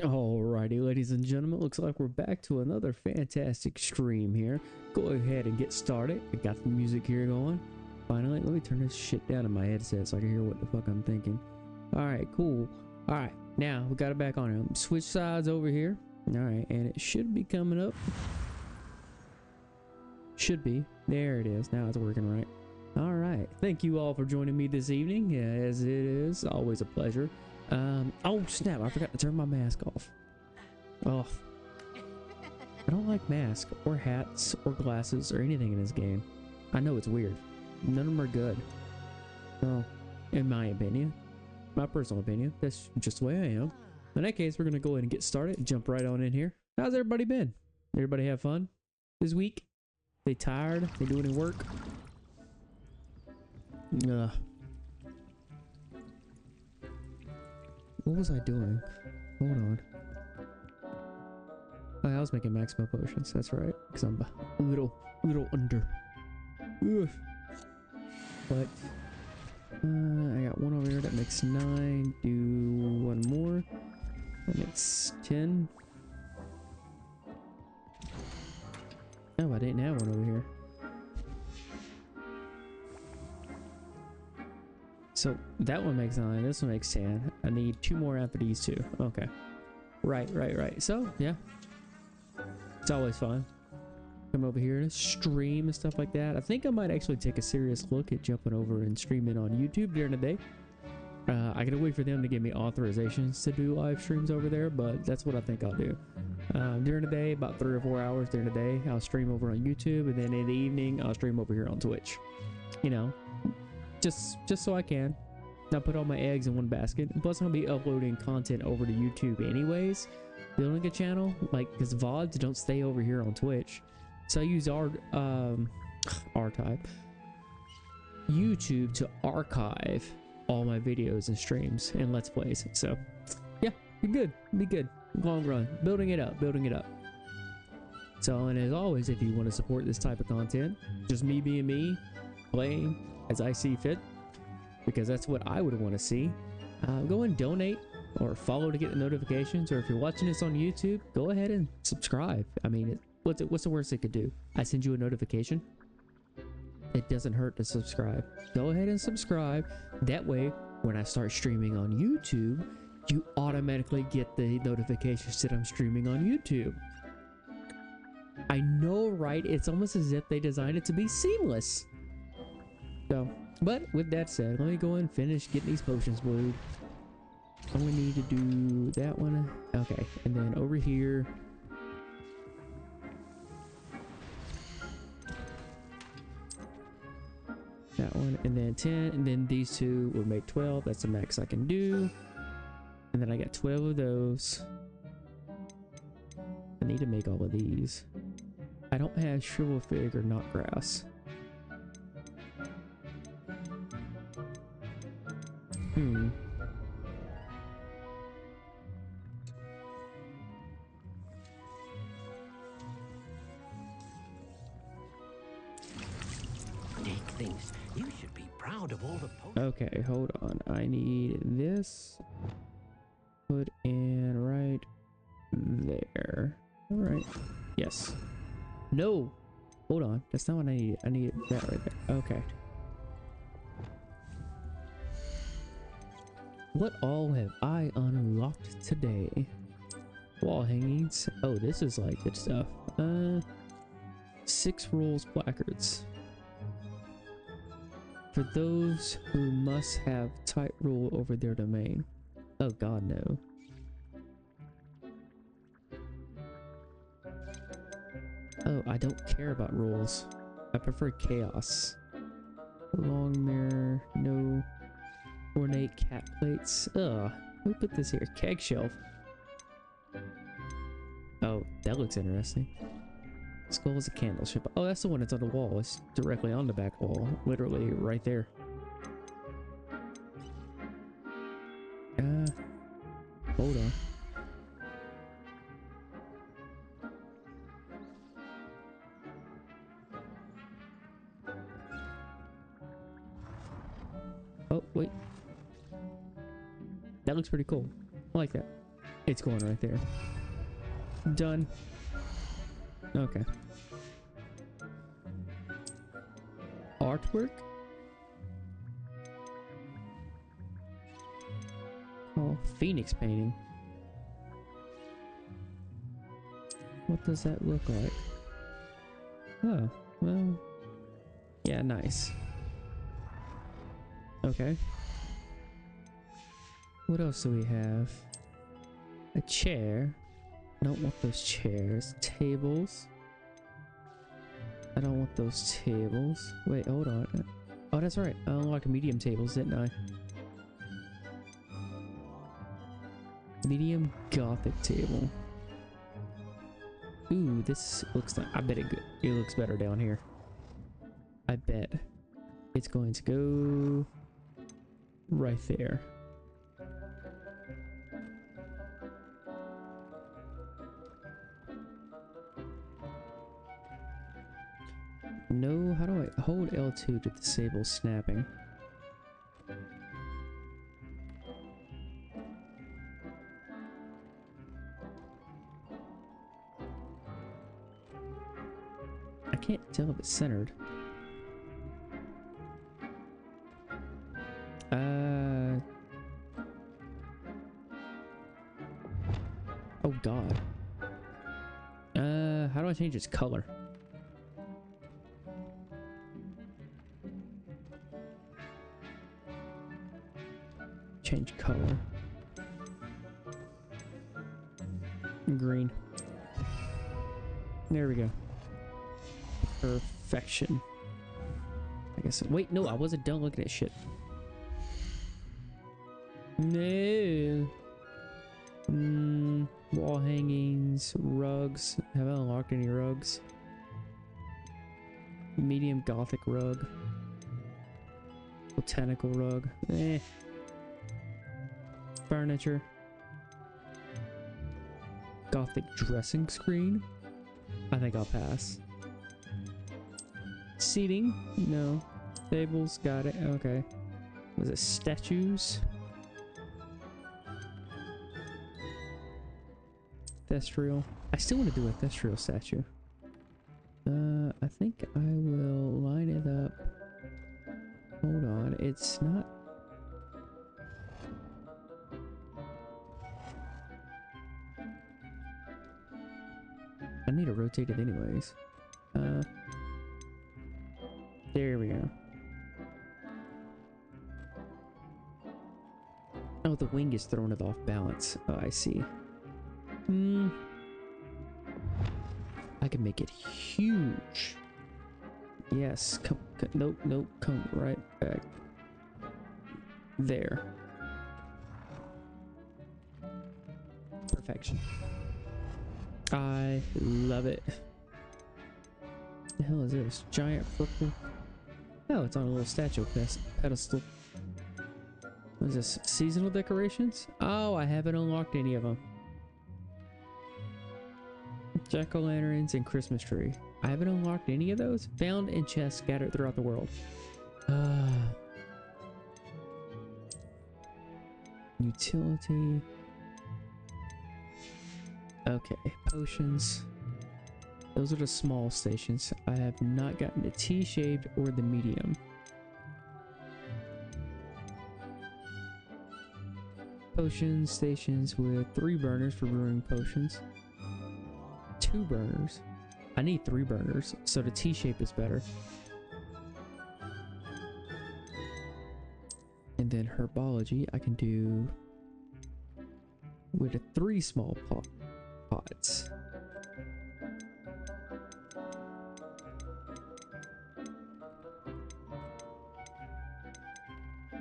Alrighty, ladies and gentlemen, looks like we're back to another fantastic stream here. Go ahead and get started. I got the music here going. Finally, let me turn this shit down in my headset so I can hear what the fuck I'm thinking. Alright, cool. Alright, now we got it back on here. Switch sides over here. Alright, and it should be coming up. Should be. There it is. Now it's working right. Alright, thank you all for joining me this evening. As it is always a pleasure. Um, oh snap, I forgot to turn my mask off. Oh. I don't like masks or hats or glasses or anything in this game. I know it's weird. None of them are good. Well, in my opinion. My personal opinion. That's just the way I am. in that case, we're gonna go ahead and get started and jump right on in here. How's everybody been? Everybody have fun this week? They tired? They doing any work? Ugh. What was I doing? Hold on. Oh, I was making maximum potions. That's right. Because I'm a little, little under. But uh, I got one over here that makes nine. Do one more. That makes ten. Oh, I didn't have one over here. So that one makes nine. This one makes ten. I need two more after these two. Okay. Right, right, right. So yeah, it's always fun. Come over here to stream and stuff like that. I think I might actually take a serious look at jumping over and streaming on YouTube during the day. Uh, I gotta wait for them to give me authorizations to do live streams over there, but that's what I think I'll do. Um, during the day, about three or four hours during the day, I'll stream over on YouTube, and then in the evening, I'll stream over here on Twitch. You know, just just so I can not put all my eggs in one basket. Plus, I'm gonna be uploading content over to YouTube anyways. Building a channel, like, because VODs don't stay over here on Twitch. So I use our um, R type YouTube to archive all my videos and streams and let's plays. So yeah, be good, be good. Long run, building it up, building it up. So and as always, if you want to support this type of content, just me being me, playing as I see fit, because that's what I would want to see. Uh, go and donate or follow to get the notifications. Or if you're watching this on YouTube, go ahead and subscribe. I mean, it, what's it, what's the worst it could do? I send you a notification. It doesn't hurt to subscribe. Go ahead and subscribe. That way, when I start streaming on YouTube, you automatically get the notifications that I'm streaming on YouTube. I know, right? It's almost as if they designed it to be seamless. So, but with that said, let me go and finish getting these potions brewed. Only need to do that one. Okay, and then over here. That one, and then 10, and then these two will make 12. That's the max I can do. And then I got 12 of those. I need to make all of these. I don't have shrivel fig or knot grass. Po- Okay, hold on. I need this. Put in right there. All right. Yes. No. Hold on. That's not what I need. I need that right there. Okay. What all have I unlocked today? Wall hangings. Oh, this is like good stuff. Uh, six rules placards. For those who must have tight rule over their domain. Oh god, no. Oh, I don't care about rules. I prefer chaos. Long mirror, no ornate cat plates. Ugh, who put this here? Keg shelf. Oh, that looks interesting. Skull is a candle ship. Oh, that's the one that's on the wall. It's directly on the back wall. Literally right there. Uh, hold on. Looks pretty cool. I like that. It's going right there. Done. Okay. Artwork? Oh, phoenix painting. What does that look like? Oh, well. Yeah, nice. Okay. What else do we have? A chair. I don't want those chairs. Tables. I don't want those tables. Wait, hold on. Oh, that's right. I unlocked medium tables, didn't I? Medium gothic table. Ooh, this looks like I bet it it looks better down here. I bet it's going to go right there. L2 to disable snapping? I can't tell if it's centered. Uh. Oh God. Uh, how do I change its color? Change color. Green. There we go. Perfection. I guess. Wait, no, I wasn't done looking at shit. No. Mm, wall hangings, rugs. Have I unlocked any rugs? Medium gothic rug. Botanical rug. Eh. Furniture. Gothic dressing screen. I think I'll pass. Seating? No. Tables? Got it. Okay. Was it statues? Thestral. I still want to do a Thestral statue. Throwing it off balance. Oh, I see. Hmm. I can make it huge. Yes. Come, come. Nope. Nope. Come right back. There. Perfection. I love it. the hell is this? Giant purple. Oh, it's on a little statue pedestal. What is this? Seasonal decorations? Oh, I haven't unlocked any of them. Jack-o'-lanterns and Christmas tree. I haven't unlocked any of those. Found in chests scattered throughout the world. Uh, utility. Okay, potions. Those are the small stations. I have not gotten the T-shaped or the medium. Potion stations with three burners for brewing potions. Two burners. I need three burners, so the T-shape is better. And then herbology, I can do with a three small pot pots.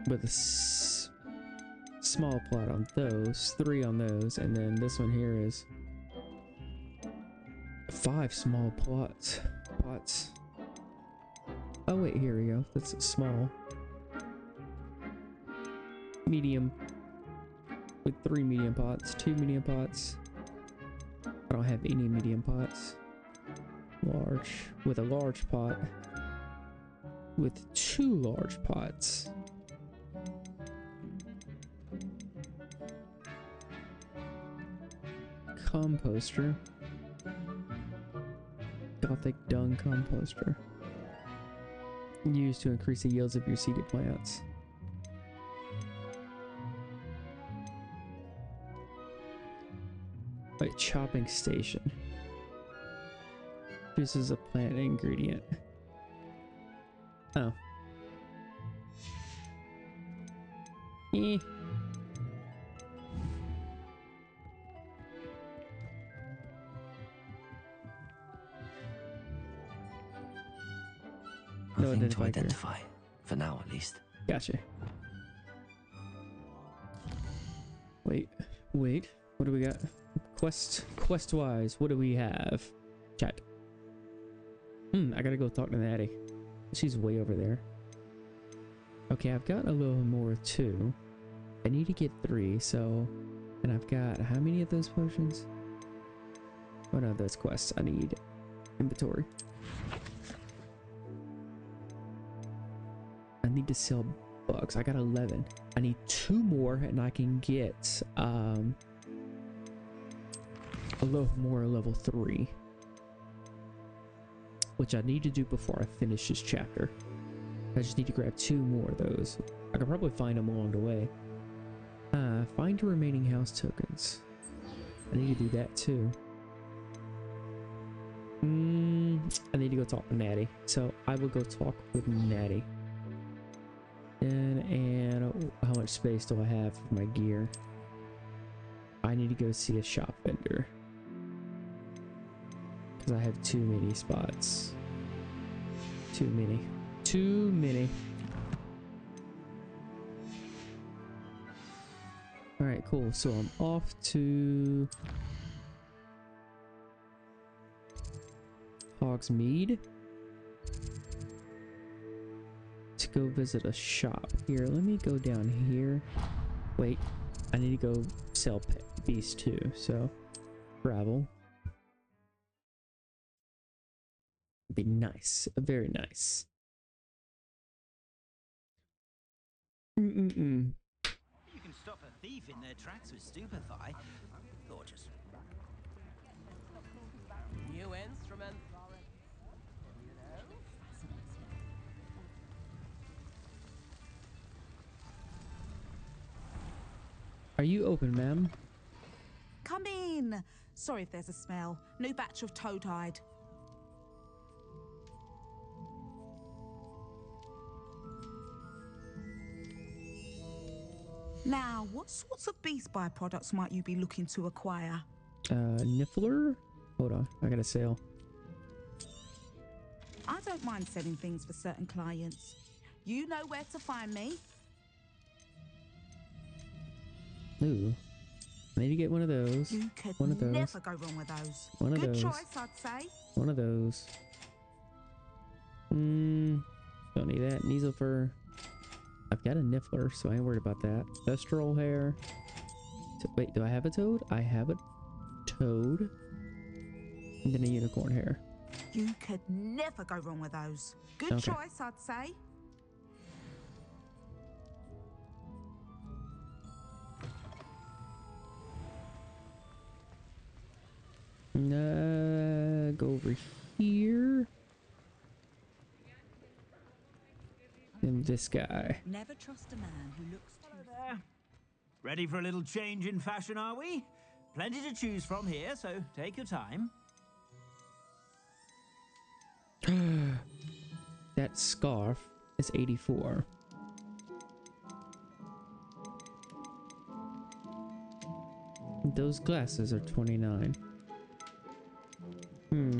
With a small plot on those, three on those, and then this one here is five small plots. Pots. Oh wait, here we go. That's small. Medium. With three medium pots, two medium pots. I don't have any medium pots. Large. With a large pot. With two large pots. Composter. Gothic dung composter. Used to increase the yields of your seeded plants. A chopping station. This is a plant ingredient. Oh. Eh. To identify. For now, at least. Gotcha. Wait, Wait, what do we got? Quest quest wise, what do we have? Chat. Hmm, I gotta go talk to Natty. She's way over there. Okay, I've got a little more too. I need to get three, so and I've got how many of those potions? What are those quests? I need inventory. Need to sell bugs. I got 11. I need two more and I can get um a little more level 3 which I need to do before I finish this chapter. I just need to grab two more of those. I could probably find them along the way. Uh, find your remaining house tokens. I need to do that too. Mm, I need to go talk to Natty. So I will go talk with Natty. Much space do I have for my gear? I need to go see a shop vendor. Because I have too many spots. Too many. Too many. Alright, cool. So I'm off to Hogsmeade to go visit a shop. Here, let me go down here. Wait, I need to go sell pet beasts too, so gravel. Be nice, very nice. Mm-mm-mm. You can stop a thief in their tracks with stupefy. Gorgeous. New instrument. Are you open, ma'am? Come in. Sorry if there's a smell. New batch of toad hide. Now, what sorts of beast byproducts might you be looking to acquire? Uh, Niffler? Hold on, I got a sale. I don't mind selling things for certain clients. You know where to find me. Ooh. To get one of those. You could One of those. never go wrong with those. One of Good those. choice, I'd say. One of those. Hmm. Don't need that. Kneazle fur. I've got a Niffler, so I ain't worried about that. Thestral hair. So- wait, do I have a toad? I have a toad. And then a unicorn hair. You could never go wrong with those. Good Okay. choice, I'd say. Uh, go over here. And this guy. Never trust a man who looks too. There. Ready for a little change in fashion, are we? Plenty to choose from here, so take your time. That scarf is 84. Those glasses are 29. Hmm.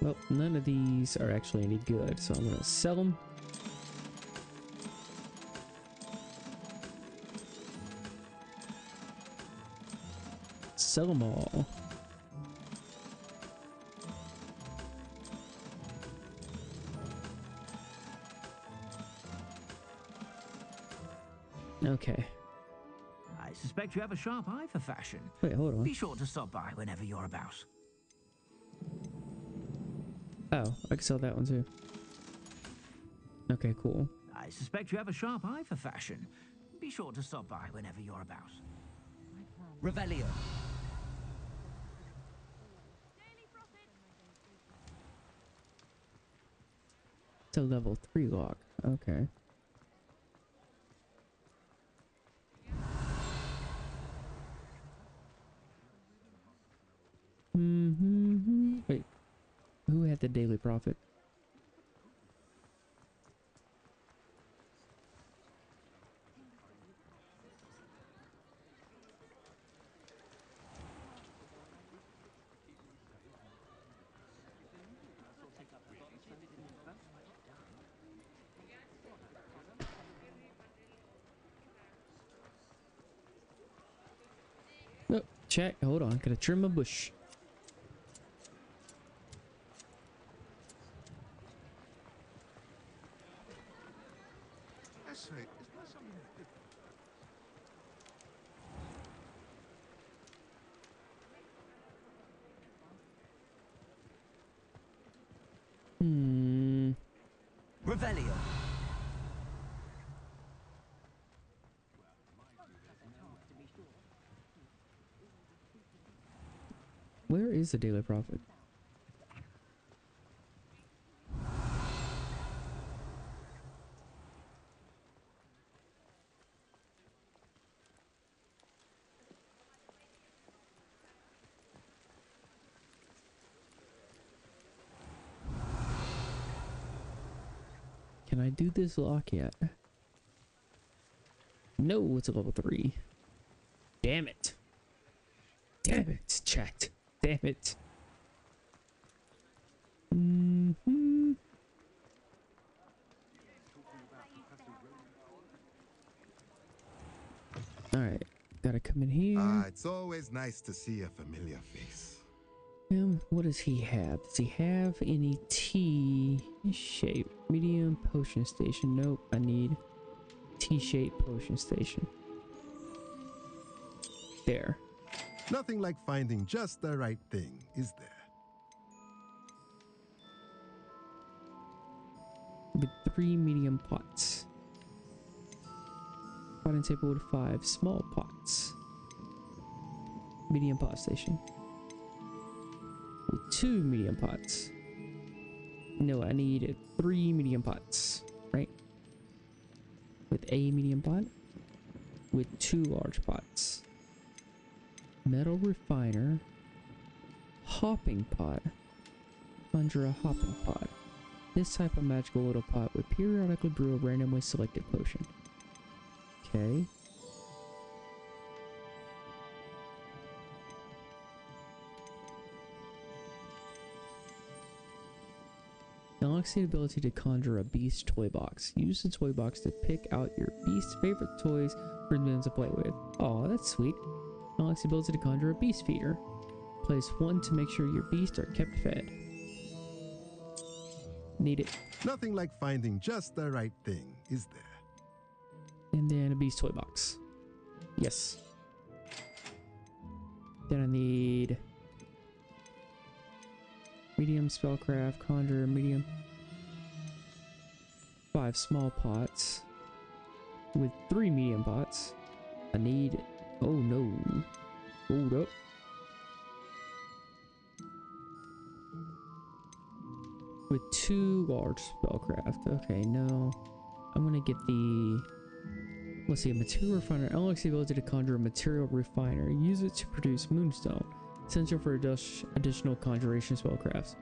Well, none of these are actually any good, so I'm gonna sell them. Sell them all. Okay. I suspect you have a sharp eye for fashion. Wait, hold on. Be sure to stop by whenever you're about. Oh, I can sell that one too. Okay, cool. I suspect you have a sharp eye for fashion. Be sure to stop by whenever you're about. Revelio. It's a level 3 lock. Okay. daily profit. No, check. Hold on. Gotta trim a bush. Is the daily profit? Can I do this lock yet? No, it's a level 3. Damn it. Damn it, chat. Damn it. hmm Alright, gotta come in here. Ah, it's always nice to see a familiar face. Um, what does he have? Does he have any T shape? Medium potion station. Nope, I need T shaped potion station. There. Nothing like finding just the right thing, is there? with three medium pots. Potting table with five small pots. Medium pot station. With two medium pots. No, I need three medium pots, right? With a medium pot. With two large pots. Metal refiner. Hopping pot. Conjure a hopping pot. This type of magical little pot would periodically brew a randomly selected potion. Okay. Unlocks the ability to conjure a beast toy box. Use the toy box to pick out your beast's favorite toys for them to play with. Oh, that's sweet. Unlocks the ability to conjure a beast feeder. Place one to make sure your beasts are kept fed. Need it. Nothing like finding just the right thing, is there? And then a beast toy box. Yes. Then I need medium spellcraft, conjure, medium. Five small pots with three medium pots. I need. Oh no. Hold up. With two large spellcraft. Okay, no. I'm gonna get the Let's see, a material refiner unlocks the ability to conjure a material refiner. Use it to produce moonstone. Essential for additional conjuration spellcrafts.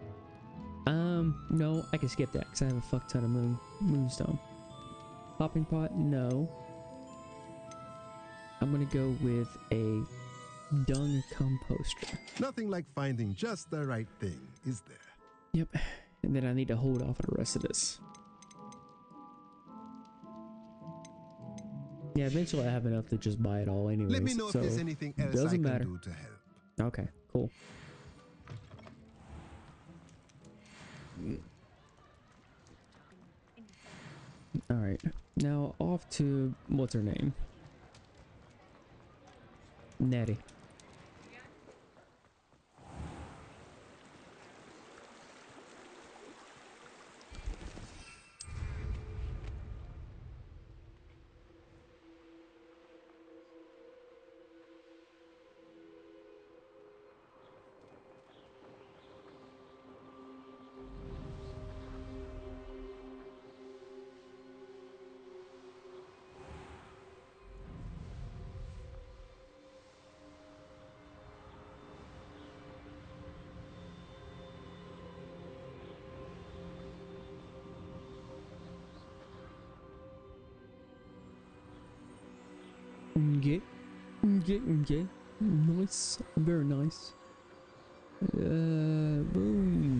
Um, no, I can skip that because I have a fuck ton of moon moonstone. Popping pot, no. I'm gonna go with a dung composter. Nothing like finding just the right thing, is there? Yep. And then I need to hold off on the rest of this. Yeah, eventually I have enough to just buy it all anyway. Let me know so if there's anything else I doesn't can matter. do to help. Okay, cool. All right, now off to what's her name? Nettie. Okay, okay. Nice. Very nice. Uh, boom.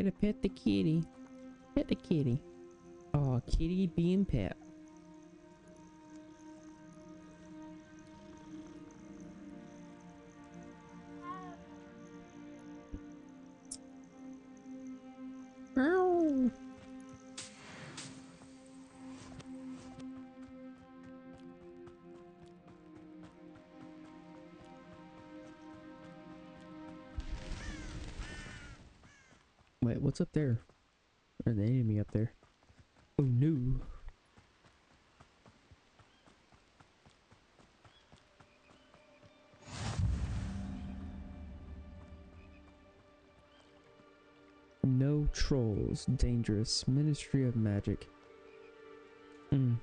Gotta pet the kitty. Pet the kitty. Oh, kitty being pet. What's up there? Or the enemy up there? Oh no. No trolls. Dangerous. Ministry of Magic. Hmm.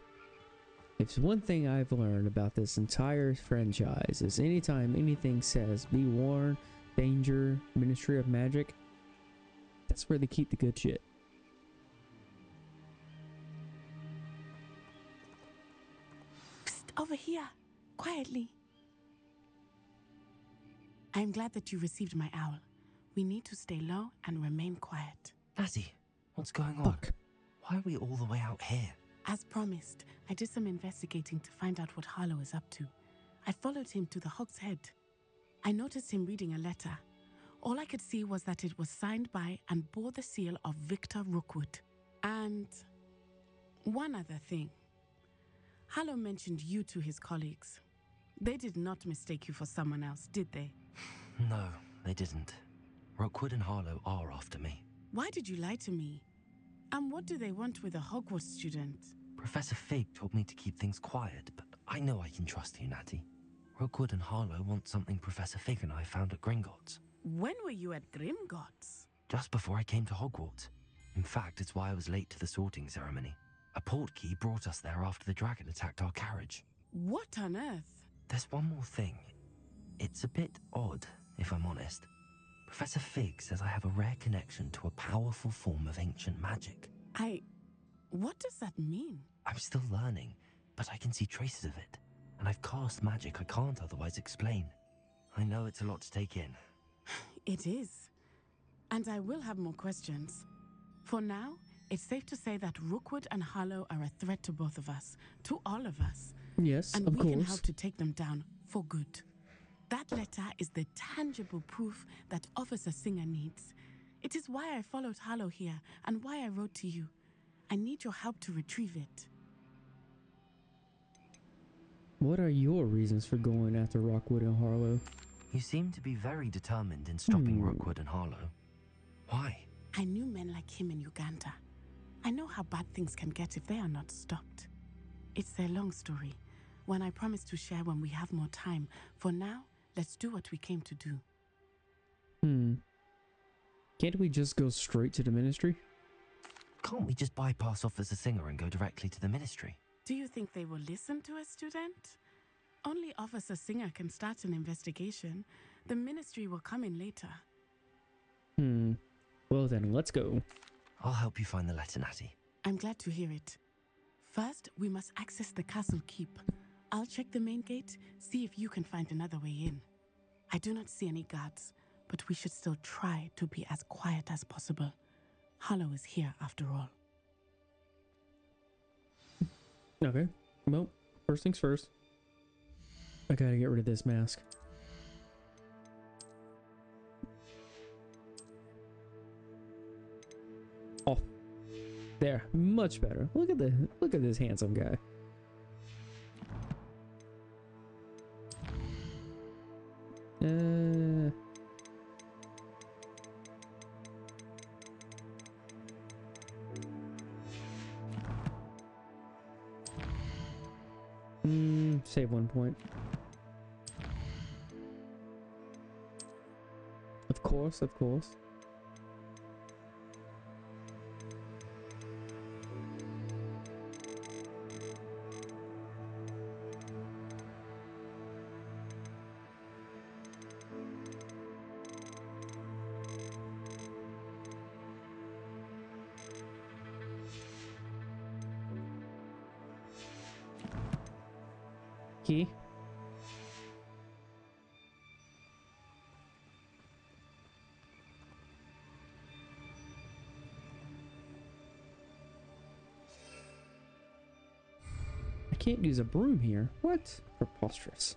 If one thing I've learned about this entire franchise is anytime anything says be warned, danger, Ministry of Magic, that's where they keep the good shit. Psst, over here, quietly. I am glad that you received my owl. We need to stay low and remain quiet. Natty, what's going on? Fuck. Why are we all the way out here? As promised, I did some investigating to find out what Harlow is up to. I followed him to the Hog's Head. I noticed him reading a letter. All I could see was that it was signed by and bore the seal of Victor Rookwood. And one other thing. Harlow mentioned you to his colleagues. They did not mistake you for someone else, did they? No, they didn't. Rookwood and Harlow are after me. Why did you lie to me? And what do they want with a Hogwarts student? Professor Fig told me to keep things quiet, but I know I can trust you, Natty. Rookwood and Harlow want something Professor Fig and I found at Gringotts, When were you at Gringotts? just before I came to Hogwarts. In fact, it's why I was late to the sorting ceremony. A portkey brought us there after the dragon attacked our carriage. What on earth? There's one more thing. It's a bit odd, if I'm honest. Professor Fig says I have a rare connection to a powerful form of ancient magic. I. What does that mean? I'm still learning, but I can see traces of it. And I've cast magic I can't otherwise explain. I know it's a lot to take in. It is. And I will have more questions. For now, it's safe to say that Rookwood and Harlow are a threat to both of us, to all of us. Yes, and of we can help to take them down for good. That letter is the tangible proof that Officer Singer needs. It is why I followed Harlow here and why I wrote to you. I need your help to retrieve it. What are your reasons for going after Rookwood and Harlow? You seem to be very determined in stopping Hmm. Rookwood and Harlow. Why? I knew men like him in Uganda. I know how bad things can get if they are not stopped. It's a long story, one I promise to share when we have more time. For now, let's do what we came to do. Hmm. Can't we just go straight to the ministry? Can't we just bypass Officer Singer and go directly to the ministry? Do you think they will listen to a student? Only Officer Singer can start an investigation. The ministry will come in later. Hmm. Well then, let's go. I'll help you find the letter, Natty. I'm glad to hear it. First, we must access the castle keep. I'll check the main gate, see if you can find another way in. I do not see any guards, but we should still try to be as quiet as possible. Harlow is here after all. Okay. Well, first things first. I gotta get rid of this mask. Oh, there, much better. Look at the look at this handsome guy. Of course. Can't use a broom here. What? Preposterous.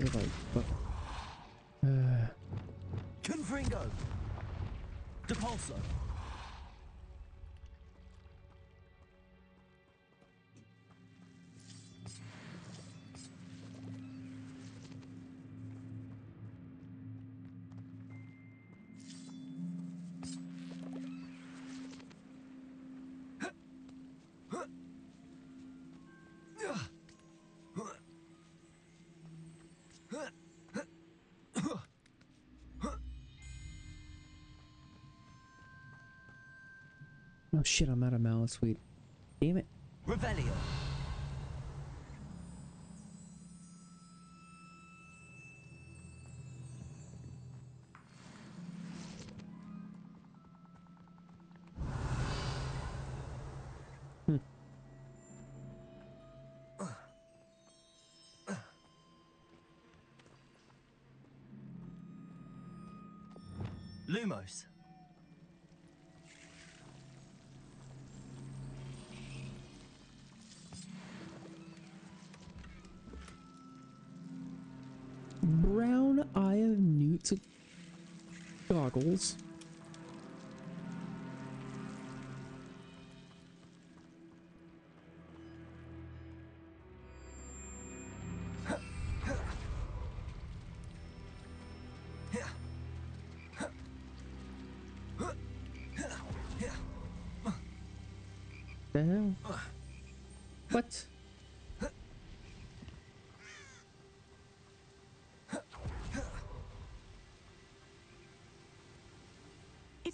Was like fuck. Uh, Confringo. Depulso. Oh shit, I'm out of Mallowsweet. Damn it. Revelio. Hmm. Lumos.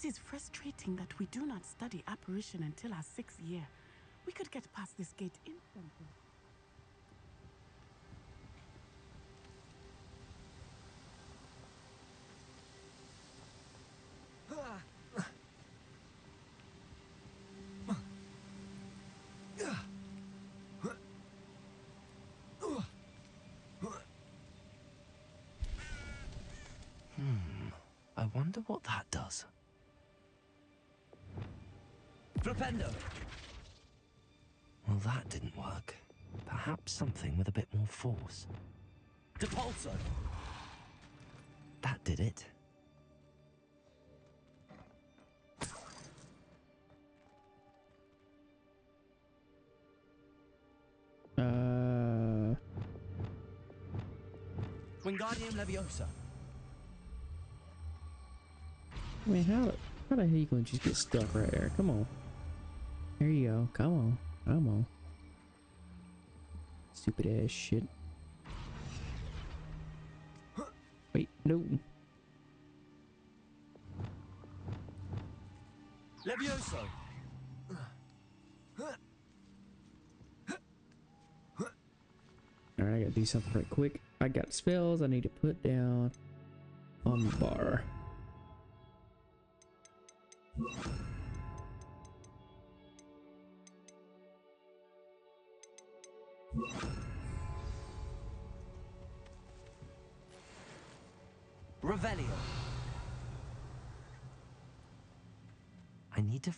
Is frustrating that we do not study apparition until our sixth year. We could get past this gate instantly. I wonder what that does. Flipendo. Well, that didn't work. Perhaps something with a bit more force. Depulso. That did it. Uh, Wingardium Leviosa. I mean, how how the hell you gonna just get stuck right there? Come on. There you go. Come on. Come on. Stupid ass shit. Wait, no. Levioso. Alright, I gotta do something right quick. I got spells I need to put down on the bar.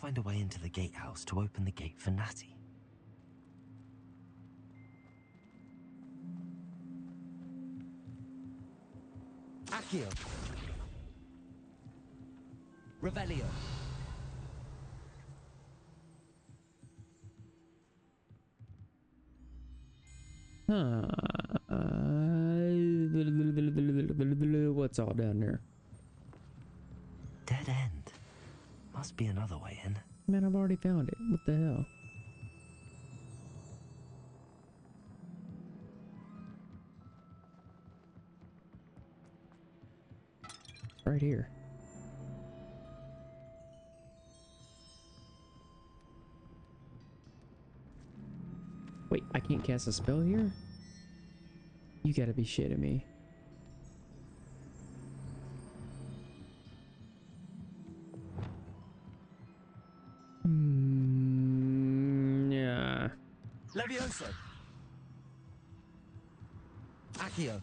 Find a way into the gatehouse to open the gate for Natty. Accio. Revelio. Huh. Uh, What's all down there? Dead end. Must be another way in. Man, I've already found it. What the hell? Right here. Wait, I can't cast a spell here? You gotta be shitting me. Accio!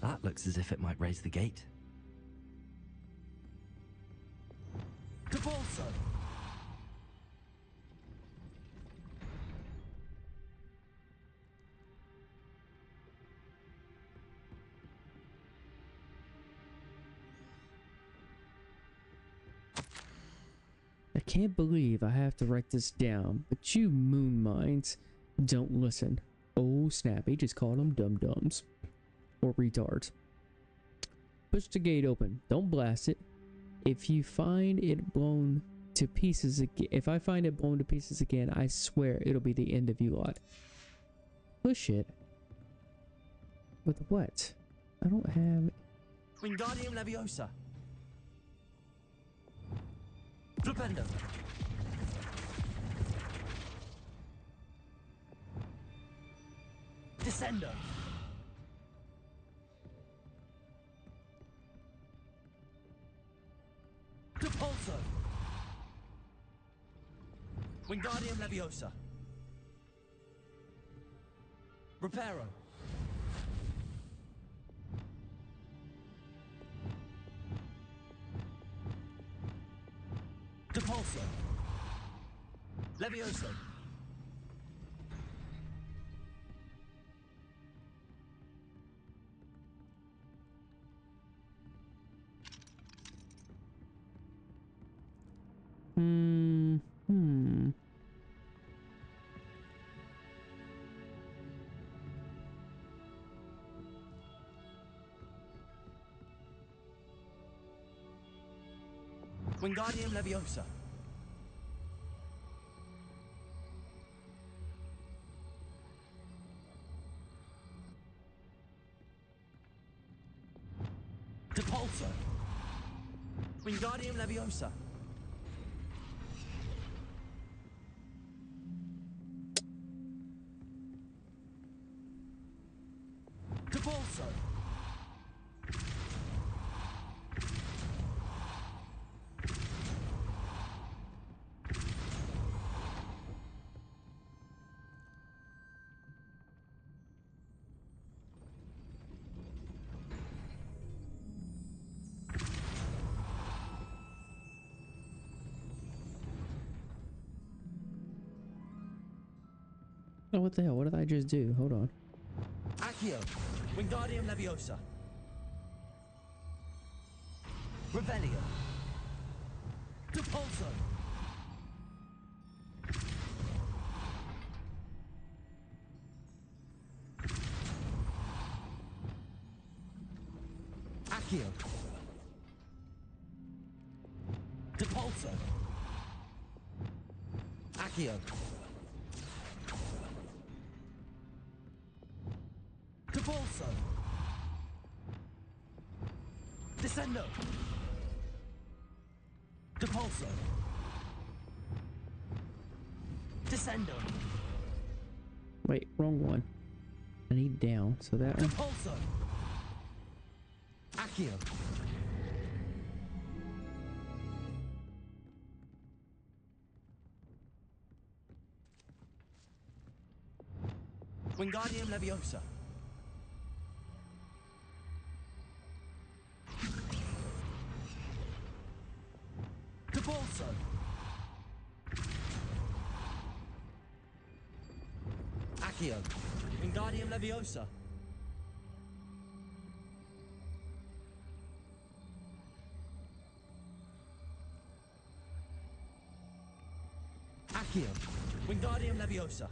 That looks as if it might raise the gate. Can't believe I have to write this down, but you moon minds don't listen. Oh snap, he just called them dum dums. Or retards. Push the gate open. Don't blast it. If you find it blown to pieces again, if I find it blown to pieces again, I swear it'll be the end of you lot. Push it. With what? I don't have. Wingardium Leviosa! Flipendo! Descendo! Depulso! Wingardium Leviosa! Reparo! Levioso! Hmm. Hmm. Wingardium Leviosa! Wingardium Leviosa! Oh, what the hell? What did I just do? Hold on. Accio! Wingardium Leviosa! Revelio! Descendo! Wait, wrong one. I need down, so that one. Depulso! Accio! Wingardium Leviosa! Leviosa. Accio. Wingardium Leviosa.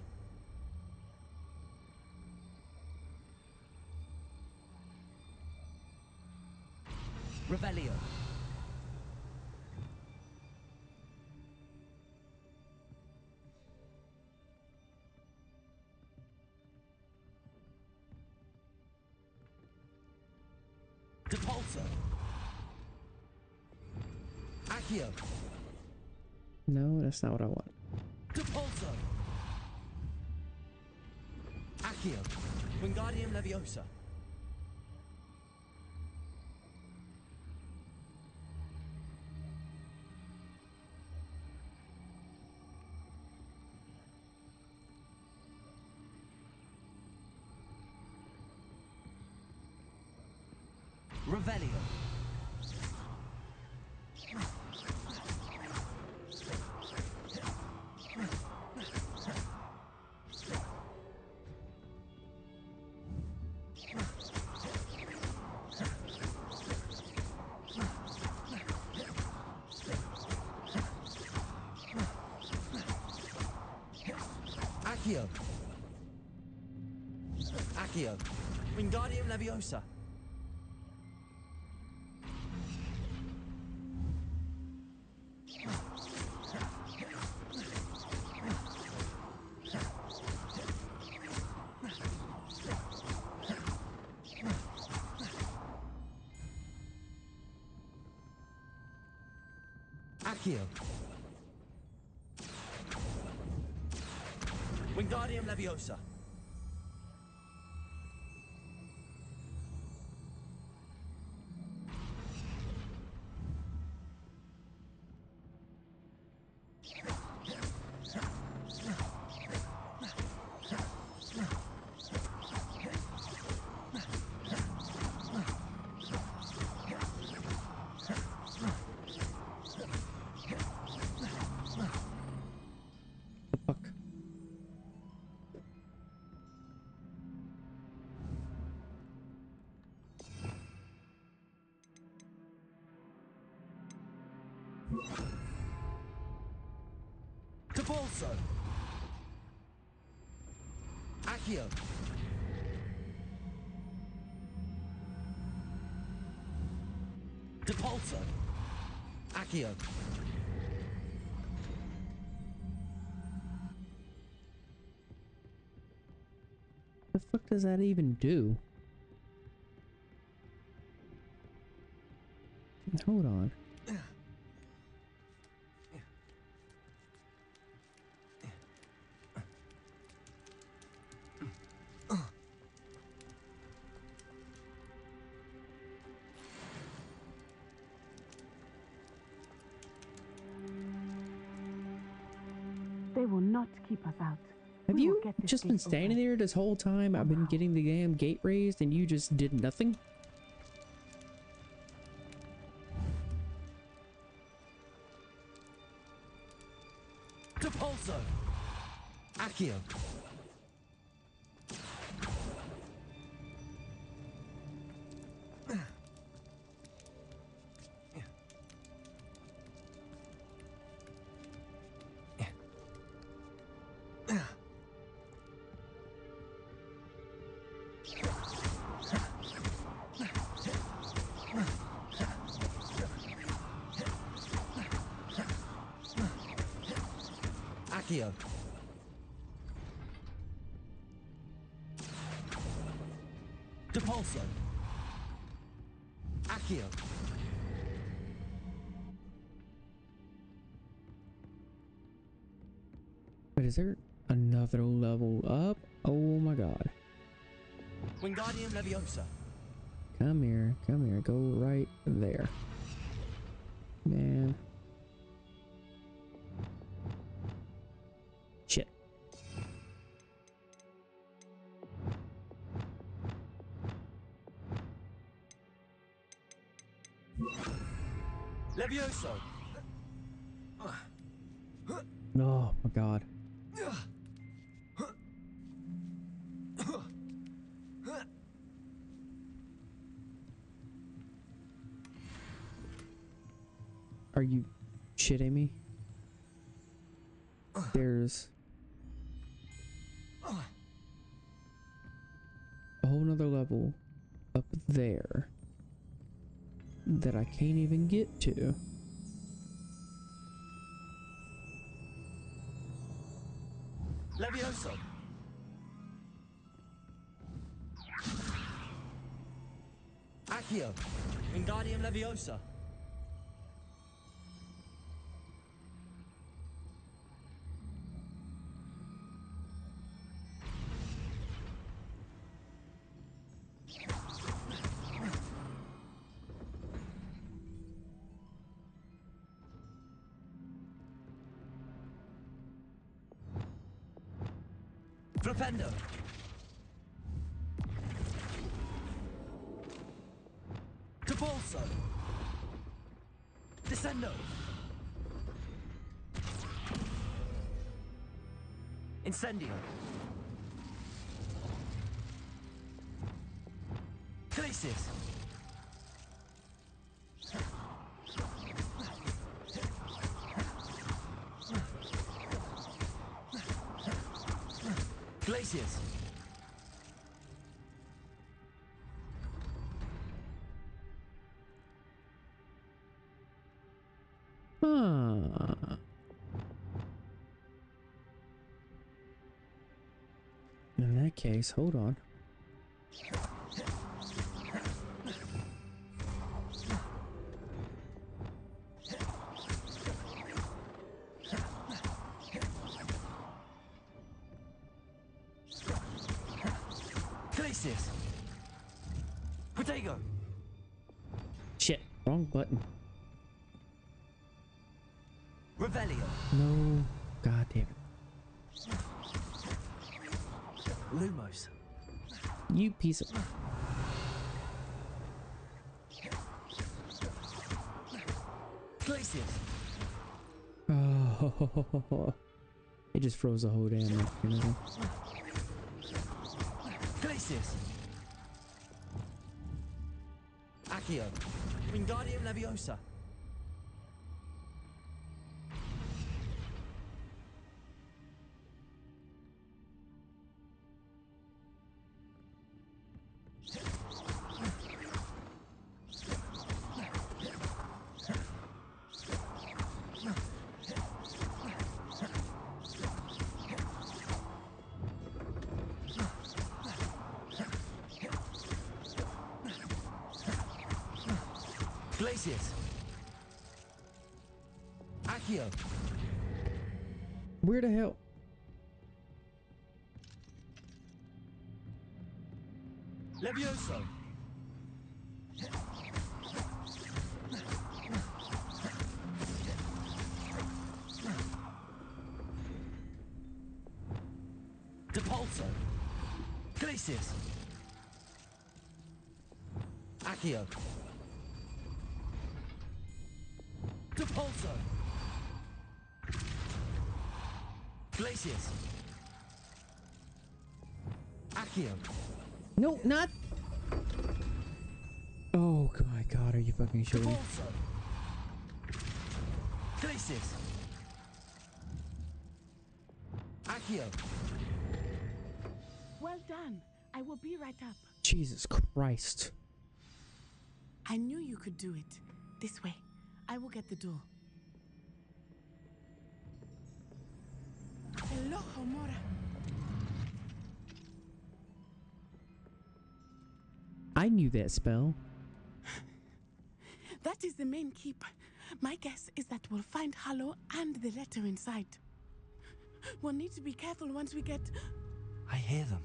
Revelio. No, that's not what I want. Depulso. Accio. Wingardium Leviosa. Leviosa. Accio. Wingardium Leviosa. Accio. The fuck does that even do? Just been standing there this whole time? I've been getting the damn gate raised and you just did nothing? Accio. Depulso. Accio. But is there another level up? Oh my god. Wingardium Leviosa. Come here, come here, go right there. Shitting me? There's a whole nother level up there that I can't even get to. Levioso! Accio! Wingardium Leviosa! Flipendo! Depulso! Descendo! Incendio! Huh. Hmm. In that case, hold on. You. Glacius! Oh, it just froze the whole damn mechanism. Glacius! Accio! Wingardium Leviosa! Glacius! Accio! No, not. Oh my god, are you fucking shitting? me? Depulso. Glacius. Accio. Well done. I will be right up. Jesus Christ. I knew you could do it. This way. I will get the door. That spell. That is the main keep. My guess is that we'll find Harlow and the letter inside. We'll need to be careful once we get. I hear them.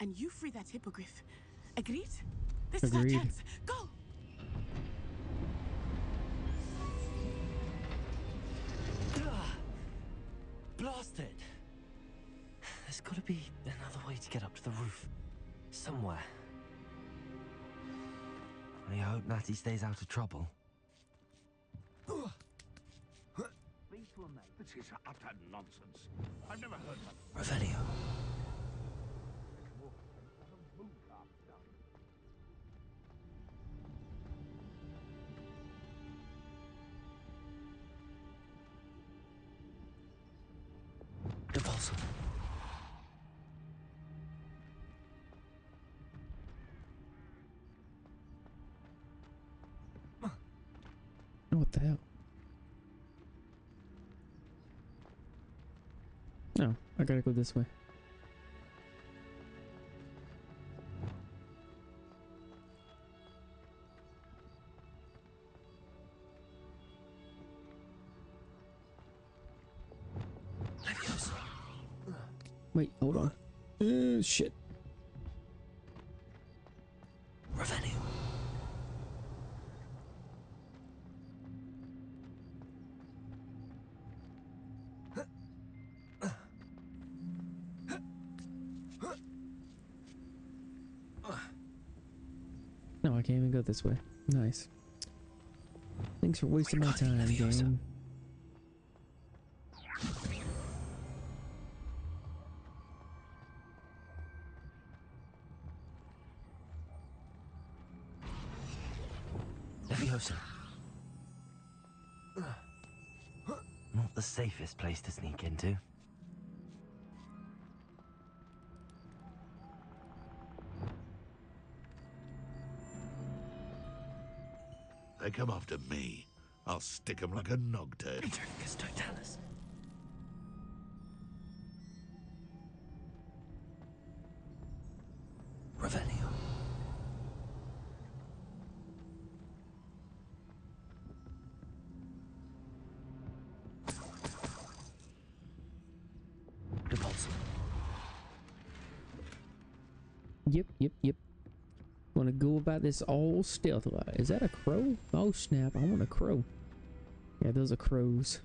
And you free that hippogriff. Agreed? This is our chance. Go! Ah, Blast it. There's gotta be another way to get up to the roof. Somewhere. I hope Natty stays out of trouble. Speak to a mate. This is utter nonsense. I've never heard such Revelio. What the hell? No, I gotta go this way. Wait, hold on. Uh, shit. This way. Nice. Thanks for wasting my time, Leviosa. game. Leviosa. Not the safest place to sneak into. Come after me. I'll stick 'em like a nog. Revelio. Depulso. Yep, yep, yep. Wanna go about this all stealth. Is that a crow? Oh snap, I want a crow. Yeah, those are crows.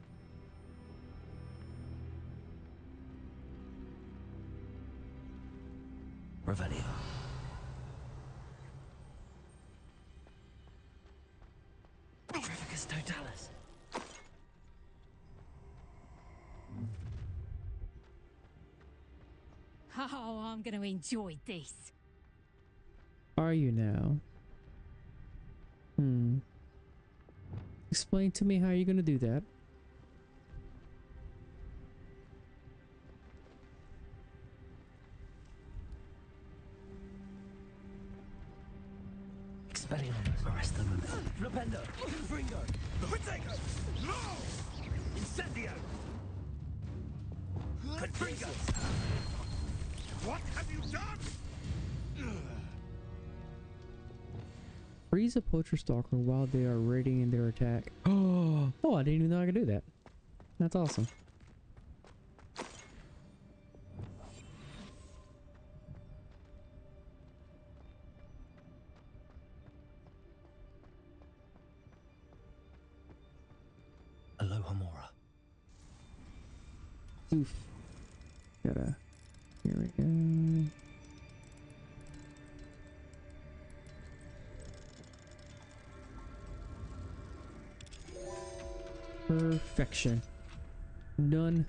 Revelio. Petrificus totalis. Oh, I'm going to enjoy this. Are you now? Hmm. Explain to me how you're gonna do that. Stalker while they are readying their attack. Oh, oh, I didn't even know I could do that. That's awesome. Perfection. Done.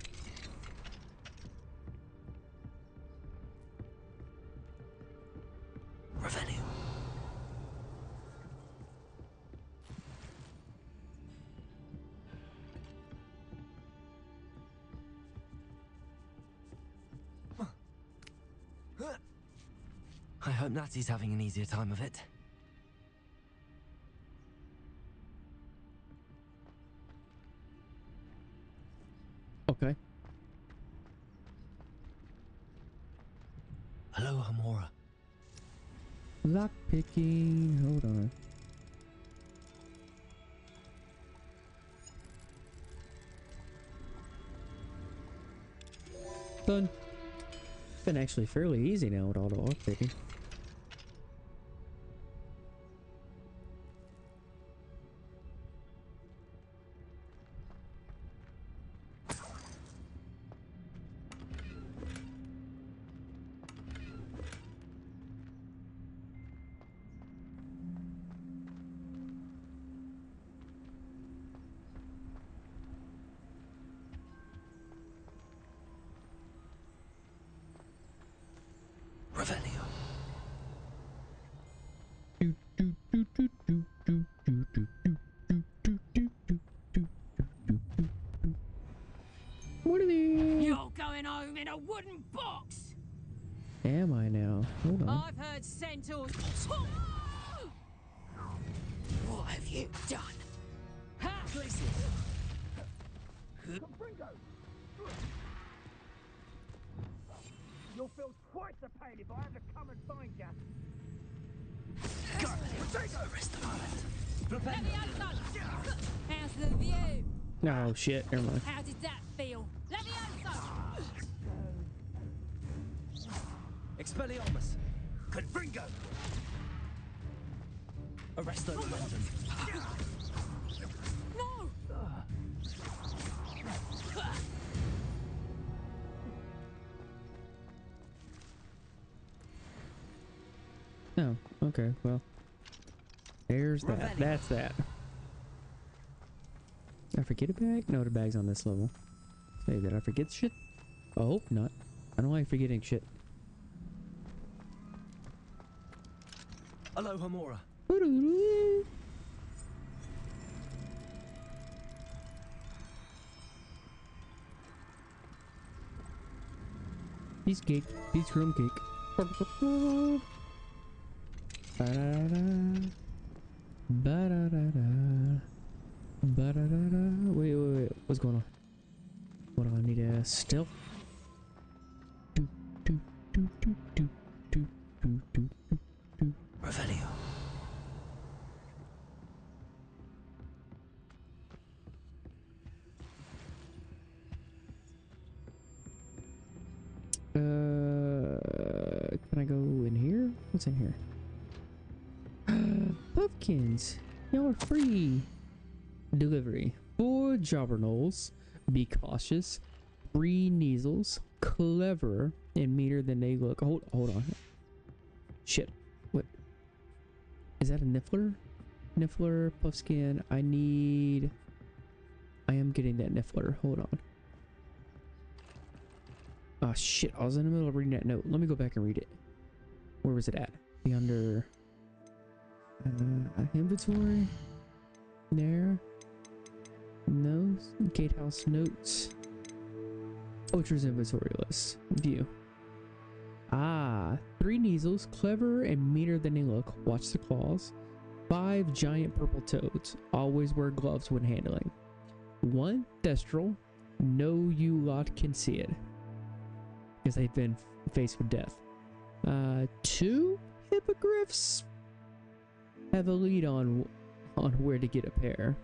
Revelio. I hope Natty's having an easier time of it. Lock picking. Hold on. Done. Been actually fairly easy now with all the lock picking. Oh shit, never mind. How did that feel? Levioso! Expelliarmus! Confringo! Arresto momentum! No! Oh, okay, well. There's that. That's that. Did I forget a bag? No, the bag's on this level. Say, did I forget shit? I hope not. I don't like forgetting shit. Hello, Hamora. Piece cake. Piece of crumb cake. Ba-da-da-da. Ba-da-da-da. Ba-da-da-da. Wait, wait, wait. What's going on? What do I need a stealth? Do, do, do, do, do, do, do, do, do. Revelio. Uh, can I go in here? What's in here? Pumpkins, y'all are free. Delivery for jobberknolls. Be cautious. Three Kneazles, clever and meaner than they look. Hold, hold on. Shit. What? Is that a Niffler? Niffler, Puffskein. I need. I am getting that Niffler. Hold on. Oh shit, I was in the middle of reading that note. Let me go back and read it. Where was it at? The under uh, inventory. There. No. Gatehouse notes. Poacher's inventory list. View. Ah, three Kneazles, clever and meaner than they look. Watch the claws. Five giant purple toads. Always wear gloves when handling. One Thestral. No you lot can see it because they've been faced with death. Uh, two hippogriffs have a lead on on where to get a pair.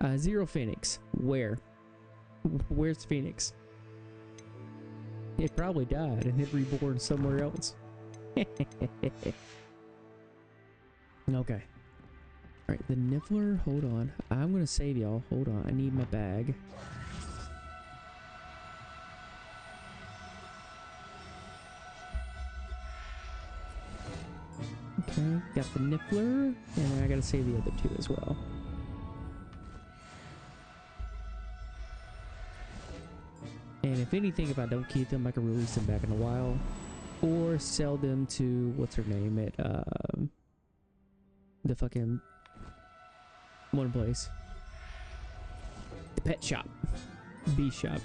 Uh, zero phoenix. Where? Where's Phoenix? It probably died and it reborn somewhere else. okay. Alright, the Niffler, hold on. I'm gonna save y'all. Hold on. I need my bag. Okay, got the Niffler, and I gotta save the other two as well. And if anything, if I don't keep them, I can release them back in a while. Or sell them to, what's her name, at, um, the fucking one place. The pet shop. Bee shop.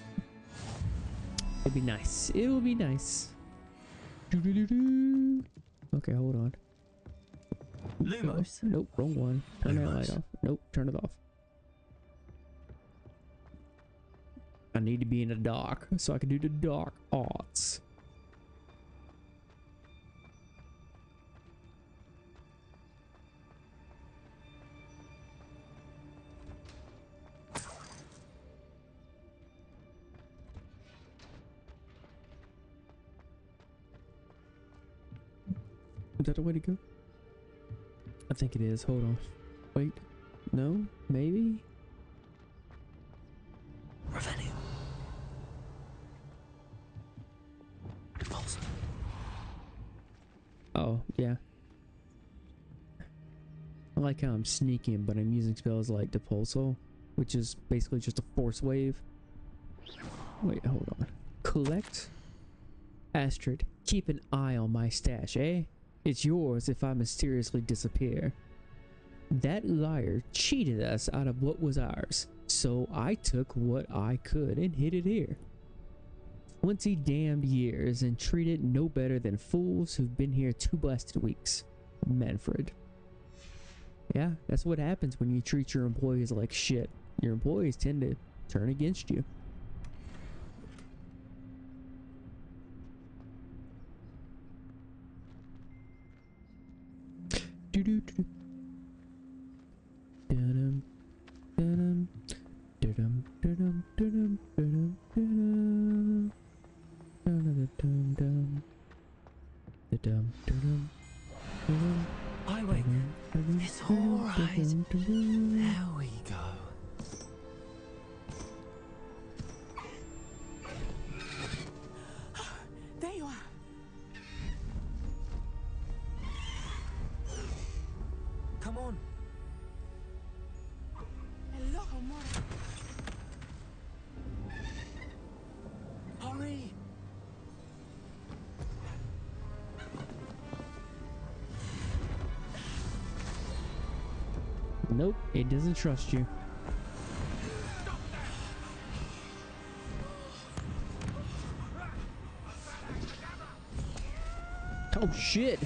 It'd be nice. It'll be nice. Doo-doo-doo-doo. Okay, hold on. Lumos. Nope, wrong one. Turn that light off. Nope, turn it off. I need to be in the dark so I can do the dark arts. Is that the way to go? I think it is. Hold on. Wait. No? Maybe? Revelio. Oh, yeah. I like how I'm sneaking, but I'm using spells like Depulso, which is basically just a force wave. Wait, hold on. Collect. Astrid, keep an eye on my stash, eh? It's yours if I mysteriously disappear. That liar cheated us out of what was ours, so I took what I could and hid it here. Twenty damned years and treated no better than fools who've been here two blasted weeks. Manfred. Yeah, that's what happens when you treat your employees like shit. Your employees tend to turn against you. Doesn't trust you. Oh shit!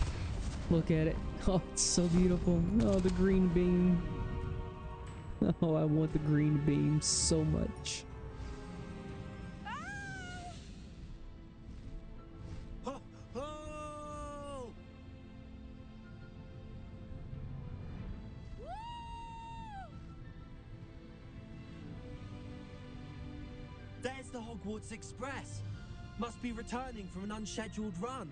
Look at it. Oh, it's so beautiful. Oh, the green beam. Oh, I want the green beam so much. Express. Must be returning from an unscheduled run.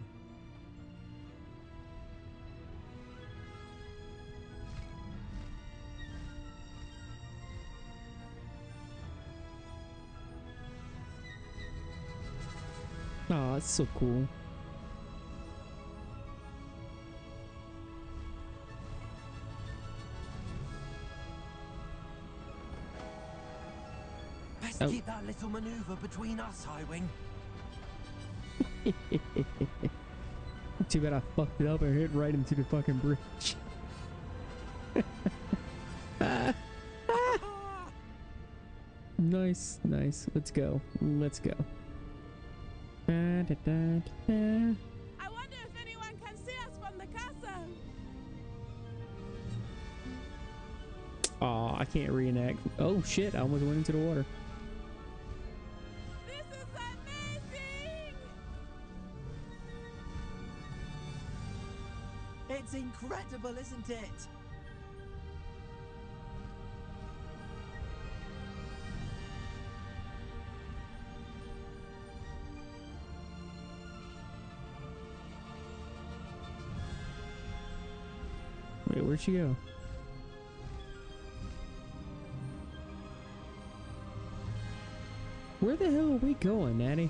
Oh, that's so cool. That little maneuver between us, Highwing. Too bad I fucked it up and hit right into the fucking bridge. nice, nice. Let's go. Let's go. Da, da, da, da, da. I wonder if anyone can see us from the castle. Aw, I can't reenact. Oh shit, I almost went into the water. Incredible, isn't it? Wait, where'd she go? Where the hell are we going, Natty?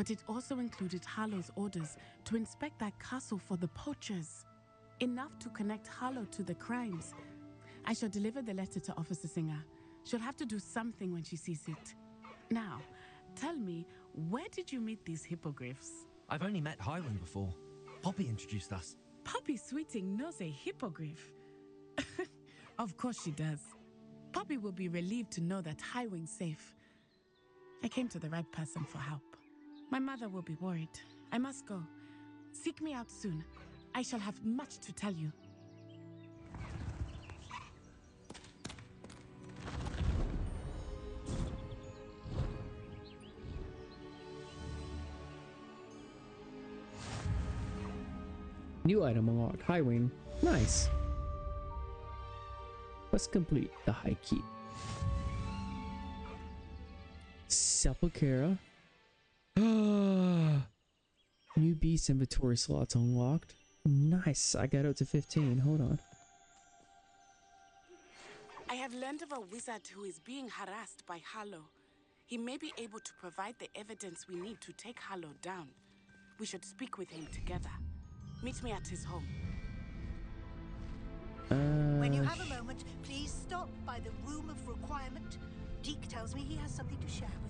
But it also included Harlow's orders to inspect that castle for the poachers. Enough to connect Harlow to the crimes. I shall deliver the letter to Officer Singer. She'll have to do something when she sees it. Now, tell me, where did you meet these hippogriffs? I've only met Highwing before. Poppy introduced us. Poppy Sweeting knows a hippogriff. of course she does. Poppy will be relieved to know that Highwing's safe. I came to the right person for help. My mother will be worried. I must go. Seek me out soon. I shall have much to tell you. New item unlocked. High Wing. Nice. Let's complete the High Keep. Sepulchera. New beast inventory slots unlocked. Nice. I got up to 15. Hold on. I have learned of a wizard who is being harassed by Harlow. He may be able to provide the evidence we need to take Harlow down. We should speak with him together. Meet me at his home. When you Uh, have a moment, please stop by the Room of Requirement. Deek tells me he has something to share with you.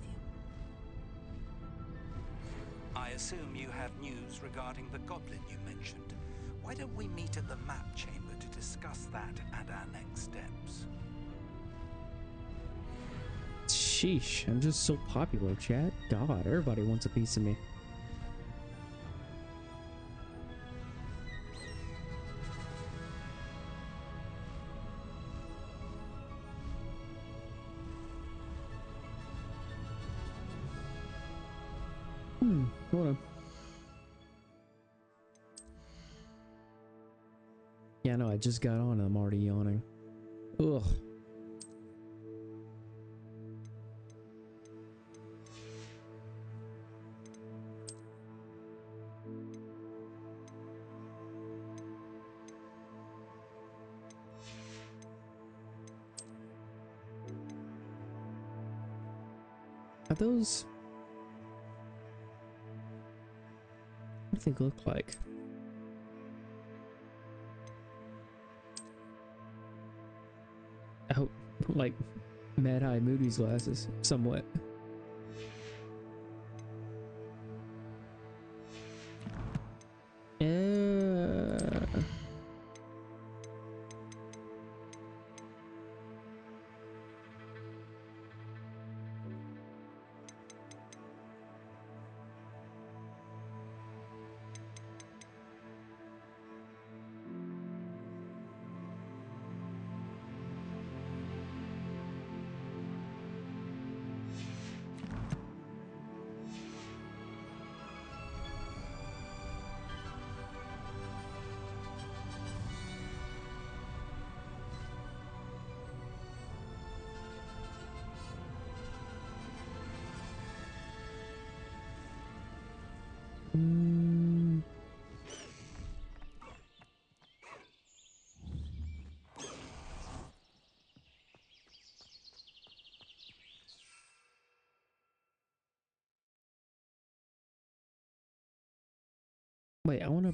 I assume you have news regarding the goblin you mentioned. Why don't we meet at the map chamber to discuss that and our next steps? Sheesh, I'm just so popular, chat. God, everybody wants a piece of me. Just got on and I'm already yawning. Ugh. Are those? What do they look like? Like Mad Eye Moody's glasses, somewhat.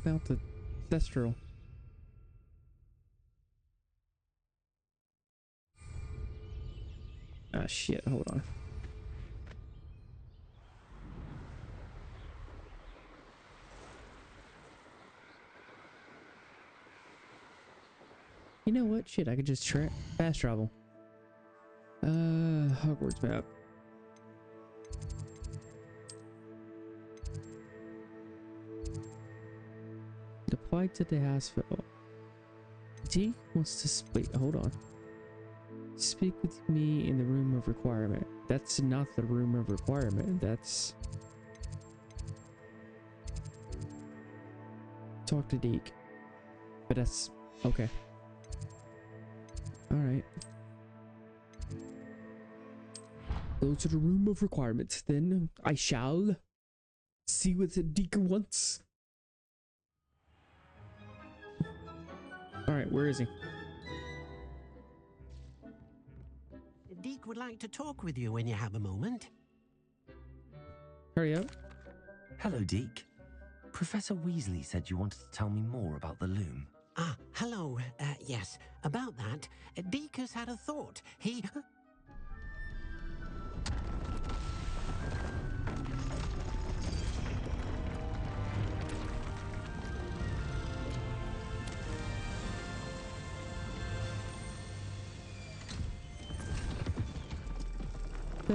About the Thestral. Ah, shit, hold on. You know what? Shit, I could just tra fast travel. Uh, Hogwarts map. To the hospital. D wants to speak. Hold on. Speak with me in the room of requirement. That's not the room of requirement. That's. Talk to Deek. But that's. Okay. Alright. Go to the room of requirements. Then I shall see what Deek wants. Alright, where is he? Deek would like to talk with you when you have a moment. Hurry up. Hello, Deek. Professor Weasley said you wanted to tell me more about the loom. Ah, hello. Uh, yes, about that. Deek has had a thought. He.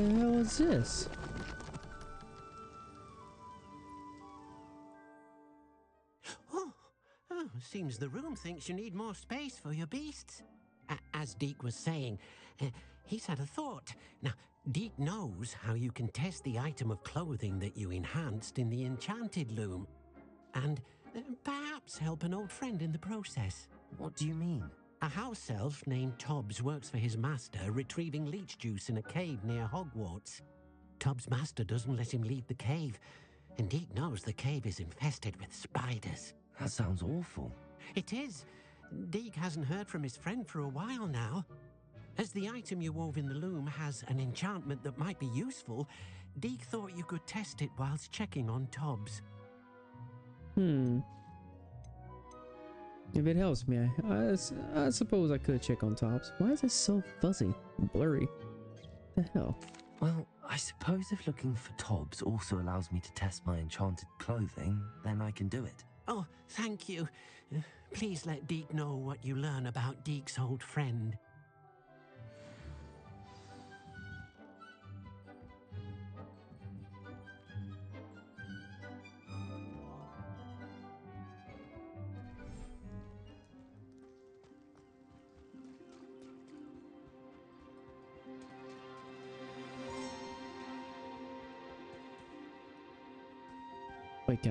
The hell is this? Oh, oh, seems the room thinks you need more space for your beasts. A- as Deek was saying, uh, he's had a thought. Now, Deek knows how you can test the item of clothing that you enhanced in the enchanted loom. And Uh, Perhaps help an old friend in the process. What do you mean? A house elf named Tobbs works for his master, retrieving leech juice in a cave near Hogwarts. Tobbs' master doesn't let him leave the cave, and Deek knows the cave is infested with spiders. That sounds awful. It is. Deek hasn't heard from his friend for a while now. As the item you wove in the loom has an enchantment that might be useful, Deek thought you could test it whilst checking on Tobbs. Hmm. If it helps me, I suppose I could check on Tobbs. Why is this so fuzzy, blurry? The hell? Well, I suppose if looking for Tobbs also allows me to test my enchanted clothing, then I can do it. Oh, thank you. Uh, Please let Deek know what you learn about Deek's old friend.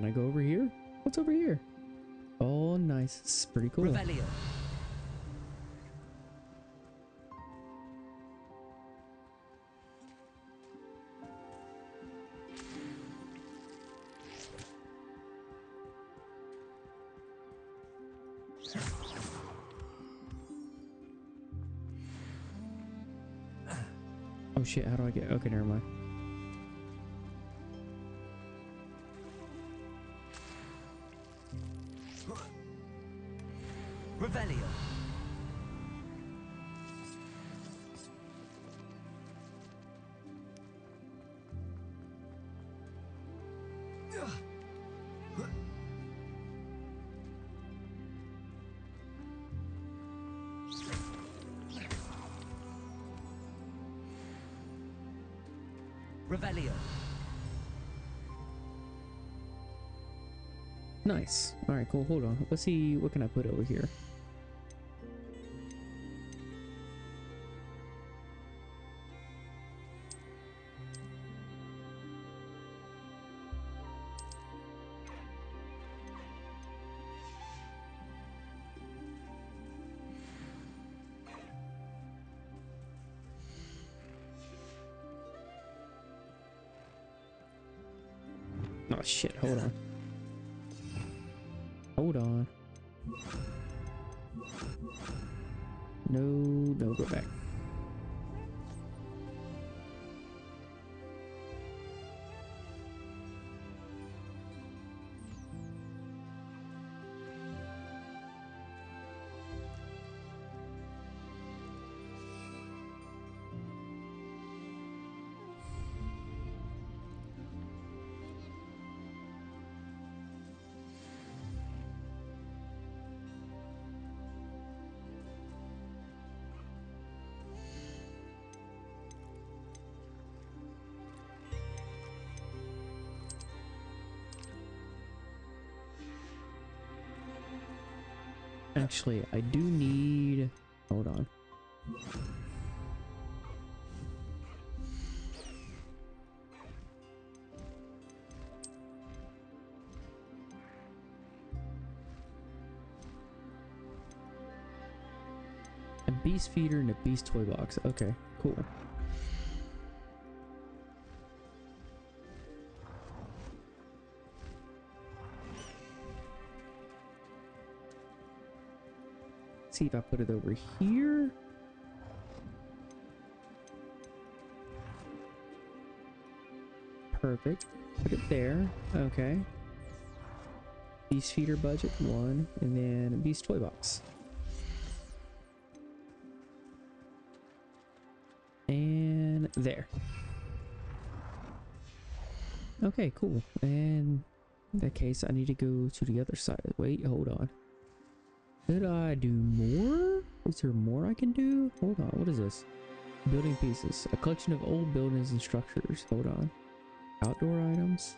Can I go over here? What's over here? Oh, nice. It's pretty cool. Revelio. Oh shit, how do I get? Okay, never mind. Cool. Hold on. Let's see. What can I put over here? Actually, I do need. Hold on. A beast feeder and a beast toy box. Okay, cool. See if I put it over here. Perfect. Put it there. Okay. Beast feeder budget one, and then beast toy box. And there. Okay, cool. And in that case, I need to go to the other side. Wait, hold on. Could I do more? Is there more I can do? Hold on, what is this? Building pieces. A collection of old buildings and structures. Hold on. Outdoor items.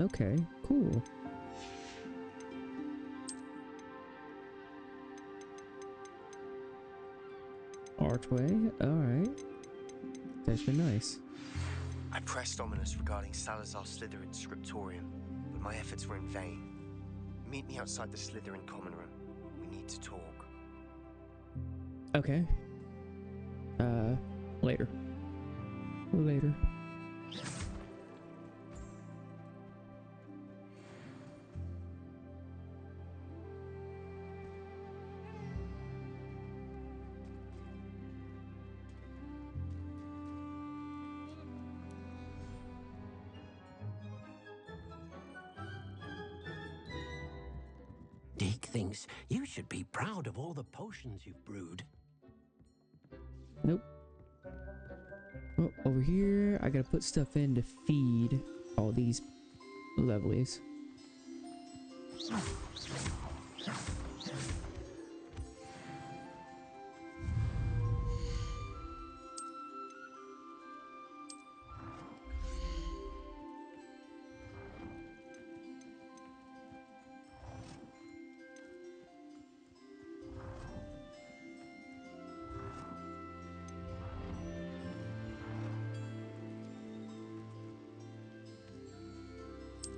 Okay, cool. archway. Alright. That's been nice. I pressed Ominis regarding Salazar Slytherin's scriptorium, but my efforts were in vain. Meet me outside the Slytherin common room. We need to talk. Okay. Uh, later. Later. Of all the potions you've brewed. Nope. Oh, over here, I gotta put stuff in to feed all these lovelies.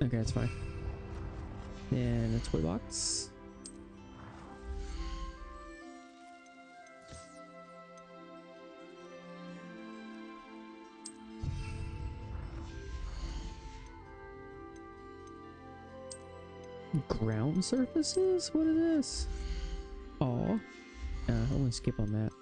Okay, that's fine. And a toy box. Ground surfaces? What is this? Oh, Uh, I want to skip on that.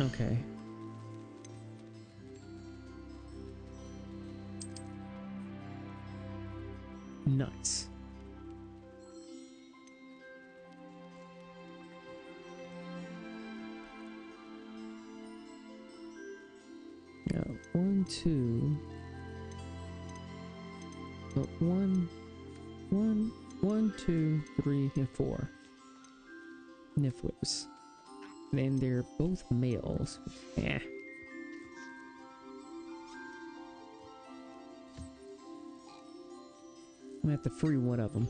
Okay. Nice. Yeah, one, two. But one, one, one, two, three, and four. Nifflers. And they're both males. Yeah. I'm gonna have to free one of them.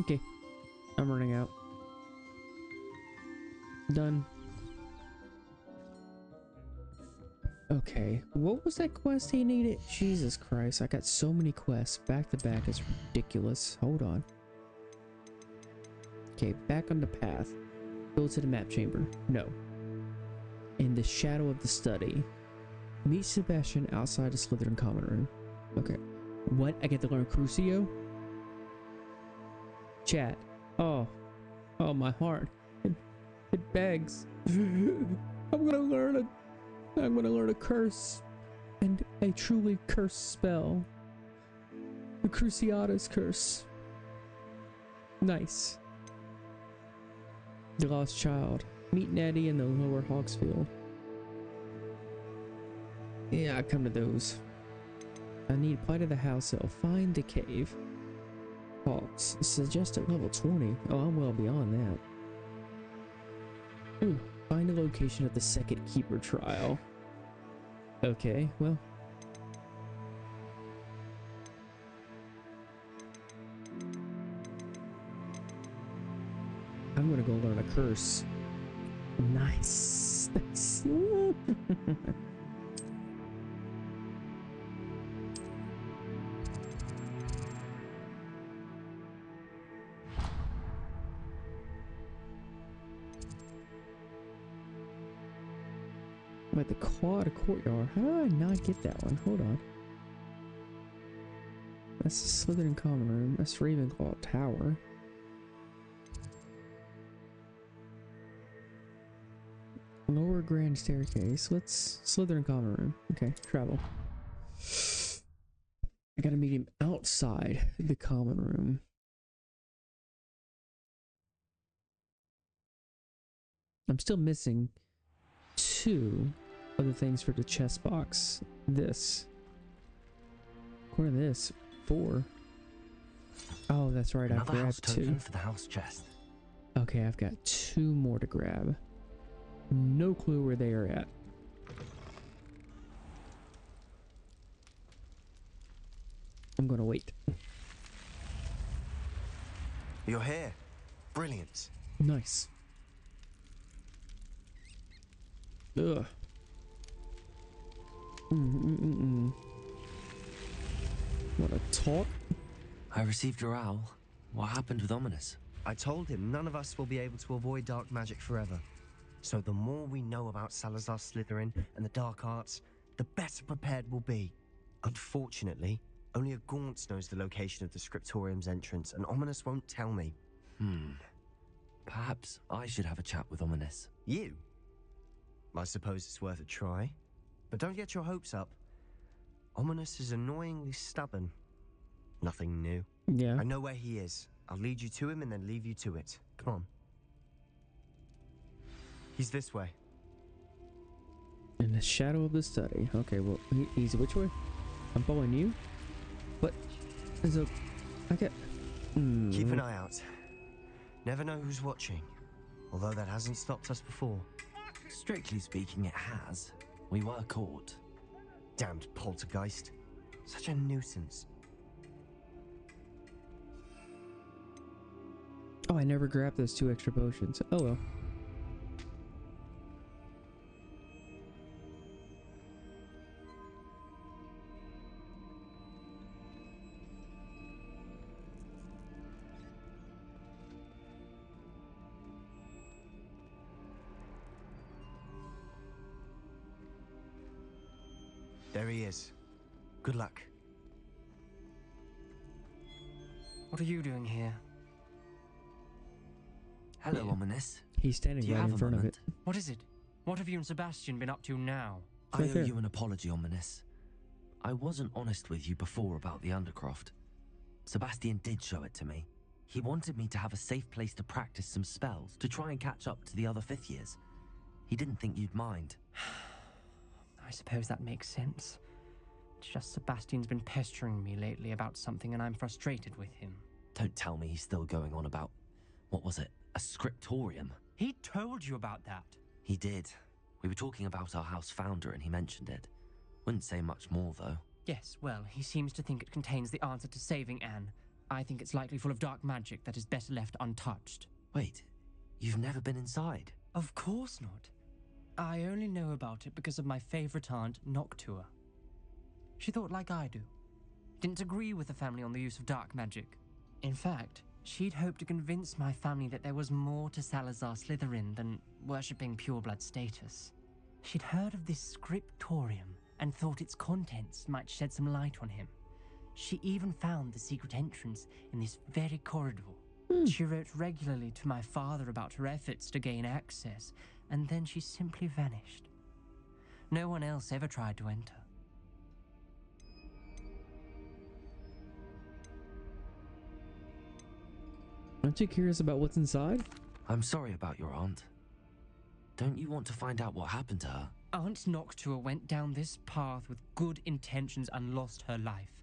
Okay. I'm running out. Done. Okay, what was that quest he needed? Jesus Christ, I got so many quests back to back. It's ridiculous. Hold on. Okay, back on the path. Go to the map chamber. No. In the shadow of the study. Meet Sebastian outside the Slytherin common room. Okay. What? I get to learn Crucio? Chat. Oh. Oh, my heart. It, it begs. I'm gonna learn a I'm gonna learn a curse. And a truly cursed spell. The Cruciatus curse. Nice. The Lost Child. Meet Natty in the lower Hogsfield. Yeah, I come to those. I need apply to the house cell. Find the cave. Hawks. Suggested level 20. Oh, I'm well beyond that. Ooh, find a location of the second keeper trial. Okay, well. I'm gonna go learn a curse. Nice. Nice. But the quad courtyard. How did I not get that one? Hold on. That's the Slytherin common room. That's Ravenclaw Tower. Lower grand staircase. Let's Slytherin common room. Okay, travel. I gotta meet him outside the common room. I'm still missing two other things for the chest box. This. According to this, four. Oh, that's right. I've Another house grabbed two. for the house chest. Okay, I've got two more to grab. No clue where they are at. I'm gonna wait. You're here. Brilliant. Nice. Ugh. Mm-mm-mm-mm. Wanna talk? I received your owl. What happened with Ominis? I told him none of us will be able to avoid dark magic forever. So the more we know about Salazar Slytherin and the dark arts, the better prepared we'll be. Unfortunately, only a Gaunt knows the location of the Scriptorium's entrance, and Ominis won't tell me. Hmm. Perhaps I should have a chat with Ominis. You? I suppose it's worth a try. But don't get your hopes up. Ominis is annoyingly stubborn. Nothing new. Yeah. I know where he is. I'll lead you to him and then leave you to it. Come on. He's this way. In the shadow of the study. Okay, well, he, he's which way? I'm following you? But There's a... I get... Hmm. Keep an eye out. Never know who's watching. Although that hasn't stopped us before. Strictly speaking, it has. We were caught. Damned poltergeist. Such a nuisance. Oh, I never grabbed those two extra potions. Oh well. He's standing Do you right have in a front moment? of it. What is it? What have you and Sebastian been up to now? I owe there. you an apology, Ominis. I wasn't honest with you before about the Undercroft. Sebastian did show it to me. He wanted me to have a safe place to practice some spells to try and catch up to the other fifth years. He didn't think you'd mind. I suppose that makes sense. It's just Sebastian's been pestering me lately about something and I'm frustrated with him. Don't tell me he's still going on about, what was it, a scriptorium? He told you about that. He did. We were talking about our house founder and he mentioned it. Wouldn't say much more though. Yes, well, he seems to think it contains the answer to saving Anne. I think it's likely full of dark magic that is better left untouched. Wait, you've never been inside? Of course not. I only know about it because of my favorite aunt, Noctua. She thought like I do. Didn't agree with the family on the use of dark magic. In fact, she'd hoped to convince my family that there was more to Salazar Slytherin than worshipping pureblood status. She'd heard of this scriptorium and thought its contents might shed some light on him. She even found the secret entrance in this very corridor. Hmm. She wrote regularly to my father about her efforts to gain access, and then she simply vanished. No one else ever tried to enter. Aren't you curious about what's inside? I'm sorry about your aunt. Don't you want to find out what happened to her? Aunt Noctua went down this path with good intentions and lost her life.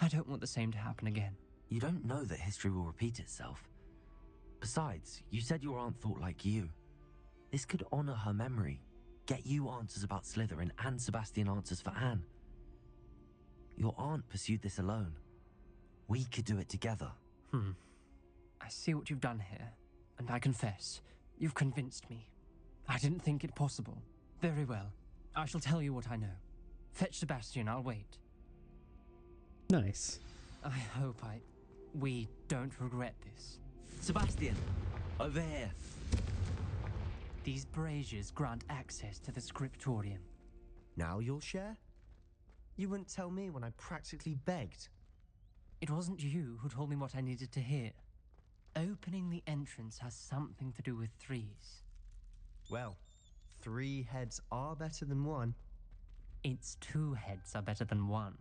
I don't want the same to happen again. You don't know that history will repeat itself. Besides, you said your aunt thought like you. This could honor her memory, get you answers about Slytherin and Sebastian answers for Anne. Your aunt pursued this alone. We could do it together. Hmm. I see what you've done here, and I confess, you've convinced me. I didn't think it possible. Very well. I shall tell you what I know. Fetch Sebastian, I'll wait. Nice. I hope I. we don't regret this. Sebastian! Over here! These braziers grant access to the scriptorium. Now you'll share? You wouldn't tell me when I practically begged. It wasn't you who told me what I needed to hear. Opening the entrance has something to do with threes. Well, three heads are better than one. It's two heads are better than one.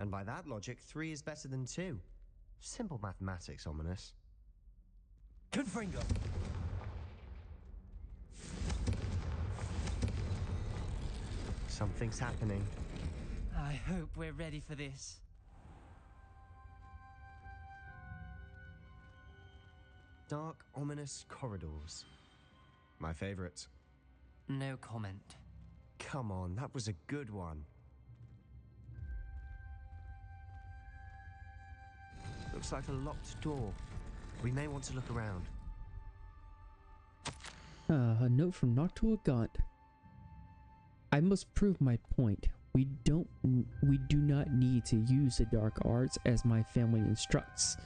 And by that logic, three is better than two. Simple mathematics, Ominis. Confringo! Something's happening. I hope we're ready for this. Dark, ominous corridors. My favorite. No comment. Come on, that was a good one. Looks like a locked door. We may want to look around. Uh, a note from Noctua Gaunt. I must prove my point. We don't. We do not need to use the dark arts as my family instructs.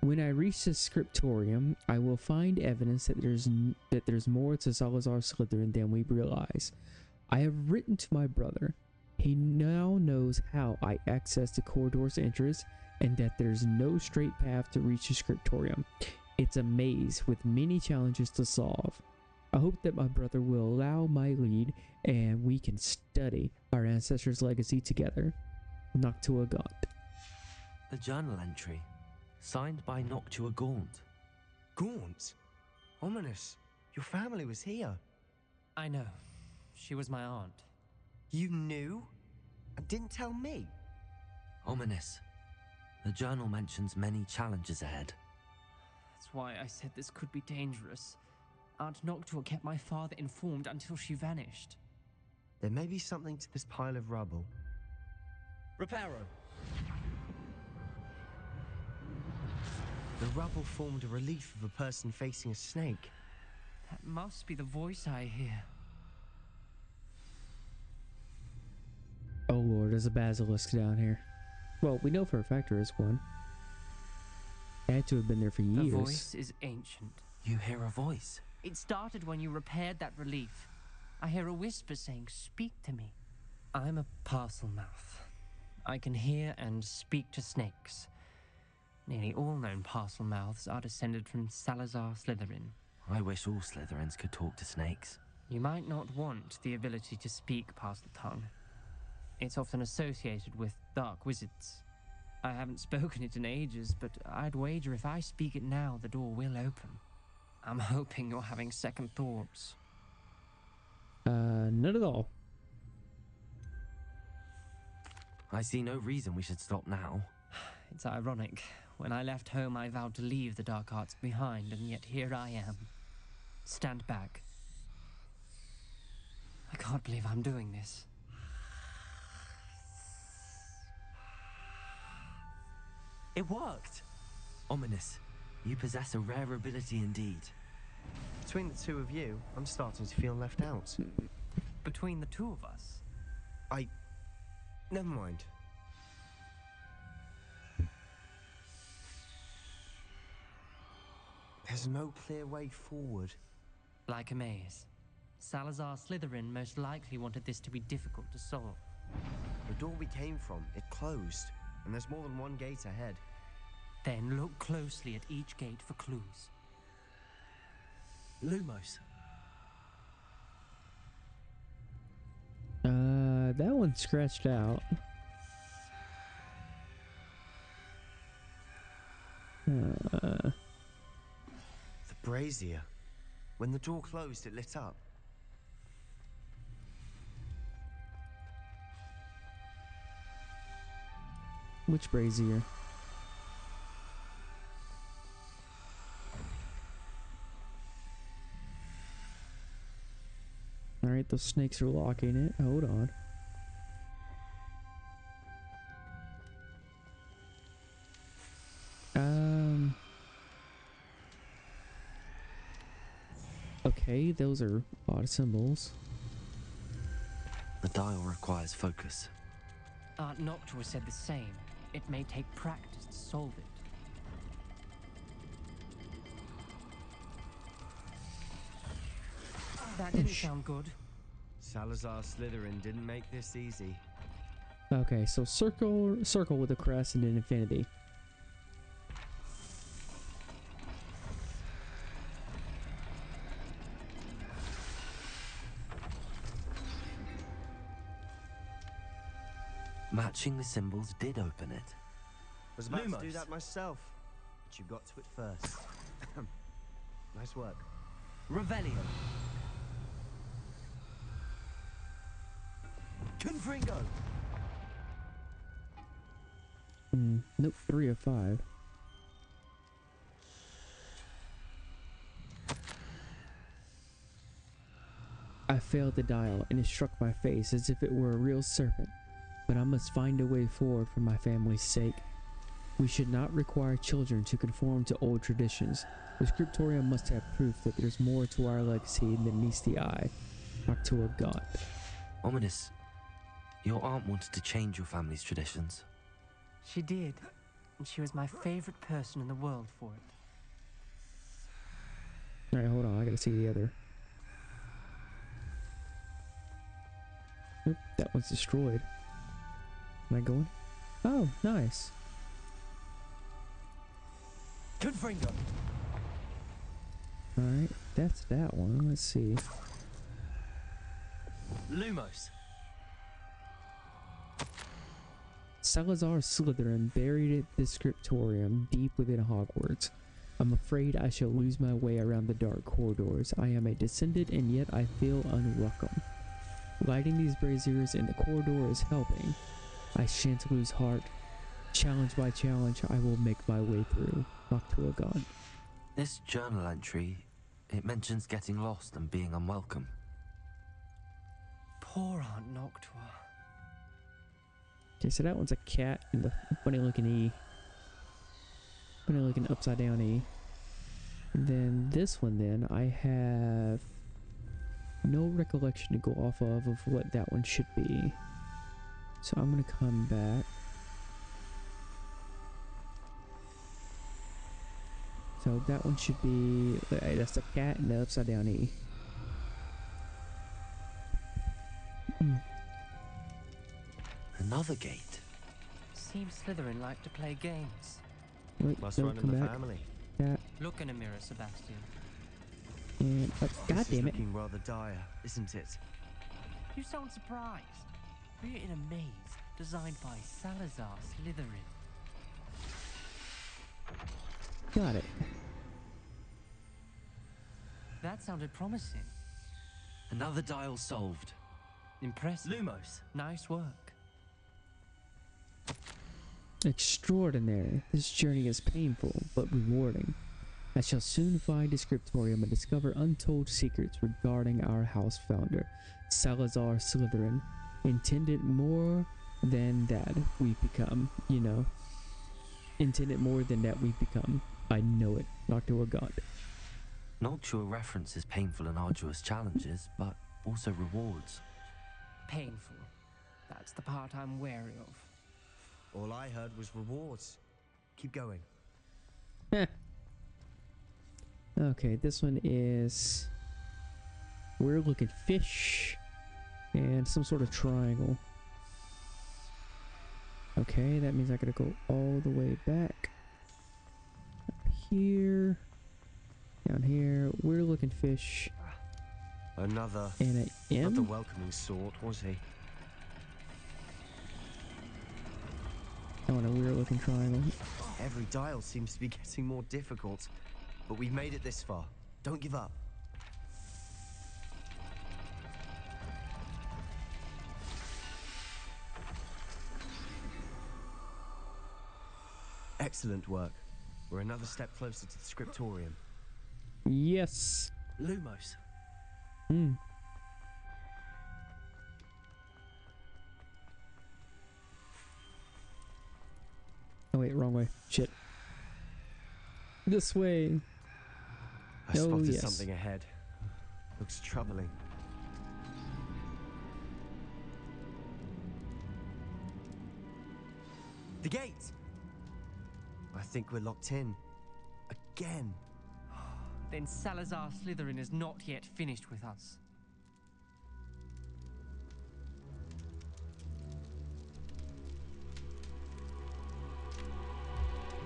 When I reach the scriptorium, I will find evidence that there's that there's more to Salazar Slytherin than we realize. I have written to my brother. He now knows how I access the corridor's entrance and that there's no straight path to reach the scriptorium. It's a maze with many challenges to solve. I hope that my brother will allow my lead and we can study our ancestors' legacy together. Noctua Gaunt. The journal entry, signed by Noctua Gaunt. Gaunt? Ominis. Your family was here. I know. She was my aunt. You knew? And didn't tell me? Ominis. The journal mentions many challenges ahead. That's why I said this could be dangerous. Aunt Noctua kept my father informed until she vanished. There may be something to this pile of rubble. Reparo. The rubble formed a relief of a person facing a snake. That must be the voice I hear. Oh lord, there's a basilisk down here. Well, we know for a fact there is one. It had to have been there for years. The years. voice is ancient. You hear a voice. It started when you repaired that relief. I hear a whisper saying, Speak to me. I'm a Parselmouth. I can hear and speak to snakes. Nearly all known Parselmouths are descended from Salazar Slytherin. I wish all Slytherins could talk to snakes. You might not want the ability to speak Parseltongue. It's often associated with dark wizards. I haven't spoken it in ages, but I'd wager if I speak it now, the door will open. I'm hoping you're having second thoughts. Uh, none at all. I see no reason we should stop now. It's ironic. When I left home, I vowed to leave the dark arts behind, and yet here I am. Stand back. I can't believe I'm doing this. It worked! Ominis, you possess a rare ability indeed. Between the two of you, I'm starting to feel left out. Between the two of us? I. Never mind. There's no clear way forward. Like a maze. Salazar Slytherin most likely wanted this to be difficult to solve. The door we came from, it closed, and there's more than one gate ahead. Then look closely at each gate for clues. Lumos. Uh, that one's scratched out. Uh, The brazier. When the door closed, it lit up. which brazier? All right, those snakes are locking it. Hold on. Okay, those are odd symbols. The dial requires focus. Aunt Noctua said the same. It may take practice to solve it. That didn't sound good. Salazar Slytherin didn't make this easy. Okay, so circle, circle with a crest and an infinity. Matching the symbols did open it. I was about to do that myself, but you got to it first. nice work. Revelio. Confringo. Hmm, nope, three of five. I failed the dial, and it struck my face as if it were a real serpent. But I must find a way forward for my family's sake. We should not require children to conform to old traditions. The scriptorium must have proof that there's more to our legacy than meets the eye. Noctua Gaunt. Ominis. Your aunt wanted to change your family's traditions. She did. And she was my favorite person in the world for it. Alright, hold on, I gotta see the other. Oop, that one's destroyed. Am I going? Oh, nice. Good Confringo. Alright, that's that one. Let's see. Lumos. Salazar Slytherin buried at the scriptorium deep within Hogwarts. I'm afraid I shall lose my way around the dark corridors. I am a descendant and yet I feel unwelcome. Lighting these braziers in the corridor is helping. I shan't lose heart. Challenge by challenge, I will make my way through. Noctua Gaunt. This journal entry, it mentions getting lost and being unwelcome. Poor Aunt Noctua. Okay, so that one's a cat and the funny looking E. Funny looking upside down E. And then this one then, I have no recollection to go off of of what that one should be. So I'm gonna come back. So that one should be, that's the cat and the upside down E. Mm. Another gate. Seems Slytherin like to play games. Wait, Must run in the back. family. That Look in a mirror, Sebastian. and oh, God damn is it! looking rather dire, isn't it? You sound surprised. We're in a maze designed by Salazar Slytherin. Got it. That sounded promising. Another dial solved. Impressive. Lumos. Nice work. Extraordinary. This journey is painful, but rewarding. I shall soon find the scriptorium and discover untold secrets regarding our house founder, Salazar Slytherin. Intended more than that we become, you know. intended more than that we've become. I know it, Dr. Noctua Gaunt. Noctua references painful and arduous challenges, but also rewards. Painful. That's the part I'm wary of. All I heard was rewards. Keep going. Okay, this one is we're looking fish and some sort of triangle. Okay, that means I gotta go all the way back. Up here. Down here. We're looking fish. Another. And a Not the welcoming sort, was he? Oh, and a weird looking triangle. Every dial seems to be getting more difficult. But we've made it this far. Don't give up. Excellent work. We're another step closer to the scriptorium. Yes. Lumos. Hmm. Oh wait, wrong way. Shit. This way. I Oh, spotted yes. something ahead. Looks troubling. The gate! I think we're locked in. Again. Then Salazar Slytherin is not yet finished with us.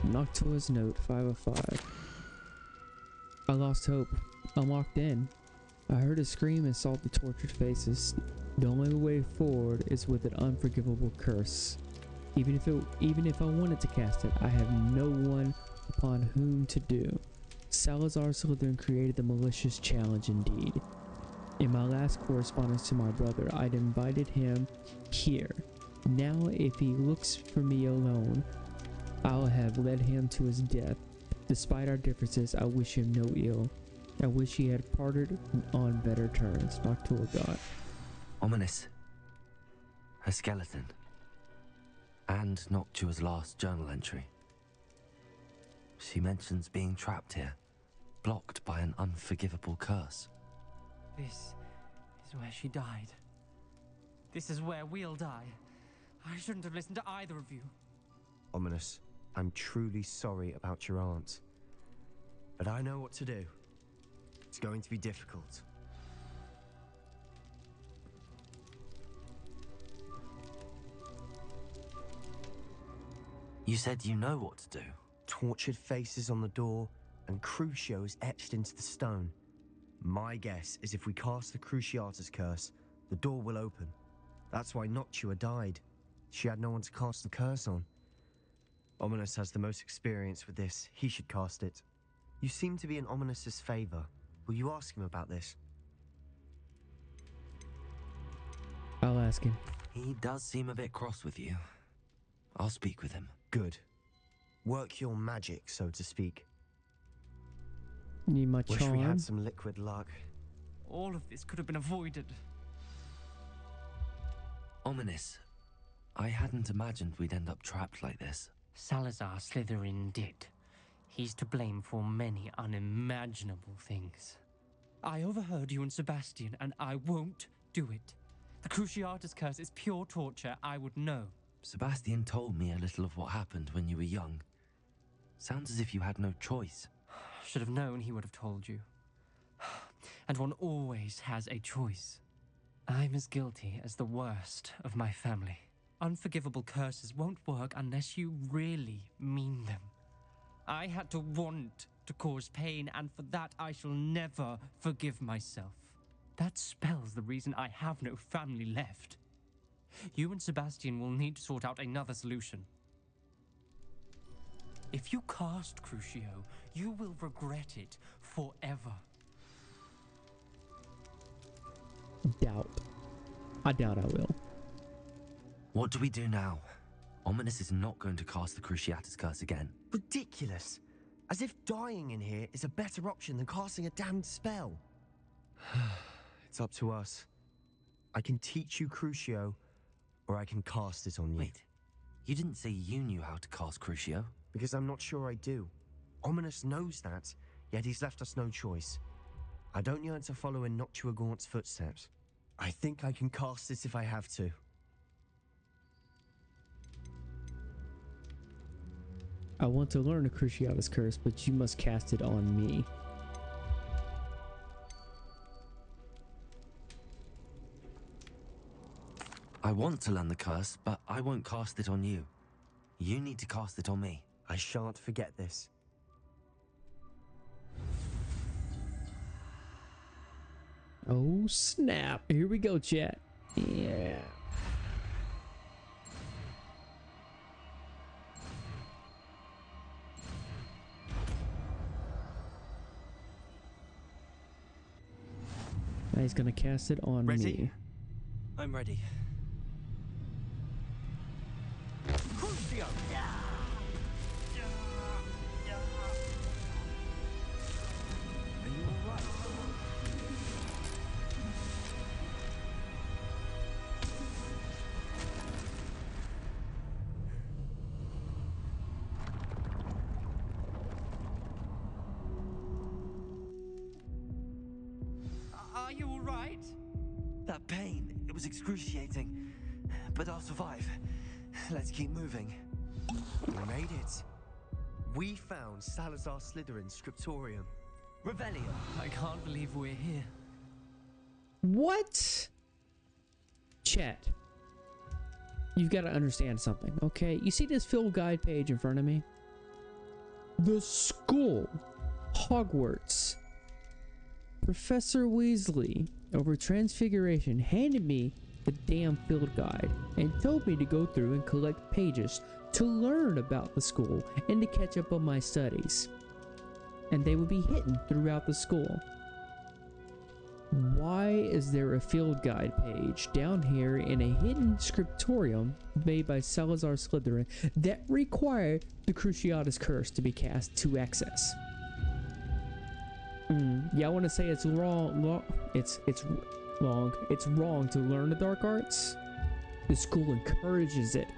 Noctua's note 505. I lost hope. I'm locked in. I heard a scream and saw the tortured faces. The only way forward is with an unforgivable curse. Even if it, even if I wanted to cast it, I have no one upon whom to do. Salazar Slytherin created the malicious challenge indeed. In my last correspondence to my brother, I'd invited him here. Now, if he looks for me alone, I'll have led him to his death. Despite our differences, I wish him no ill. I wish he had parted on better terms. Noctua Gaunt. Ominis. A skeleton. And Noctua's last journal entry. She mentions being trapped here, blocked by an unforgivable curse. This is where she died. This is where we'll die. I shouldn't have listened to either of you. Ominis, I'm truly sorry about your aunt. But I know what to do. It's going to be difficult. You said you know what to do. Tortured faces on the door and Crucios etched into the stone. My guess is if we cast the Cruciatus curse, the door will open. That's why Noctua died. She had no one to cast the curse on. Ominis has the most experience with this. He should cast it. You seem to be in Ominis's favor. Will you ask him about this? I'll ask him. He does seem a bit cross with you. I'll speak with him. Good. Work your magic, so to speak. Need my Wish charm. we had some liquid luck. All of this could have been avoided. Ominis. I hadn't imagined we'd end up trapped like this. Salazar Slytherin did. He's to blame for many unimaginable things. I overheard you and Sebastian, and I won't do it. The Cruciatus curse is pure torture. I would know. Sebastian told me a little of what happened when you were young. Sounds as if you had no choice. Should have known he would have told you. And one always has a choice. I'm as guilty as the worst of my family. Unforgivable curses won't work unless you really mean them. I had to want to cause pain, and for that I shall never forgive myself. That spells the reason I have no family left. You and Sebastian will need to sort out another solution. If you cast Crucio, you will regret it forever. Doubt. I doubt I will. What do we do now? Ominis is not going to cast the Cruciatus curse again. Ridiculous. As if dying in here is a better option than casting a damned spell. it's up to us. I can teach you Crucio, or I can cast it on you. Wait, you didn't say you knew how to cast Crucio. Because I'm not sure I do. Ominis knows that, yet he's left us no choice. I don't yearn to follow in Noctua Gaunt's footsteps. I think I can cast this if I have to. I want to learn a Cruciatus curse, but you must cast it on me. I want to learn the curse, but I won't cast it on you. You need to cast it on me. I shan't forget this. Oh snap! Here we go, chat. Yeah. He's gonna cast it on Ready? me. I'm ready. Slytherin's scriptorium. Revelio. I can't believe we're here. What? Chat. You've got to understand something, okay? You see this field guide page in front of me? The school, Hogwarts. Professor Weasley, over Transfiguration, handed me the damn field guide and told me to go through and collect pages to learn about the school and to catch up on my studies. And they would be hidden throughout the school. Why is there a field guide page down here in a hidden scriptorium made by Salazar Slytherin that required the Cruciatus Curse to be cast to access? Mm, yeah, I want to say it's wrong. Lo- it's it's wrong. It's wrong to learn the dark arts. The school encourages it.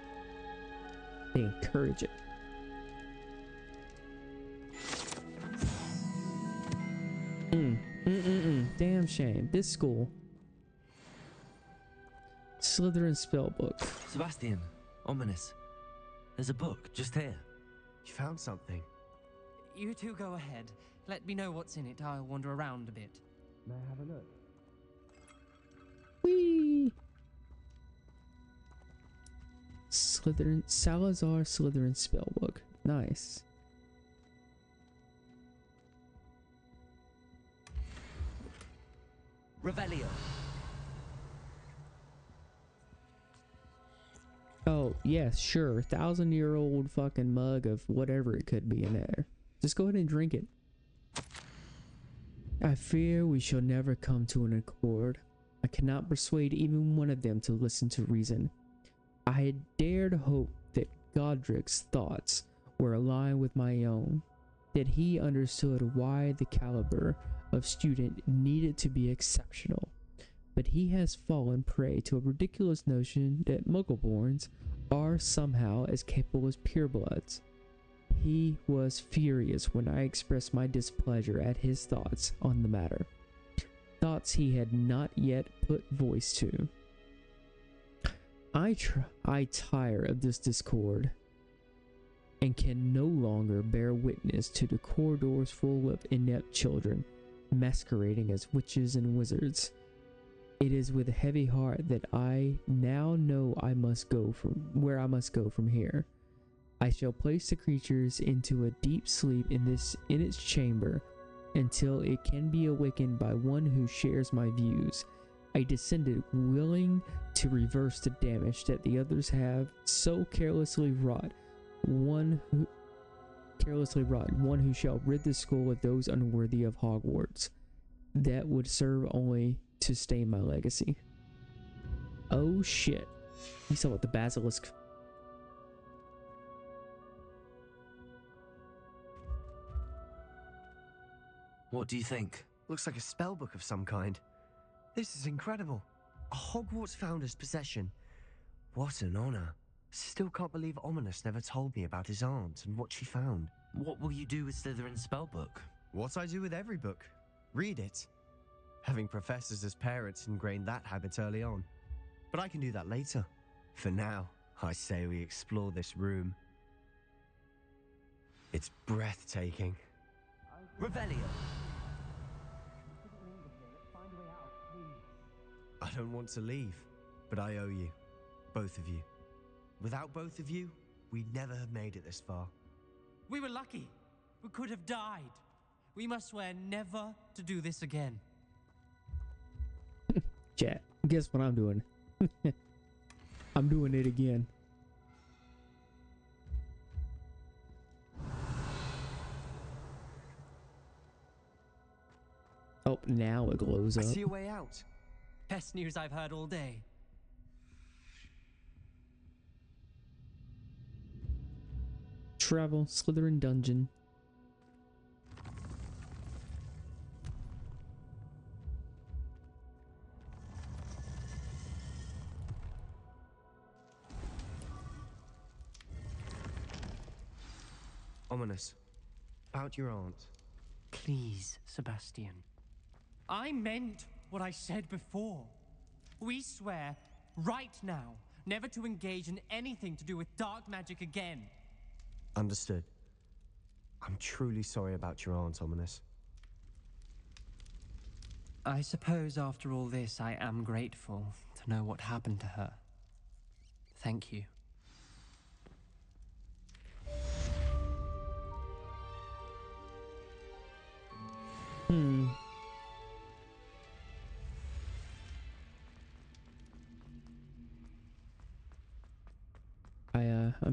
They encourage it. Mm, mm, mm, mm. Damn shame. This school. Slytherin spellbook. Sebastian, Ominis. There's a book just here. You found something. You two go ahead. Let me know what's in it. I'll wander around a bit. May I have a look? Whee! Slytherin, Salazar Slytherin spellbook. Nice. Revelio. Oh, yes, sure. Thousand year old fucking mug of whatever it could be in there. Just go ahead and drink it. I fear we shall never come to an accord. I cannot persuade even one of them to listen to reason. I had dared hope that Godric's thoughts were aligned with my own, that he understood why the caliber of student needed to be exceptional. But he has fallen prey to a ridiculous notion that Muggleborns are somehow as capable as purebloods. He was furious when I expressed my displeasure at his thoughts on the matter. Thoughts he had not yet put voice to. I tr- I tire of this discord and can no longer bear witness to the corridors full of inept children masquerading as witches and wizards. It is with a heavy heart that I now know I must go from where I must go from here. I shall place the creatures into a deep sleep in this in its chamber until it can be awakened by one who shares my views. I descended willing to reverse the damage that the others have so carelessly wrought. One who carelessly wrought, one who shall rid the school of those unworthy of Hogwarts. That would serve only to stain my legacy. Oh shit. You saw what the basilisk What do you think? Looks like a spellbook of some kind. This is incredible. A Hogwarts founder's possession. What an honor. Still can't believe Ominis never told me about his aunt and what she found. What will you do with Slytherin's spellbook? What I do with every book. Read it. Having professors as parents ingrained that habit early on. But I can do that later. For now, I say we explore this room. It's breathtaking. Revelio! I don't want to leave, but I owe you. Both of you. Without both of you, we'd never have made it this far. We were lucky. We could have died. We must swear never to do this again. Chat. Guess what I'm doing? I'm doing it again. Oh, now it glows up. I see a way out. Best news I've heard all day. Travel Slytherin dungeon. Ominis. About your aunt. Please, Sebastian. I meant what I said before. We swear, right now, never to engage in anything to do with dark magic again. Understood. I'm truly sorry about your aunt, Ominis. I suppose after all this, I am grateful to know what happened to her. Thank you.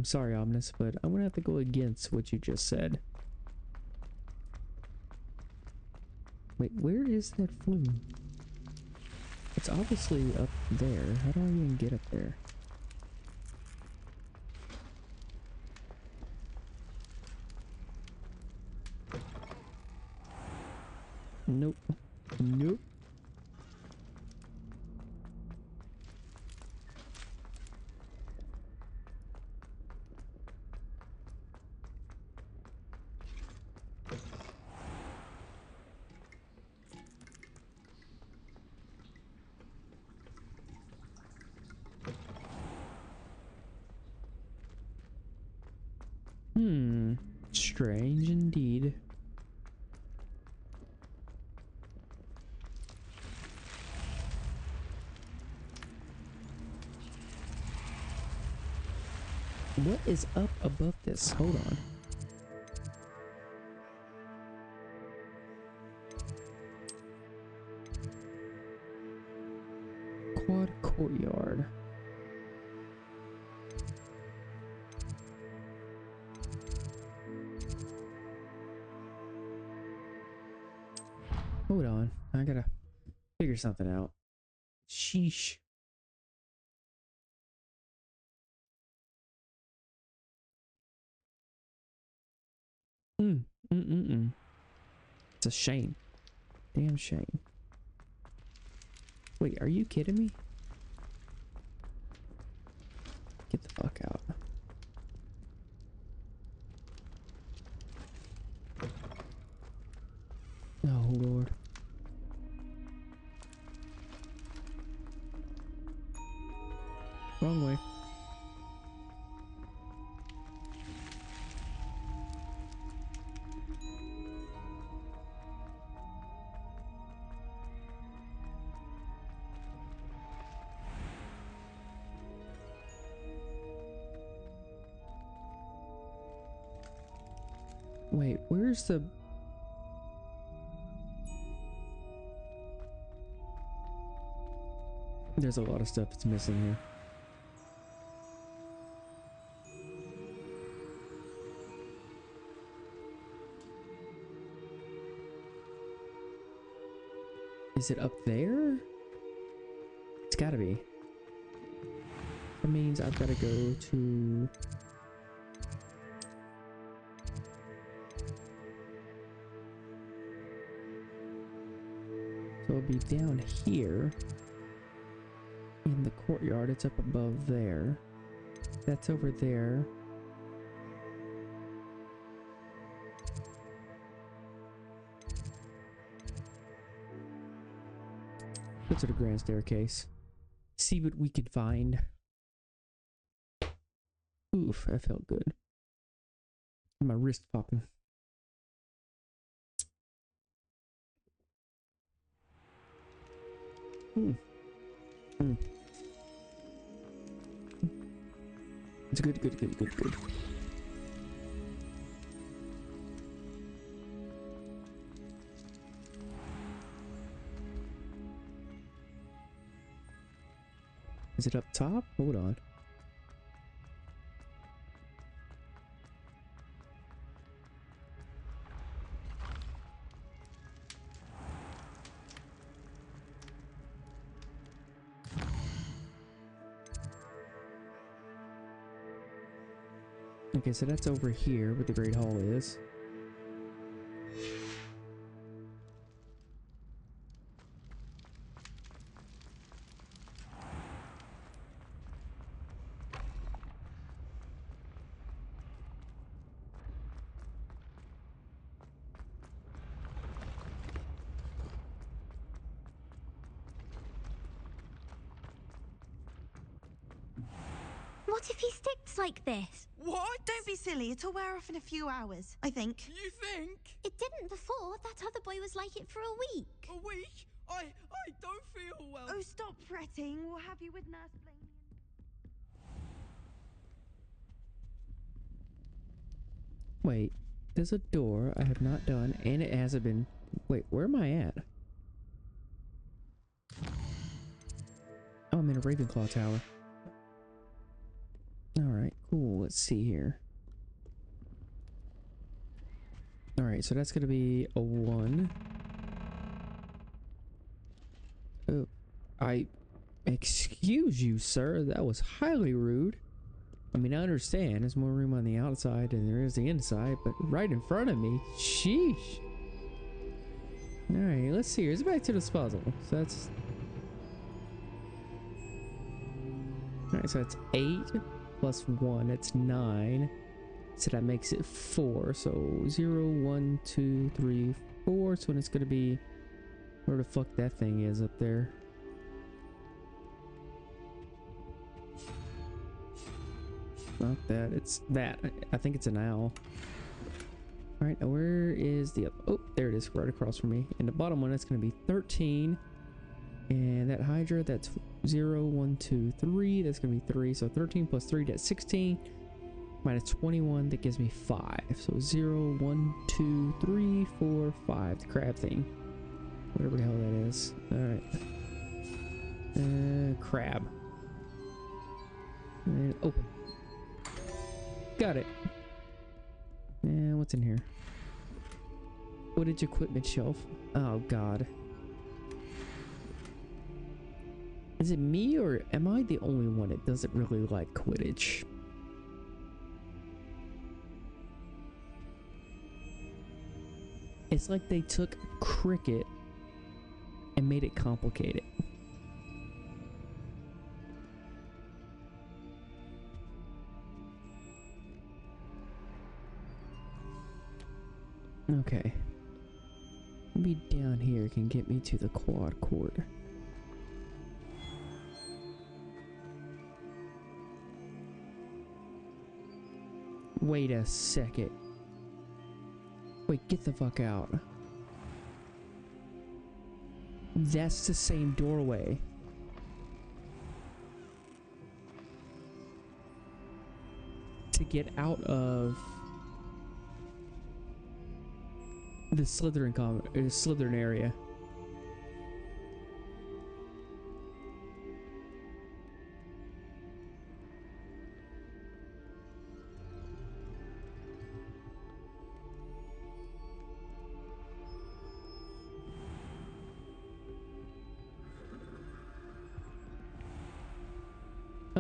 I'm sorry, Ominis, but I'm gonna have to go against what you just said. Wait, where is that flume? It's obviously up there. How do I even get up there? Nope. Nope. Hmm. Strange indeed. What is up above this? Hold on. Quad courtyard. Hold on. I gotta figure something out. Sheesh. A shame. Damn shame. Wait, are you kidding me? Get the fuck out. There's a lot of stuff that's missing here. Is it up there? It's gotta be. That means I've gotta go to... down here in the courtyard. It's up above there. That's over there. Go to the grand staircase. See what we could find. Oof, that felt good. My wrist popping. Hmm. Hmm. It's good, good, good, good, good. Is it up top? Hold on. Okay, so that's over here where the Great Hall is. What if he sticks like this? What? Don't be silly. It'll wear off in a few hours, I think. You think? It didn't before. That other boy was like it for a week. A week? I I don't feel well. Oh, stop fretting. We'll have you with Nurse Blainey. Wait, there's a door I have not done, and it hasn't been. Wait, where am I at? Oh, I'm in a Ravenclaw tower. Alright, cool. Let's see here. Alright, so that's gonna be a one. Oh, I. Excuse you, sir. That was highly rude. I mean, I understand there's more room on the outside than there is the inside, but right in front of me, sheesh. Alright, let's see. here. It's back to this puzzle. So that's. Alright, so that's eight plus one, that's nine. So that makes it four. So zero, one, two, three, four. So it's gonna be where the fuck that thing is up there. Not that, it's that. I think it's an owl. Alright, now where is the Oh, there it is, right across from me. And the bottom one, that's gonna be 13. And that Hydra, that's 0, 1, 2, 3. That's going to be 3. So 13 plus 3, that's 16. Minus 21, that gives me 5. So 0, 1, 2, 3, 4, 5. The crab thing. Whatever the hell that is. Alright. Uh, crab. And open. Got it. And what's in here? Footage equipment shelf. Oh, God. Is it me or am I the only one that doesn't really like Quidditch? It's like they took cricket and made it complicated. Okay. Maybe down here can get me to the quad court. Wait a second. Wait, get the fuck out. That's the same doorway. To get out of the Slytherin com uh, Slytherin area.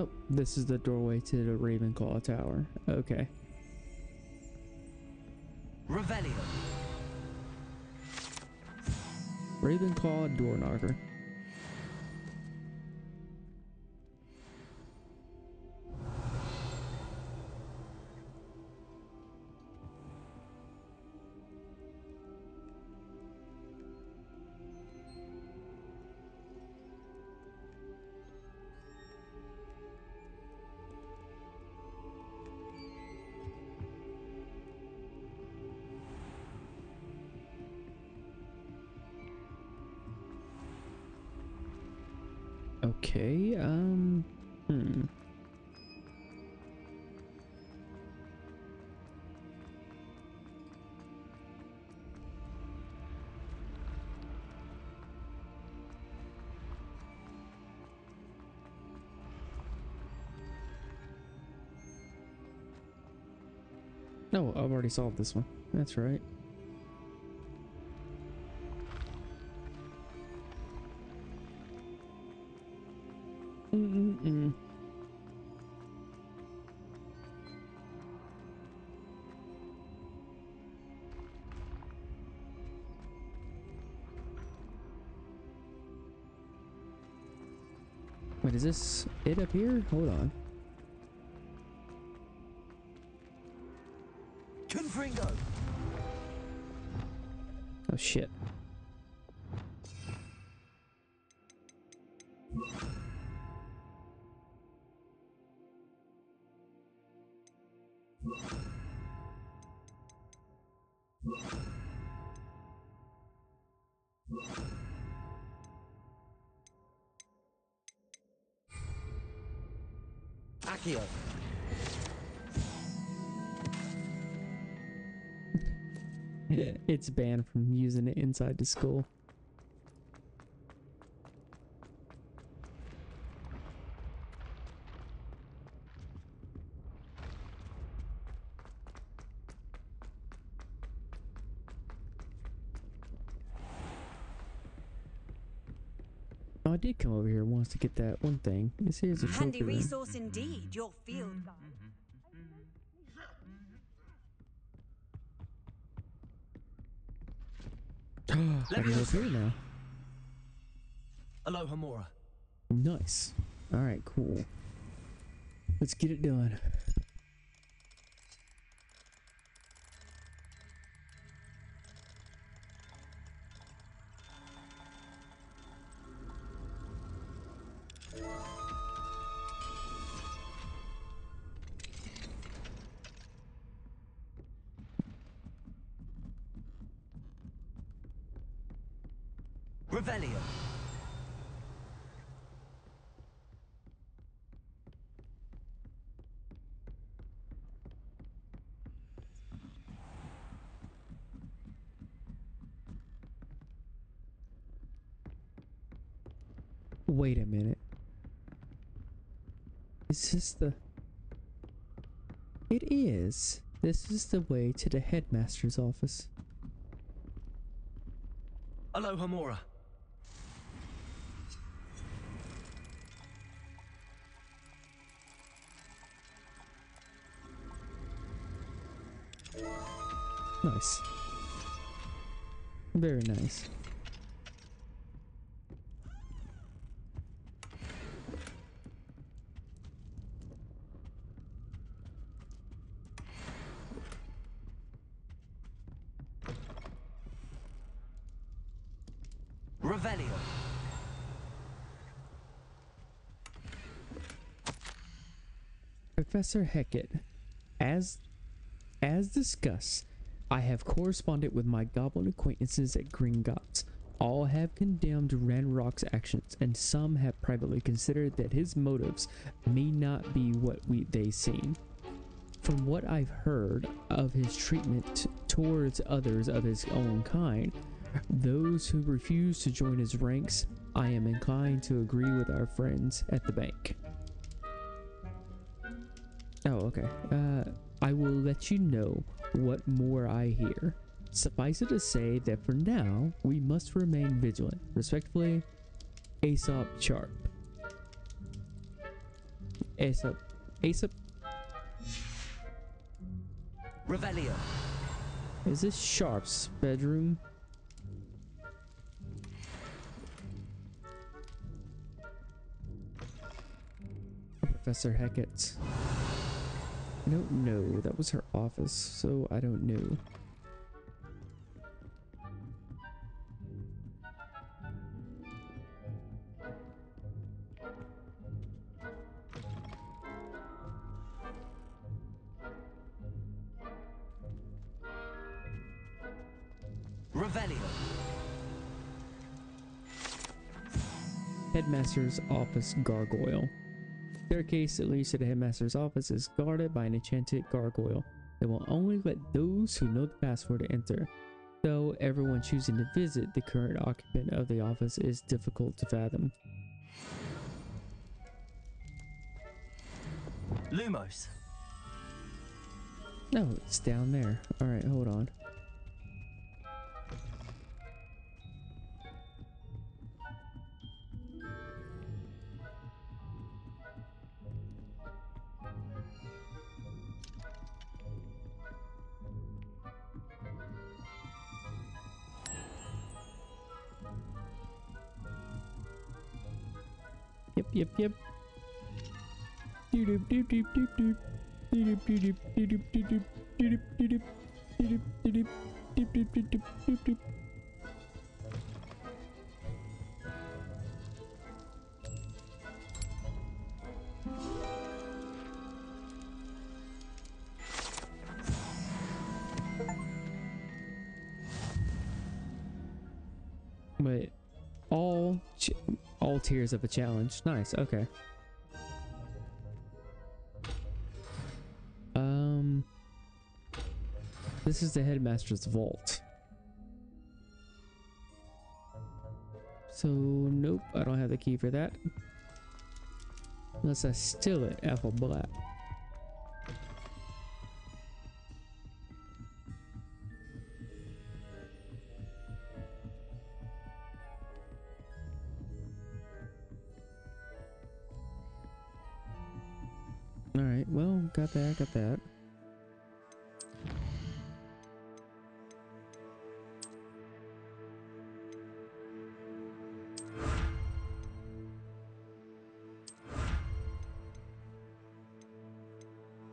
Oh, this is the doorway to the Ravenclaw Tower. Okay. Revelio. Ravenclaw door knocker. I've already solved this one. That's right. Mm-mm-mm. Wait, is this it up here? Hold on. Accio. it's banned from using it inside the school. Oh, I did come over here once to get that one thing. This here's a Handy trophy room. resource indeed, your field guide. I can go through now. Alohomora. Nice. All right, cool. Let's get it done. The... It is. This is the way to the headmaster's office. Alohomora. Nice. Very nice. Revelio. Professor Hecat, as as discussed, I have corresponded with my goblin acquaintances at Gringotts. All have condemned Ranrock's actions, and some have privately considered that his motives may not be what we they seem. From what I've heard of his treatment towards others of his own kind, those who refuse to join his ranks, I am inclined to agree with our friends at the bank. Oh, okay. Uh, I will let you know what more I hear. Suffice it to say that for now, we must remain vigilant. Respectfully, Aesop Sharp. Aesop. Aesop. Revelio. Is this Sharp's bedroom? Professor Hecate. I don't know. That was her office, so I don't know. Headmaster's Office Gargoyle. The staircase that leads to the headmaster's office is guarded by an enchanted gargoyle. that will only let those who know the password enter. Though everyone choosing to visit the current occupant of the office is difficult to fathom. Lumos. No, it's down there. Alright, hold on. Yep. Doop doop doop doop doop doop. Doop doop doop doop doop doop doop doop doop doop doop doop doop. But all all tiers of a challenge. Nice. Okay. Um, this is the headmaster's vault. So nope, I don't have the key for that. Unless I steal it, Apple Black. Got that, got that.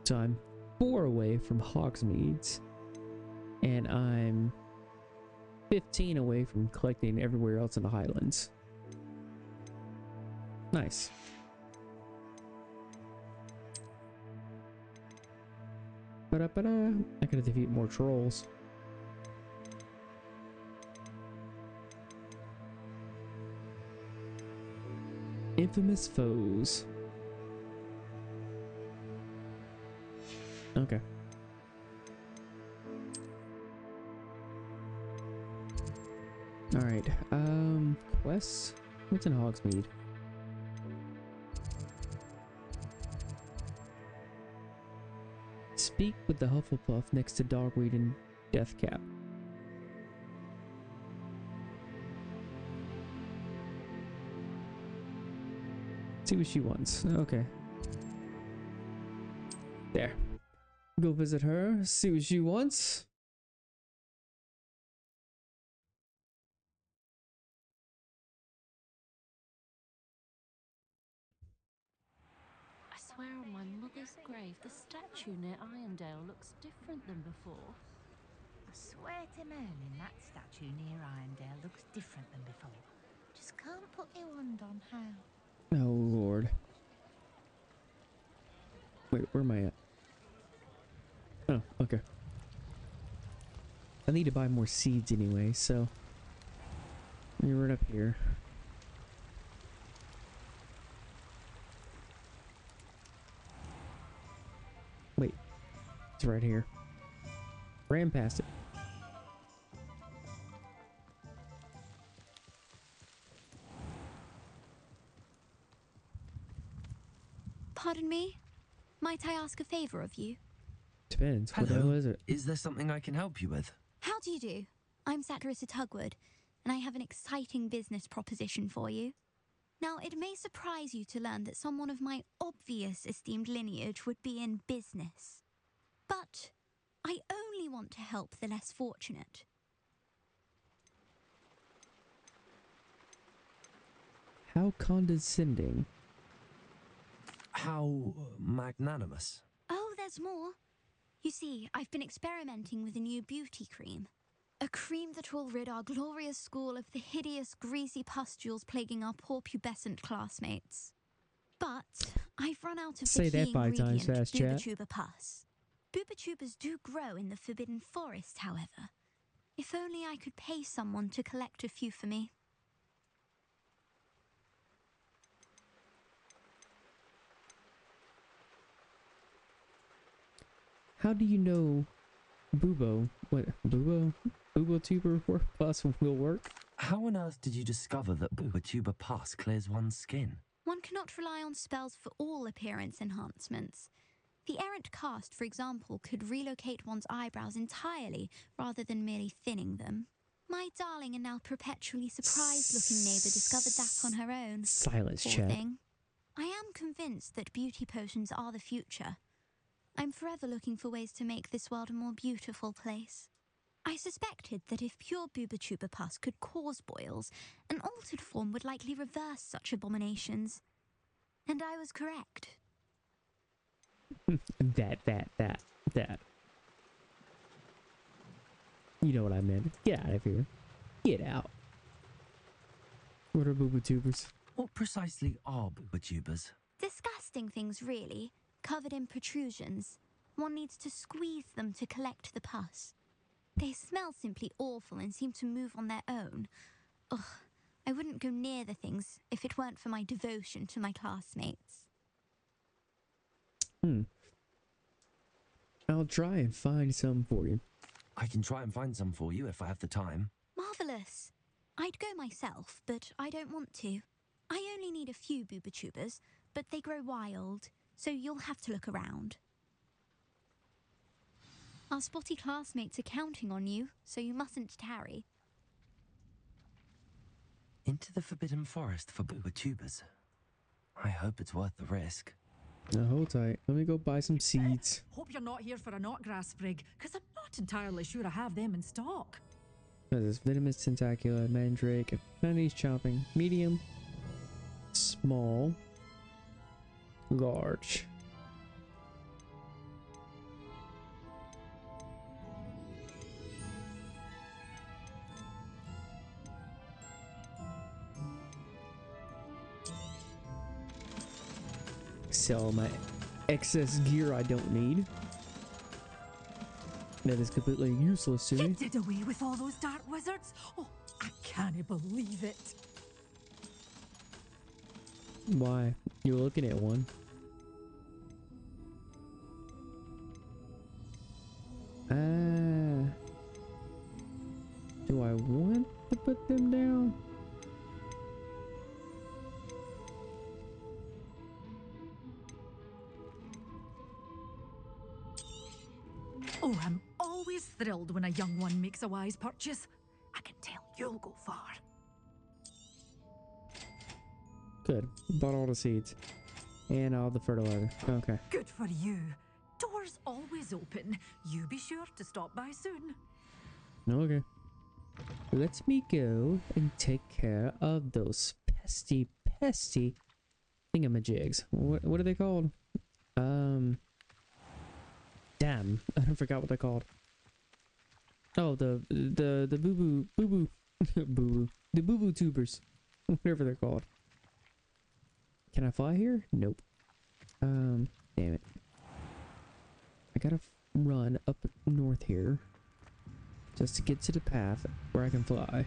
So I'm four away from Hogsmeade's, and I'm 15 away from collecting everywhere else in the Highlands. Nice. Ba-da-ba-da. I gotta defeat more trolls. Infamous foes. Okay. Alright, um, quests? What's in Hogsmeade? Speak with the Hufflepuff next to Dogweed and Deathcap. See what she wants. Okay. There. Go visit her, see what she wants. I swear on my mother's grave, the statue near Irondale looks different than before. I swear to Merlin, that statue near Irondale looks different than before. Just can't put your wand on how. Oh lord. Wait, where am I at? Oh, okay. I need to buy more seeds anyway, so let me run up here. It's right here. Ran past it. Pardon me? Might I ask a favor of you? Depends. What the hell is it? Is there something I can help you with? How do you do? I'm Sacharissa Tugwood, and I have an exciting business proposition for you. Now, it may surprise you to learn that someone of my obvious esteemed lineage would be in business. But I only want to help the less fortunate. How condescending. How magnanimous. Oh, there's more. You see, I've been experimenting with a new beauty cream. A cream that will rid our glorious school of the hideous, greasy pustules plaguing our poor pubescent classmates. But I've run out of Say the that key five times ingredient, fast, chat. Booba pus. Bubotubers do grow in the Forbidden Forest, however. If only I could pay someone to collect a few for me. How do you know Bubo, what, Bubo? Bubo Tuber Plus will work? How on earth did you discover that Bubo pass clears one's skin? One cannot rely on spells for all appearance enhancements. The errant cast, for example, could relocate one's eyebrows entirely rather than merely thinning them. My darling and now perpetually surprised looking neighbour discovered that on her own. Silence, Poor chat. thing. I am convinced that beauty potions are the future. I'm forever looking for ways to make this world a more beautiful place. I suspected that if pure Bubotuber pus could cause boils, an altered form would likely reverse such abominations. And I was correct. that, that, that, that. You know what I meant. Get out of here. Get out. What are Bubotubers? What precisely are Bubotubers? Disgusting things, really, covered in protrusions. One needs to squeeze them to collect the pus. They smell simply awful and seem to move on their own. Ugh, I wouldn't go near the things if it weren't for my devotion to my classmates. Hmm. I'll try and find some for you. I can try and find some for you if I have the time. Marvellous. I'd go myself, but I don't want to. I only need a few Bubotubers, but they grow wild, so you'll have to look around. Our spotty classmates are counting on you, so you mustn't tarry. Into the Forbidden Forest for Bubotubers. I hope it's worth the risk. Now hold tight. Let me go buy some seeds. Hope you're not here for a knotgrass sprig, because I'm not entirely sure I have them in stock. Is this? Venomous tentacula, mandrake, pennies chopping, medium, small, large. Sell my excess gear I don't need. That is completely useless to me. You did away with all those dark wizards? Oh, I can't believe it. Why? You're looking at one. Ah. Do I want to put them down? Thrilled when a young one makes a wise purchase. I can tell you'll go far. Good. Bought all the seeds. And all the fertilizer. Okay. Good for you. Doors always open. You be sure to stop by soon. Okay. Let me go and take care of those pesty, pesty thingamajigs. What, what are they called? Um. Damn, I forgot what they're called. Oh, the the the boo boo boo boo boo boo the boo boo tubers, whatever they're called. Can I fly here? Nope. Um, damn it. I gotta run up north here just to get to the path where I can fly.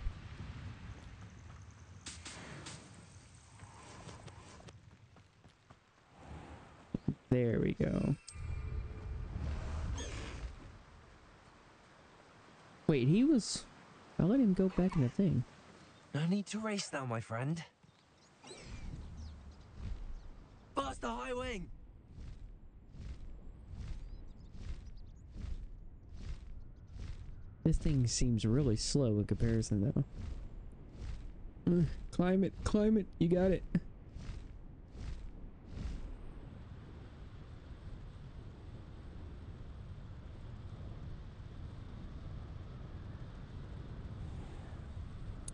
There we go. Wait, he was. I let him go back in the thing. No need to race now, my friend. Past the Highwing! This thing seems really slow in comparison, though. Mm, climb it, climb it, you got it.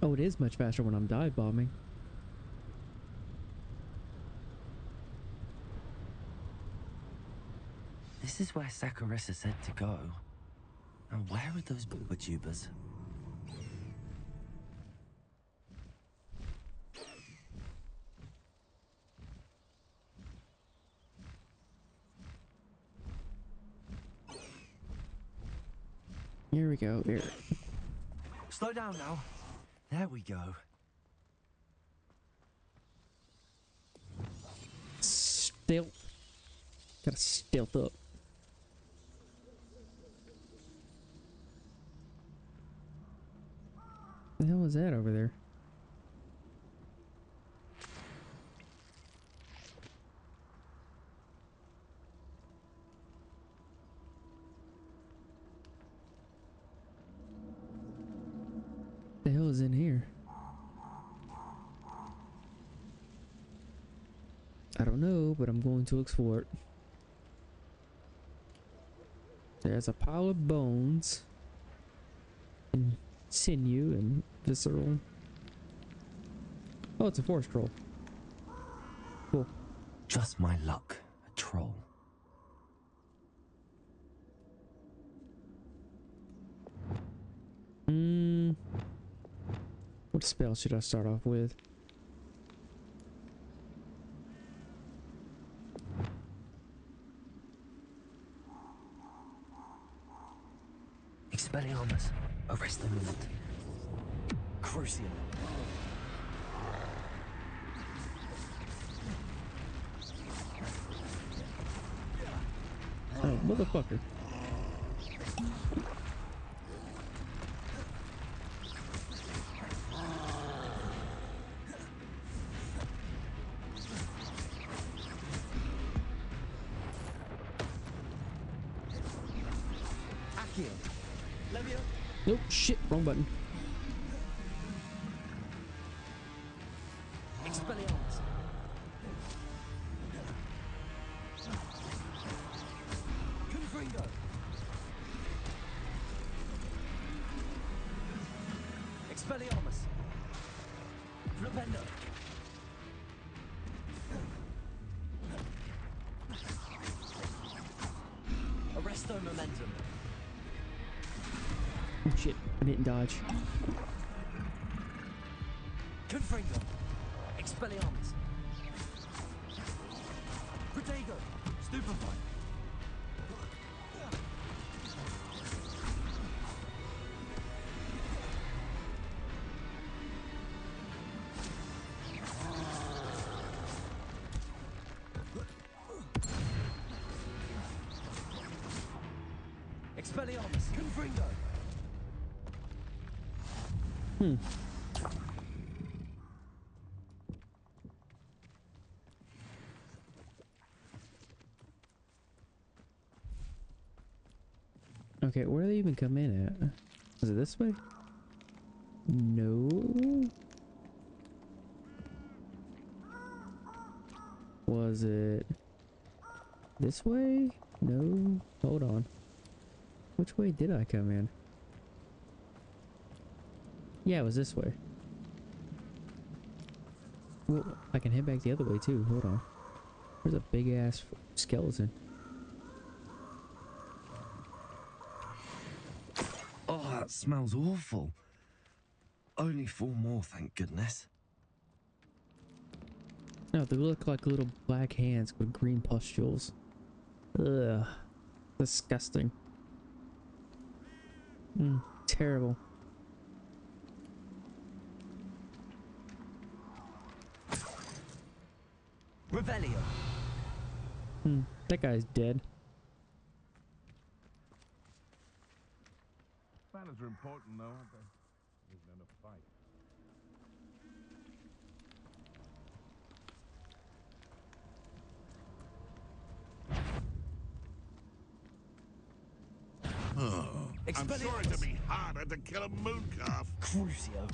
Oh, it is much faster when I'm dive bombing. This is where Sacharissa said to go. Now, where are those Bubotubers? Here we go. Here. Slow down now. There we go. Stealth. Gotta stealth up. The hell was that over there? The hell is in here? I don't know, but I'm going to explore it. There's a pile of bones and sinew and visceral. Oh, it's a forest troll. Cool. Just my luck, a troll. Hmm. What spell should I start off with? Expelliarmus, Arresto Momentum. Crucium. Oh, motherfucker. Wrong button. Hmm. Okay, where do they even come in at? Is it this way? No. Was it this way? No. Hold on. Which way did I come in? Yeah, it was this way. Well, I can head back the other way too. Hold on. There's a big ass skeleton. Oh, that smells awful. Only four more, thank goodness. No, they look like little black hands with green pustules. Ugh. Disgusting. Mm, terrible. Revelio. Hmm, that guy's dead. Manners are important, though, aren't they? There's none to fight. Oh, I'm sorry to be to kill a moon calf. Crucio.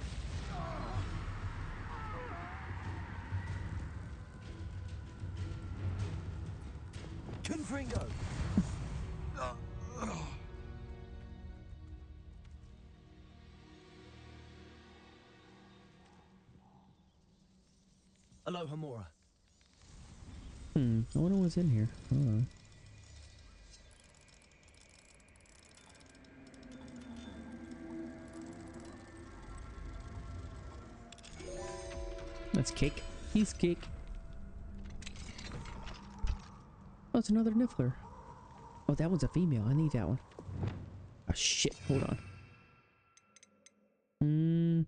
Confringo. Alohomora. Hmm, I wonder what's in here. Hold on. That's kick. He's kick. Oh, it's another Niffler. Oh, that one's a female. I need that one. Oh, shit. Hold on. Hmm.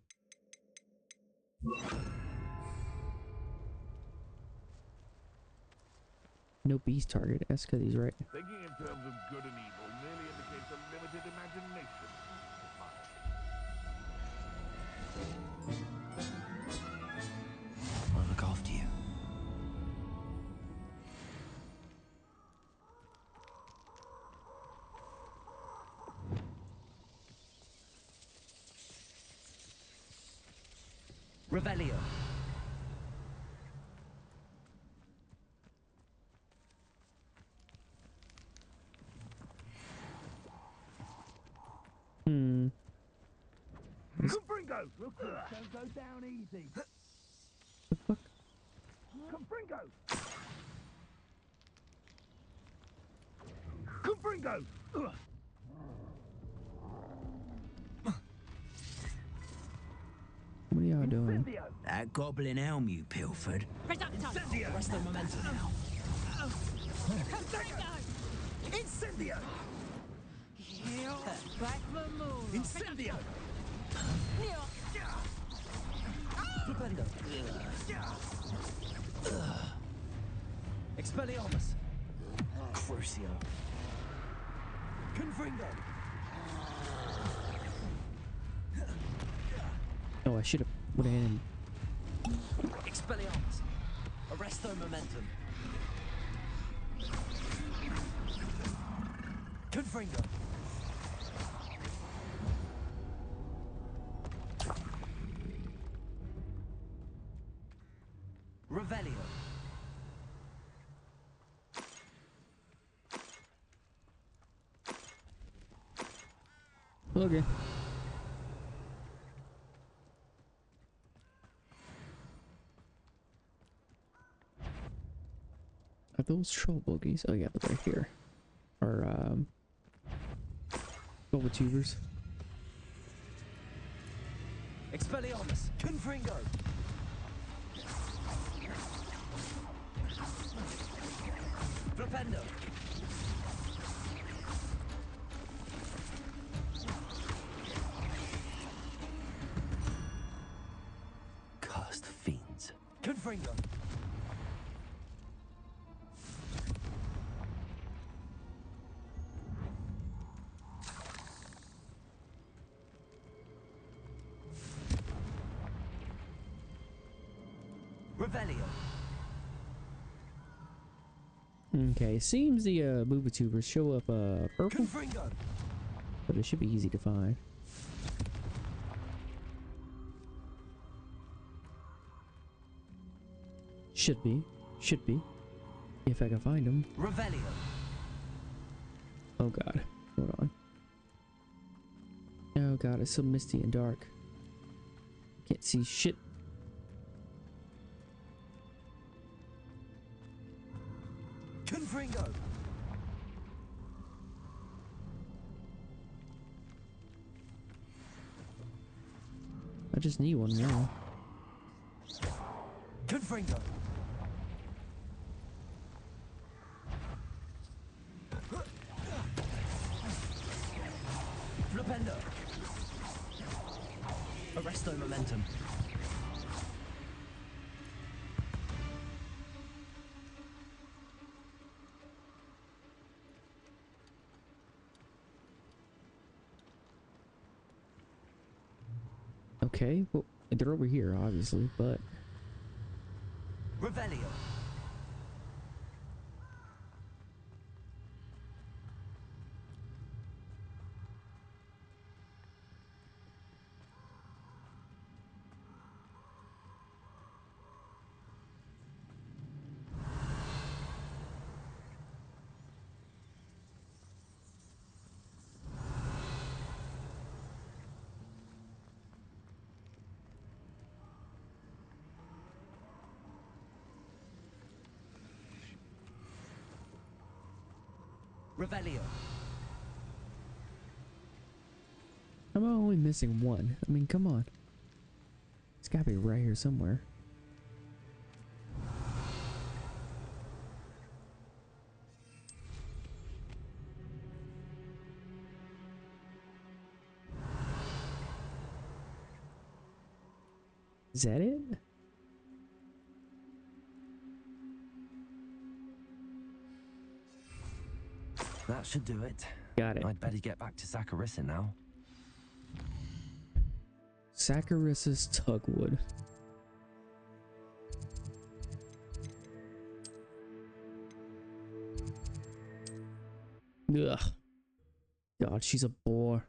No beast target. That's because he's right. Thinking in terms of good and evil down easy. The fuck? Confringo! Confringo! Ugh. What are y'all doing? That goblin elm you pilfered. Incendio! What's the momentum now? Incendio! Back. Incendio! Flipendo. Expelliarmus. Crucio. Confringo. Oh, I should have would have hit him. Expelliarmus. Arresto momentum. Confringo. Revelio. Okay. Are those troll boogies? Oh yeah, they're right here. Or um Silver tubers. Expelliarmus. Confringo. Okay, seems the uh Bubotubers show up uh purple, but it should be easy to find. Should be. Should be. If I can find them. Revelio. Oh god. Hold on. Oh god, it's so misty and dark. Can't see shit. Just need one now. Okay, well, they're over here, obviously, but Revelio. Revelio. I'm only missing one. I mean, come on. It's gotta be right here somewhere. Is that it? That should do it. Got it. I'd better get back to Sacharissa now. Sacharissa's Tugwood. Ugh. God, she's a bore.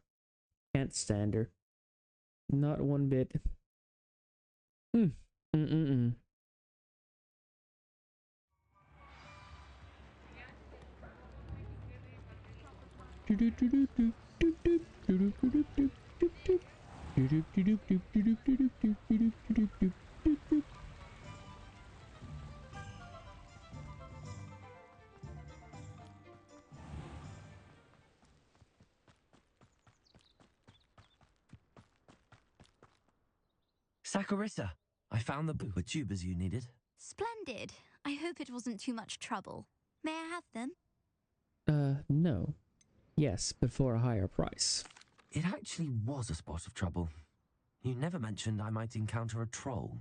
Can't stand her. Not one bit. Mm. Mm-mm-mm. Sacharissa, I found the Bubotubers you needed. Splendid. I hope it wasn't too much trouble. May I have them? Uh, no. Yes, but for a higher price. It actually was a spot of trouble. You never mentioned I might encounter a troll.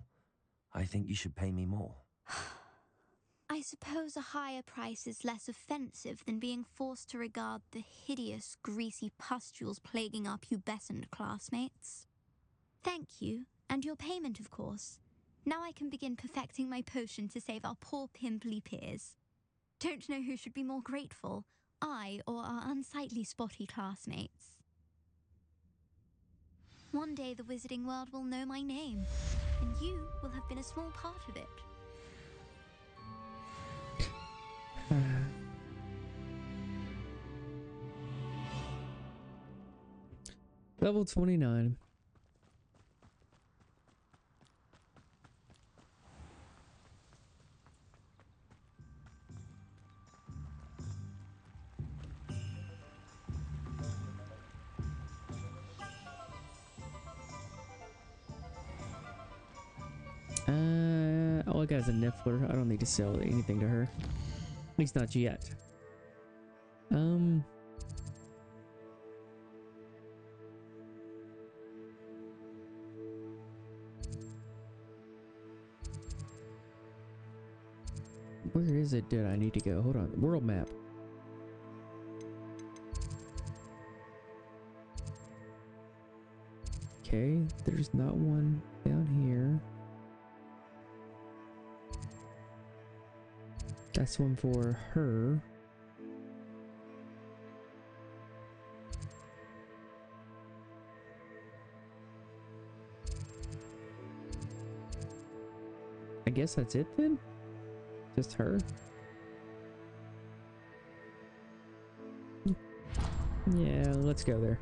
I think you should pay me more. I suppose a higher price is less offensive than being forced to regard the hideous, greasy pustules plaguing our pubescent classmates. Thank you, and your payment, of course. Now I can begin perfecting my potion to save our poor pimply peers. Don't know who should be more grateful, I or our unsightly spotty classmates. One day the wizarding world will know my name, and you will have been a small part of it. Level 29. Is a Niffler. I don't need to sell anything to her. At least not yet. Um. Where is it Did I need to go? Hold on. World map. Okay, there's not one down here. That's one for her. I guess that's it then? Just her? Yeah, let's go there.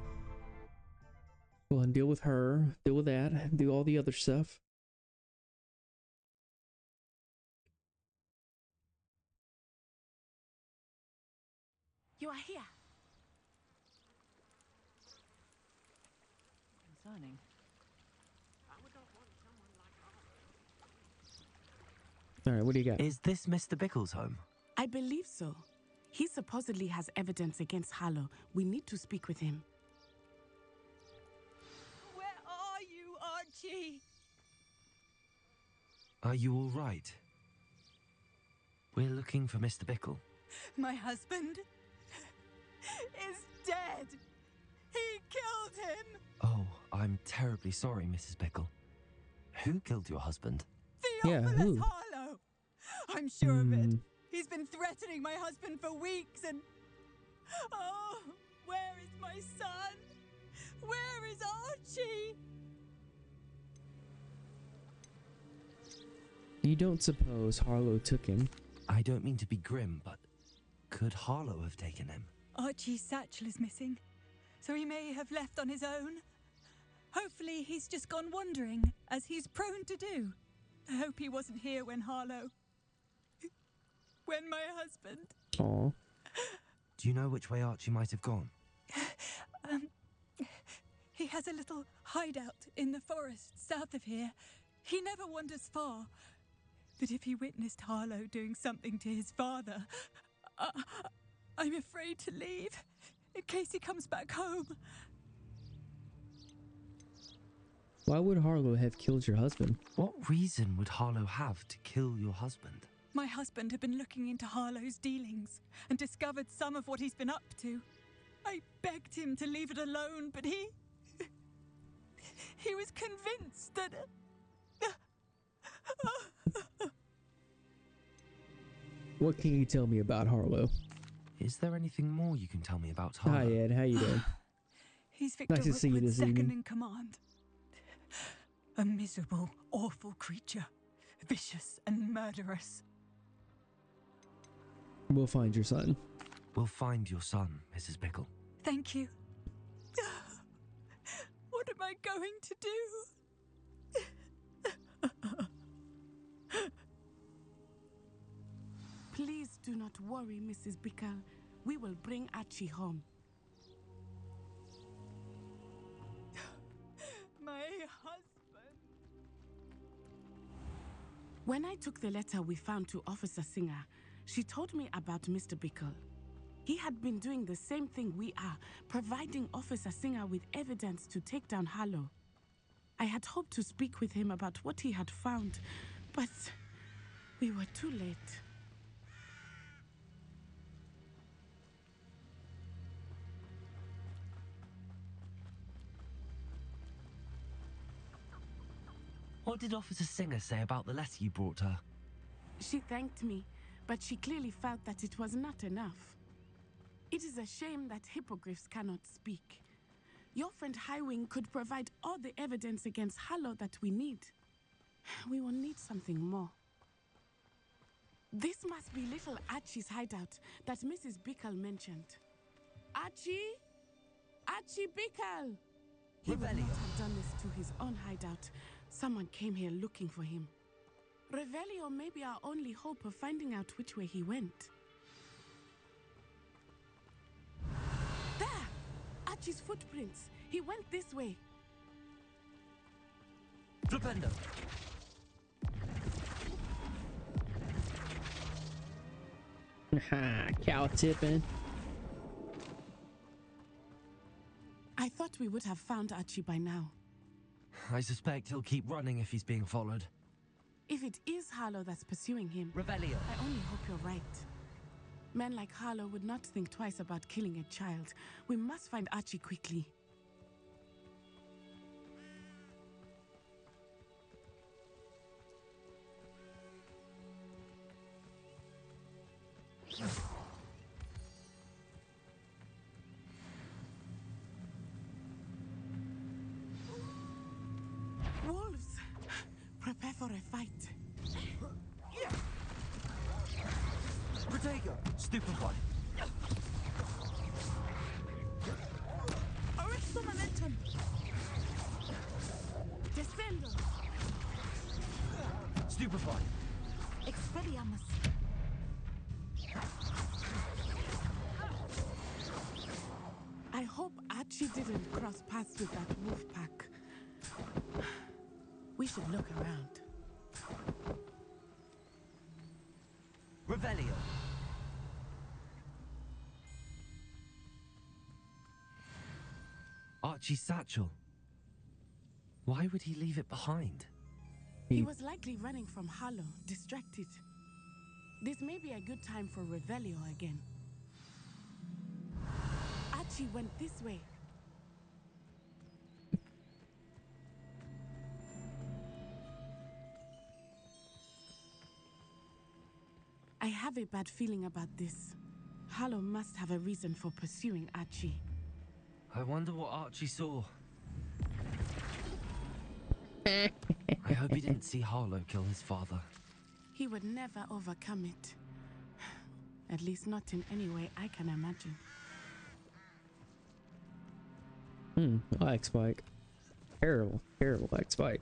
Go and deal with her, deal with that, do all the other stuff. You are here. Concerning. All right, what do you got? Is this Mr. Bickle's home? I believe so. He supposedly has evidence against Harlow. We need to speak with him. Where are you, Archie? Are you all right? We're looking for Mr. Bickle. My husband is dead. He killed him. Oh, I'm terribly sorry, Mrs. Bickle. Who killed your husband? Theophilus Yeah, who? Harlow. I'm sure of it. Hmm. He's been threatening my husband for weeks and. Oh, where is my son? Where is Archie? You don't suppose Harlow took him? I don't mean to be grim, but could Harlow have taken him? Archie's satchel is missing, so he may have left on his own. Hopefully, he's just gone wandering, as he's prone to do. I hope he wasn't here when Harlow. When my husband. Oh. Do you know which way Archie might have gone? Um, he has a little hideout in the forest south of here. He never wanders far. But if he witnessed Harlow doing something to his father, uh, I'm afraid to leave in case he comes back home. Why would Harlow have killed your husband? What reason would Harlow have to kill your husband? My husband had been looking into Harlow's dealings and discovered some of what he's been up to. I begged him to leave it alone, but he. he was convinced that. What can you tell me about Harlow? Is there anything more you can tell me about Harlow? Hi Ed, how you doing? He's Victor Nice to see you Rookwood's this second evening. in command. A miserable, awful creature. Vicious and murderous. We'll find your son. We'll find your son, Mrs. Bickle. Thank you. What am I going to do? Please do not worry, Mrs. Bickle. We will bring Archie home. My husband. When I took the letter we found to Officer Singer, she told me about Mr. Bickle. He had been doing the same thing we are, providing Officer Singer with evidence to take down Harlow. I had hoped to speak with him about what he had found, but we were too late. What did Officer Singer say about the letter you brought her? She thanked me, but she clearly felt that it was not enough. It is a shame that hippogriffs cannot speak. Your friend Highwing could provide all the evidence against Harlow that we need. We will need something more. This must be little Archie's hideout that Mrs. Bickle mentioned. Archie? Archie Bickle! He would not have done this to his own hideout. Someone came here looking for him. Revelio may be our only hope of finding out which way he went. There! Archie's footprints. He went this way. Flipendo! Ha, cow tipping. I thought we would have found Archie by now. I suspect he'll keep running if he's being followed. If it is Harlow that's pursuing him, Revelio. I only hope you're right. Men like Harlow would not think twice about killing a child. We must find Archie quickly. Archie's satchel. Why would he leave it behind? He was likely running from Harlow, distracted. This may be a good time for Revelio again. Archie went this way. I have a bad feeling about this. Harlow must have a reason for pursuing Archie. I wonder what Archie saw. I hope he didn't see Harlow kill his father. He would never overcome it. At least not in any way I can imagine. Hmm, I like Spike. Terrible, terrible like Spike.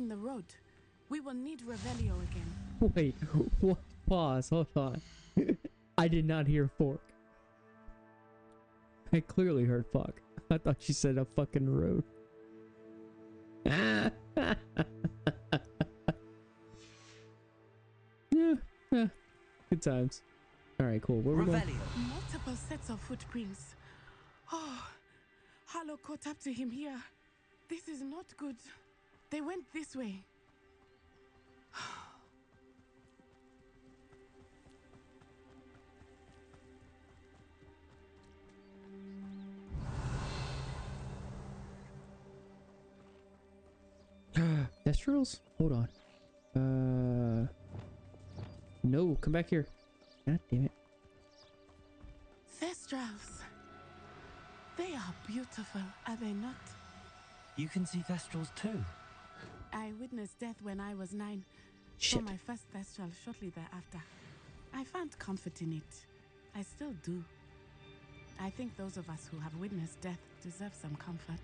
In the road. We will need Revelio again. Wait, what? Pause, hold on. I did not hear fork. I clearly heard fuck. I thought she said a fucking road. yeah, yeah, good times. All right, cool. Where we going? Multiple sets of footprints. Oh, Harlow caught up to him here. This is not good. They went this way. Thestrals? Hold on. Uh. No, come back here. God damn it. Thestrals. They are beautiful, are they not? You can see Thestrals too. I witnessed death when I was nine. Shit. Saw my first death Thestral shortly thereafter. I found comfort in it. I still do. I think those of us who have witnessed death deserve some comfort.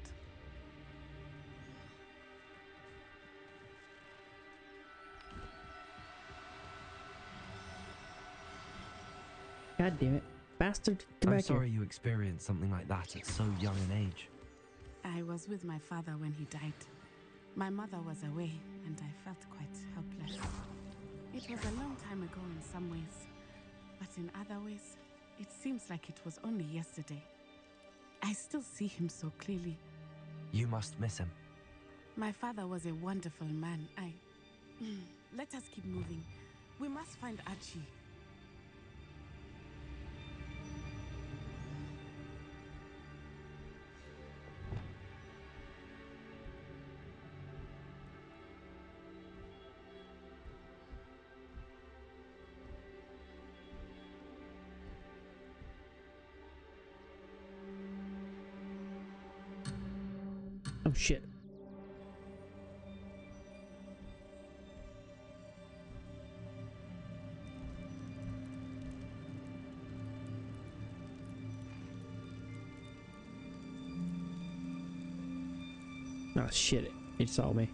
God damn it. Bastard. Come I'm back sorry here. you experienced something like that at so young an age. I was with my father when he died. My mother was away, and I felt quite helpless. It was a long time ago in some ways, but in other ways, it seems like it was only yesterday. I still see him so clearly. You must miss him. My father was a wonderful man. I. Let us keep moving. We must find Archie. Oh shit. Oh shit, it, it saw me.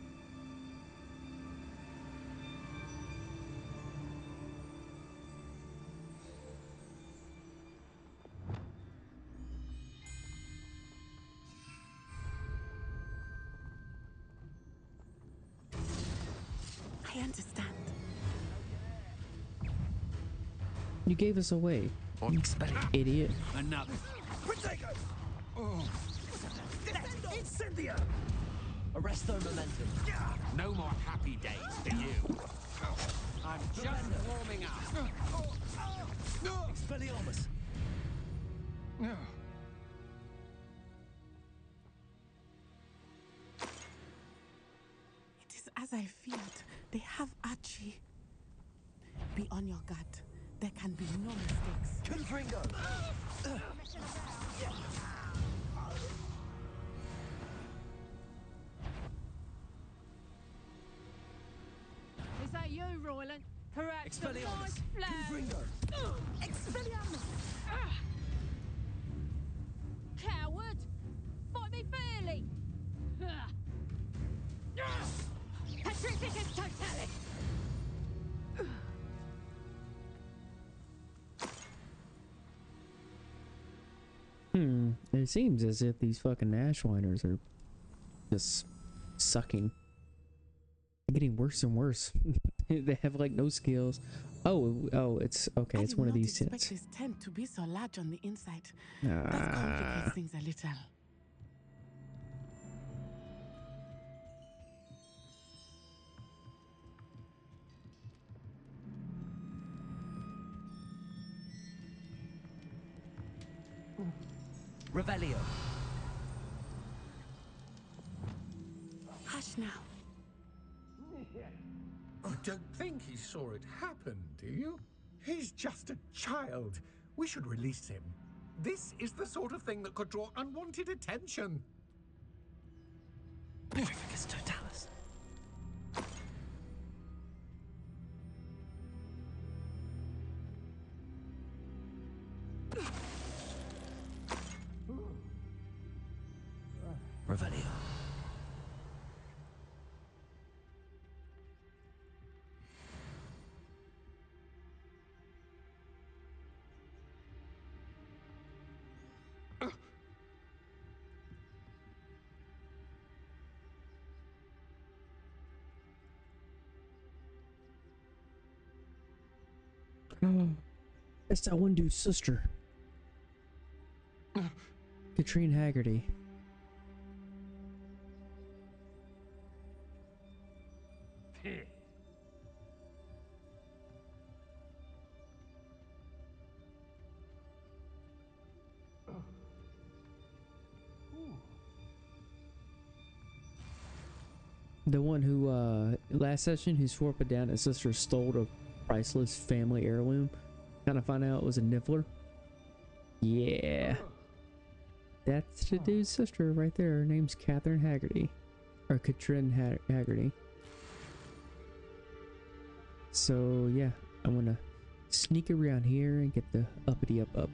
Gave us away. You idiot. Another. Protego! Oh. Incendia! Arresto momentum. No more happy days for you. I'm just warming up. Expelliarmus! It It seems as if these fucking Ashwinders are just sucking. They're getting worse and worse. they have like no skills. Oh, oh, it's okay. I it's one of not these expect tents. this tent to be so large on the inside. That Ah. complicates things a little. Revelio. Hush now. I don't think he saw it happen, do you? He's just a child. We should release him. This is the sort of thing that could draw unwanted attention. Petrificus totalis. Oh, that's that one dude's sister. Katrine Haggerty. The one who, uh, last session, who swore up and down his sister stole a priceless family heirloom. Kind of find out it was a Niffler. Yeah. That's the dude's sister right there. Her name's Catherine Haggerty. Or Katrin ha Haggerty. So, yeah. I'm gonna sneak around here and get the uppity up up.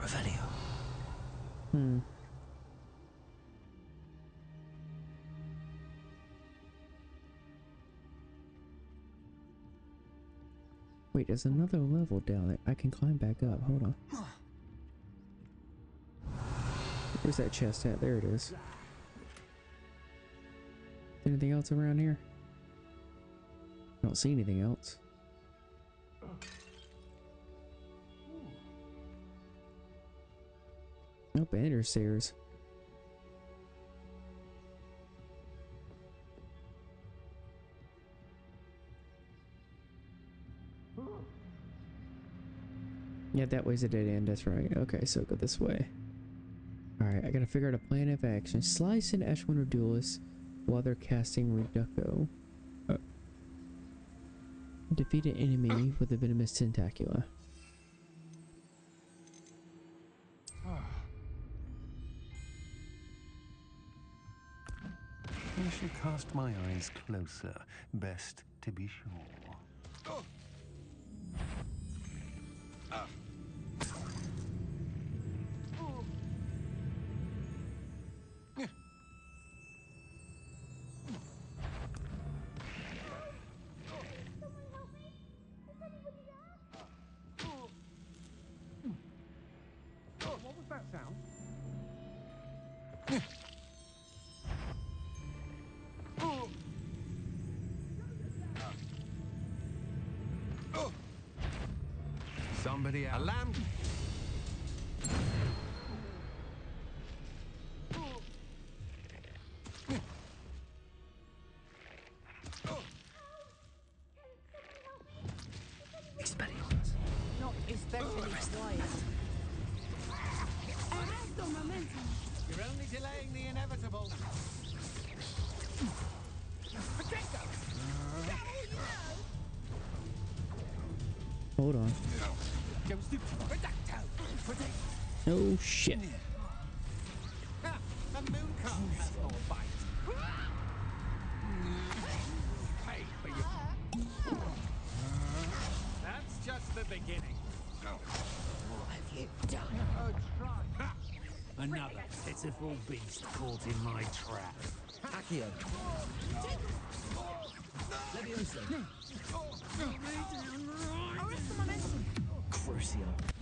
Revelio. Hmm. Wait, there's another level down there. I can climb back up. Hold on. Where's that chest at? There it is. Anything else around here? I don't see anything else. Nope, ender stairs. Yeah, that way's a dead end, that's right. Okay, so go this way. Alright, I gotta figure out a plan of action. Slice and Ashwinder duelists while they're casting Reducto. Uh, defeat an enemy with a venomous tentacula. I should cast my eyes closer, best to be sure. Hold on. Oh shit. A Mooncalf. Pay for you. That's just the beginning. What have you done? Another pitiful beast caught in my trap. Accio. Levioso. Arrest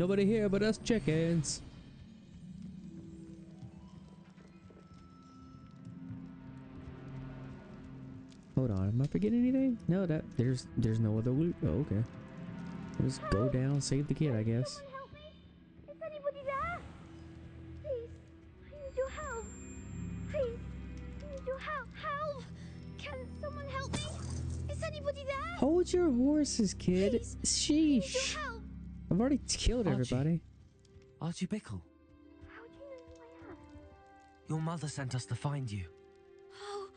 Nobody here but us chickens. Hold on, am I forgetting anything? No, that there's there's no other loot. Oh, okay. Just go down, save the kid, I guess. Is anybody there? Please, I need your help. Please, I need your help. Help! Can someone help me? Is anybody there? Hold your horses, kid. Sheesh. Help. I've already killed Archie. everybody. Archie Bickle. How do you know who I am? Your mother sent us to find you. Oh,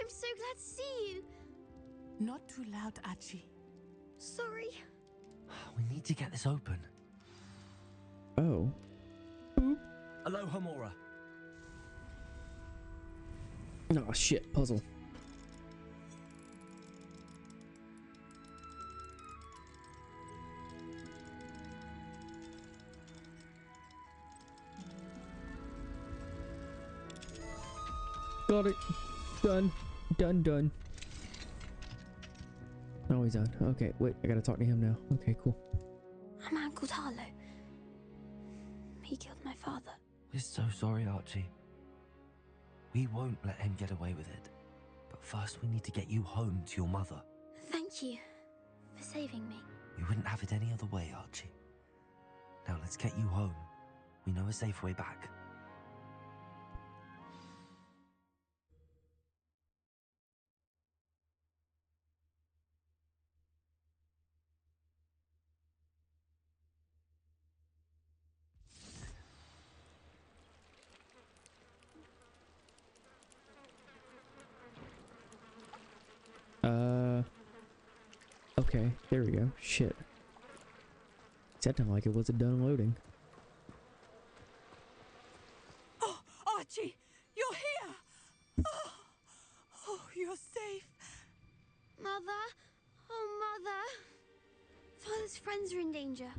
I'm so glad to see you. Not too loud, Archie. Sorry. We need to get this open. Oh. Alohomora. Oh shit, puzzle. Got it. Done. Done, done. Oh, he's done. Okay, wait, I gotta talk to him now. Okay, cool. I'm Uncle Tarlo. He killed my father. We're so sorry, Archie. We won't let him get away with it. But first, we need to get you home to your mother. Thank you for saving me. We wouldn't have it any other way, Archie. Now let's get you home. We know a safe way back. There we go. Shit. That Sounded like it wasn't done loading. Oh, Archie, you're here! Oh, oh, you're safe. Mother? Oh, Mother! Father's friends are in danger.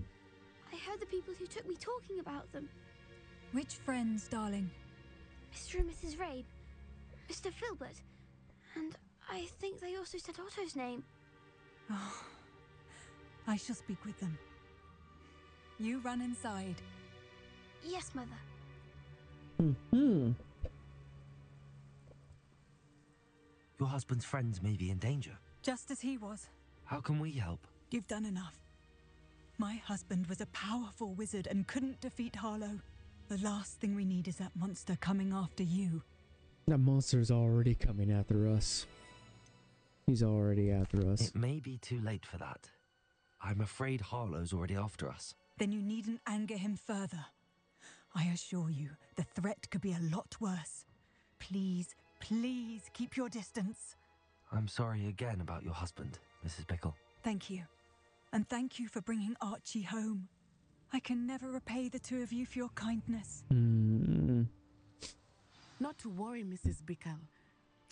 I heard the people who took me talking about them. Which friends, darling? Mr. and Mrs. Rabe, Mr. Filbert, and I think they also said Otto's name. Oh, I shall speak with them. You run inside. Yes, Mother. Hmm. Your husband's friends may be in danger. Just as he was. How can we help? You've done enough. My husband was a powerful wizard and couldn't defeat Harlow. The last thing we need is that monster coming after you. That monster's already coming after us. He's already after us. It may be too late for that. I'm afraid Harlow's already after us. Then you needn't anger him further. I assure you, the threat could be a lot worse. Please, please keep your distance. I'm sorry again about your husband, Mrs. Bickle. Thank you. And thank you for bringing Archie home. I can never repay the two of you for your kindness. Hmm. Not to worry, Mrs. Bickle.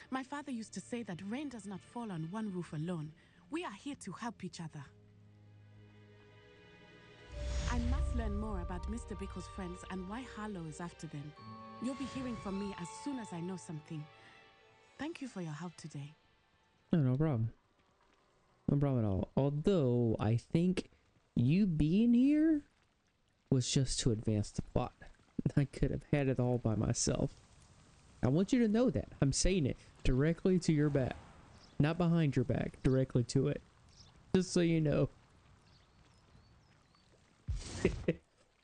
My father used to say that rain does not fall on one roof alone. We are here to help each other. I must learn more about Mr. Bickle's friends and why Harlow is after them. You'll be hearing from me as soon as I know something. Thank you for your help today. No, no problem. No problem at all. Although, I think you being here was just to advance the plot. I could have had it all by myself. I want you to know that. I'm saying it directly to your back. Not behind your back, directly to it. Just so you know.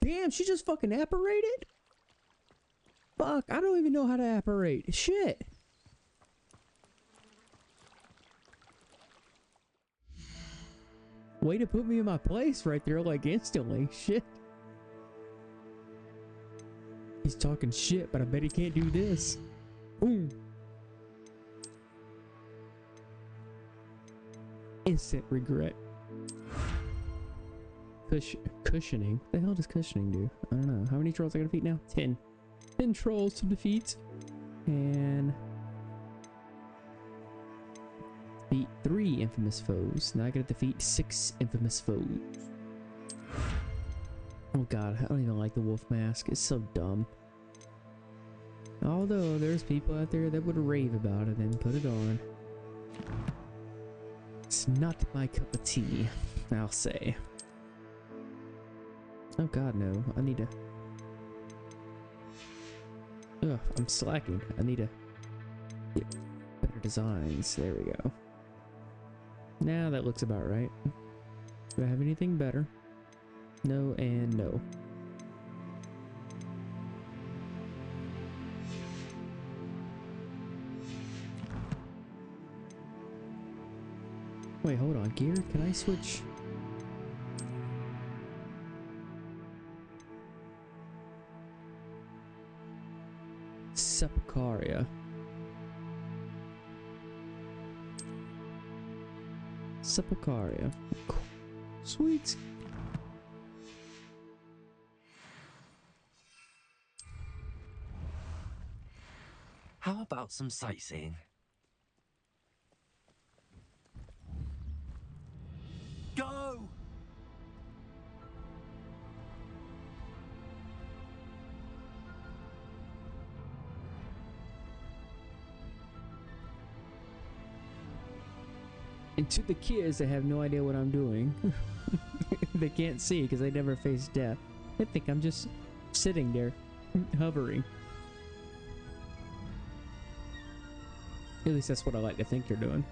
Damn, she just fucking apparated? Fuck, I don't even know how to apparate. Shit. Way to put me in my place right there, like instantly. Shit. He's talking shit, but I bet he can't do this. Boom. Instant regret. Cush cushioning. What The hell does cushioning do? I don't know. How many trolls I gotta defeat now? Ten. Ten trolls to defeat. And defeat three infamous foes. Now I gotta defeat six infamous foes. Oh god, I don't even like the wolf mask. It's so dumb. Although there's people out there that would rave about it and put it on. It's not my cup of tea, I'll say. Oh god, no. I need to... Ugh, I'm slacking. I need to get better designs. There we go. Now that looks about right. Do I have anything better? No and no. Wait, hold on. Gear? Can I switch? Sepulcharia. Sepulcharia. Sweet. How about some sightseeing? To the kids that have no idea what I'm doing, they can't see because they never face death. They think I'm just sitting there hovering. At least that's what I like to think they're doing.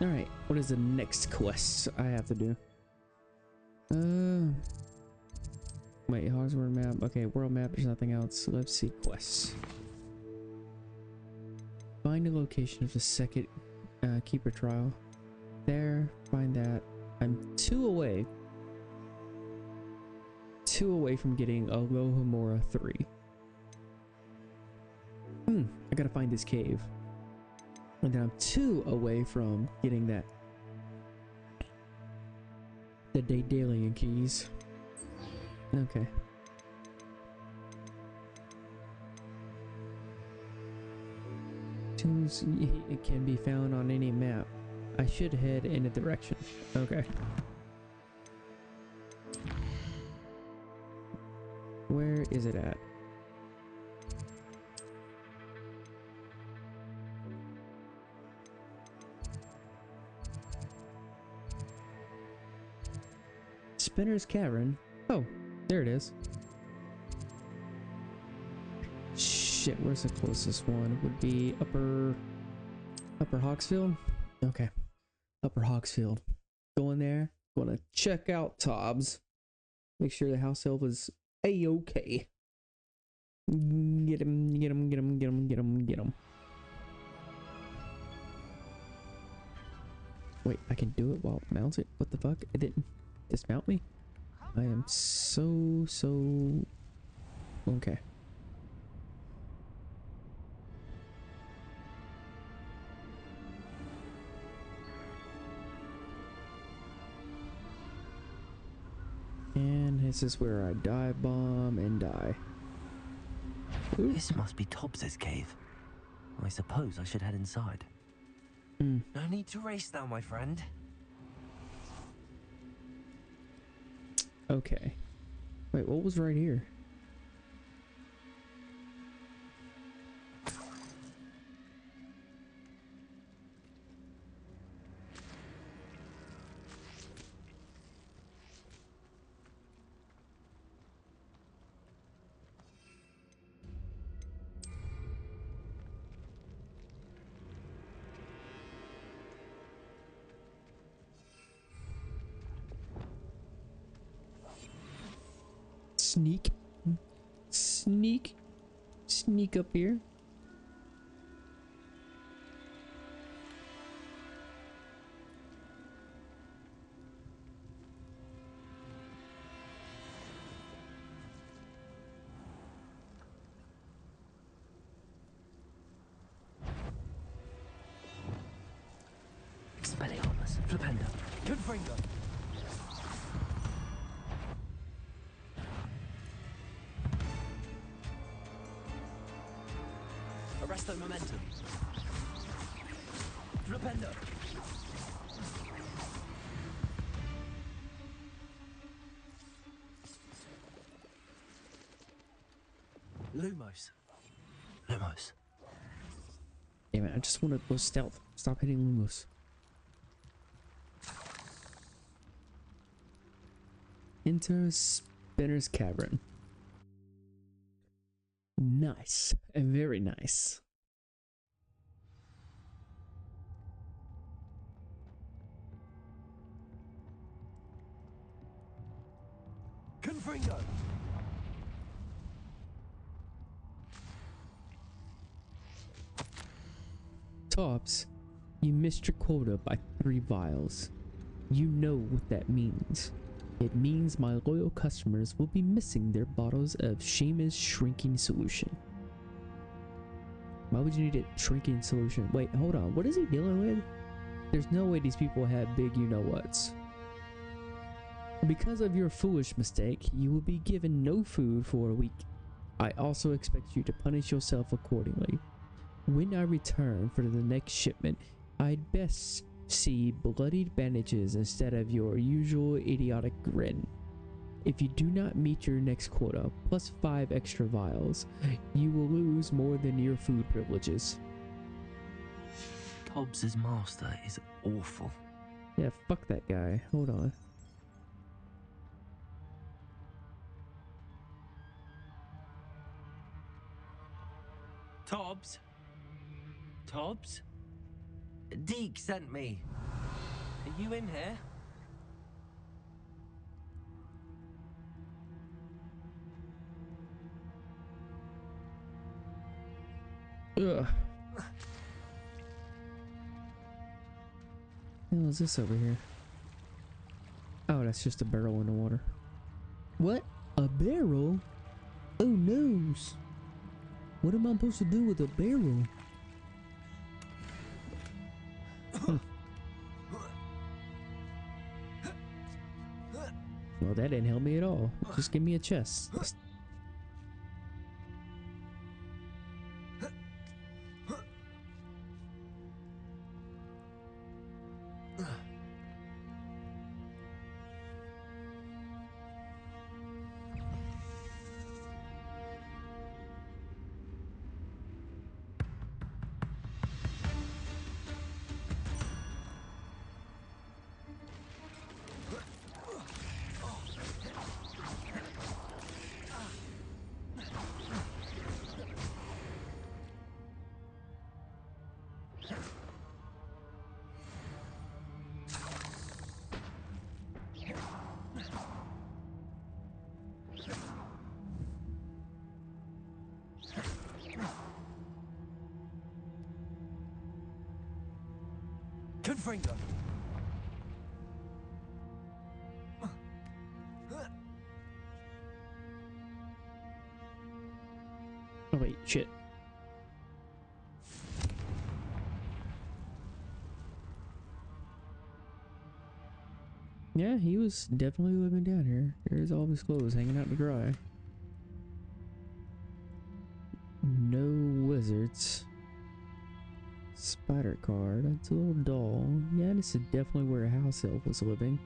Alright, what is the next quest I have to do? Okay, world map, there's nothing else. Let's see quests. Find the location of the second uh, keeper trial. There, find that. I'm two away. Two away from getting Alohomora 3. Hmm, I gotta find this cave. And then I'm two away from getting that. The Daedalian keys. Okay. It can be found on any map. I should head in a direction. Okay. Where is it at? Spinner's Cavern. Oh, there it is. Shit, where's the closest one? Would be Upper Upper Hogsfield? Okay. Upper Hogsfield. Going there. Gonna check out Tobbs. Make sure the house elf is a-okay. Get him, get him, get him, get him, get him, get him. Wait, I can do it while mounted? What the fuck? It didn't dismount me? I am so, so... Okay. This is where I dive bomb and die. Ooh. This must be Tobbs's cave. I suppose I should head inside. Mm. No need to race now, my friend. Okay. Wait, what was right here? Sneak. Sneak up here. Expelliarmus, Flipendo, Confringo. Arresto Lumos. Lumos. Damn it, I just want to go stealth. Stop hitting Lumos. Enter Spinner's Cavern. Nice. Very nice. Tobbs, you missed your quota by three vials. You know what that means. It means my loyal customers will be missing their bottles of Seamus shrinking solution. Why would you need a shrinking solution? Wait, hold on. What is he dealing with? There's no way these people have big you know whats. Because of your foolish mistake, you will be given no food for a week. I also expect you to punish yourself accordingly. When I return for the next shipment, I'd best see bloodied bandages instead of your usual idiotic grin. If you do not meet your next quota, plus five extra vials, you will lose more than your food privileges. Tobbs's master is awful. Yeah, fuck that guy. Hold on. Tobbs? Tobbs? Deek sent me. Are you in here? Ugh. hell is this over here? Oh, that's just a barrel in the water. What? A barrel? Oh noes. What am I supposed to do with a barrel? Well, that didn't help me at all. Just give me a chest. Yeah, he was definitely living down here. There's all his clothes hanging out to dry. No wizards. Spider card. It's a little dull. Yeah, this is definitely where a house elf was living.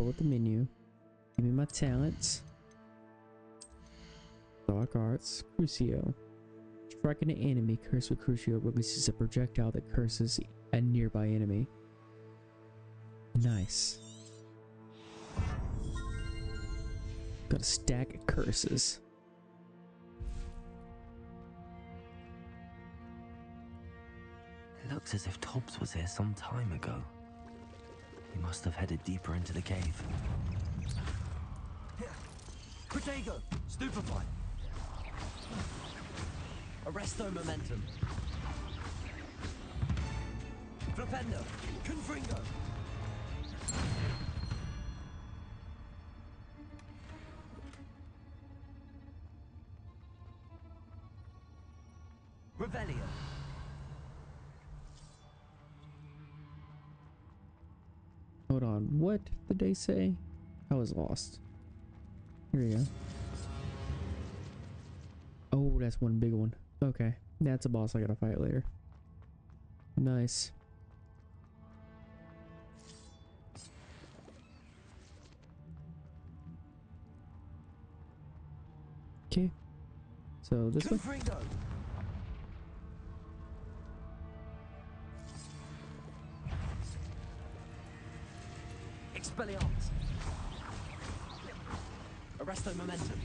Up the menu. Give me my talents. Dark Arts, Crucio. Striking an enemy cursed with Crucio releases a projectile that curses a nearby enemy. Nice. Got a stack of curses. Looks as if Tobbs was here some time ago. He must have headed deeper into the cave. Protego! Stupefy! Arresto momentum! Flipendo! Confringo! They say? I was lost. Here we go. Oh, that's one big one. Okay, that's a boss I gotta fight later. Nice. Okay. So this one. Expelliarmus! Arresto momentum!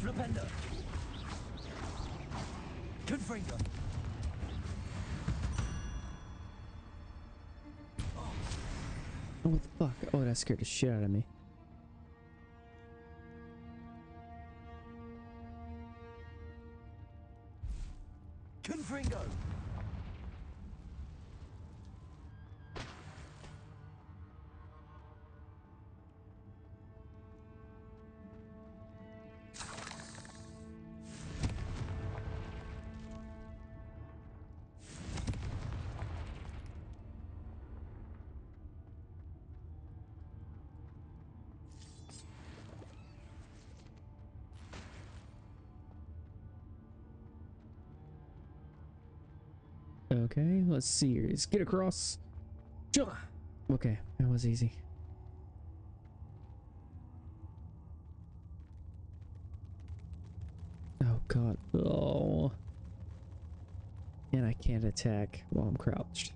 Flipendo! Confringo! Oh, what the fuck? Oh, that scared the shit out of me. Let's get across. Okay, that was easy. Oh god. Oh. And I can't attack while I'm crouched.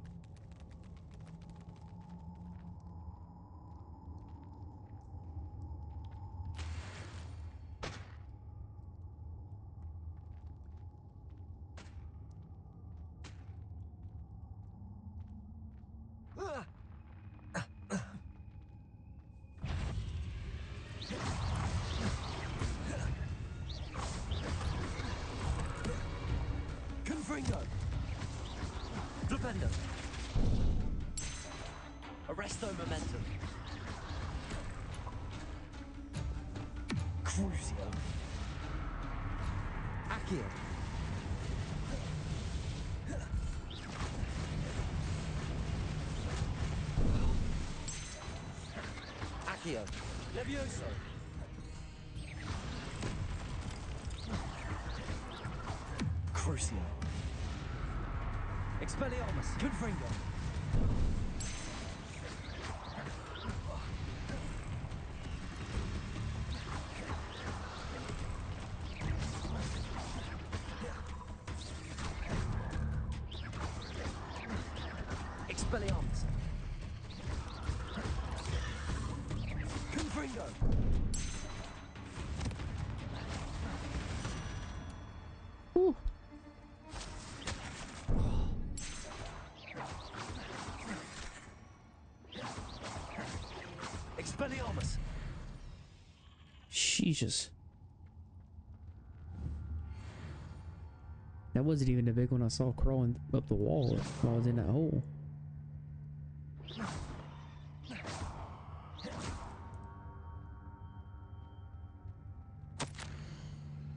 That wasn't even the big one I saw crawling up the wall while I was in that hole.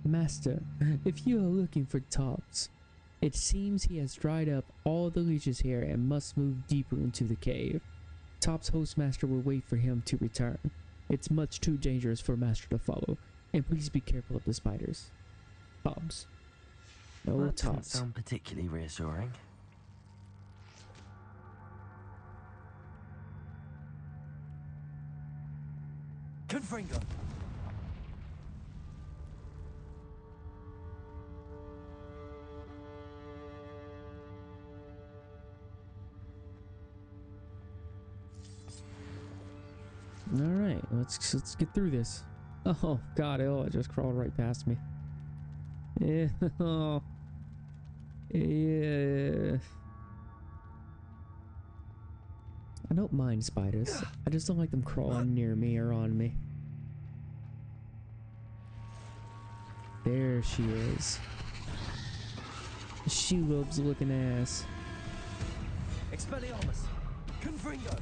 Master, if you are looking for Tobbs, it seems he has dried up all the leeches here and must move deeper into the cave. Tobbs's hostmaster will wait for him to return. It's much too dangerous for Master to follow, and please be careful of the spiders. Tobbs. No that doesn't sound particularly reassuring. Oh God! Oh, it just crawled right past me. Yeah. Oh. Yeah. I don't mind spiders. I just don't like them crawling near me or on me. There she is. She lobes looking ass. Expelliarmus! Confringo!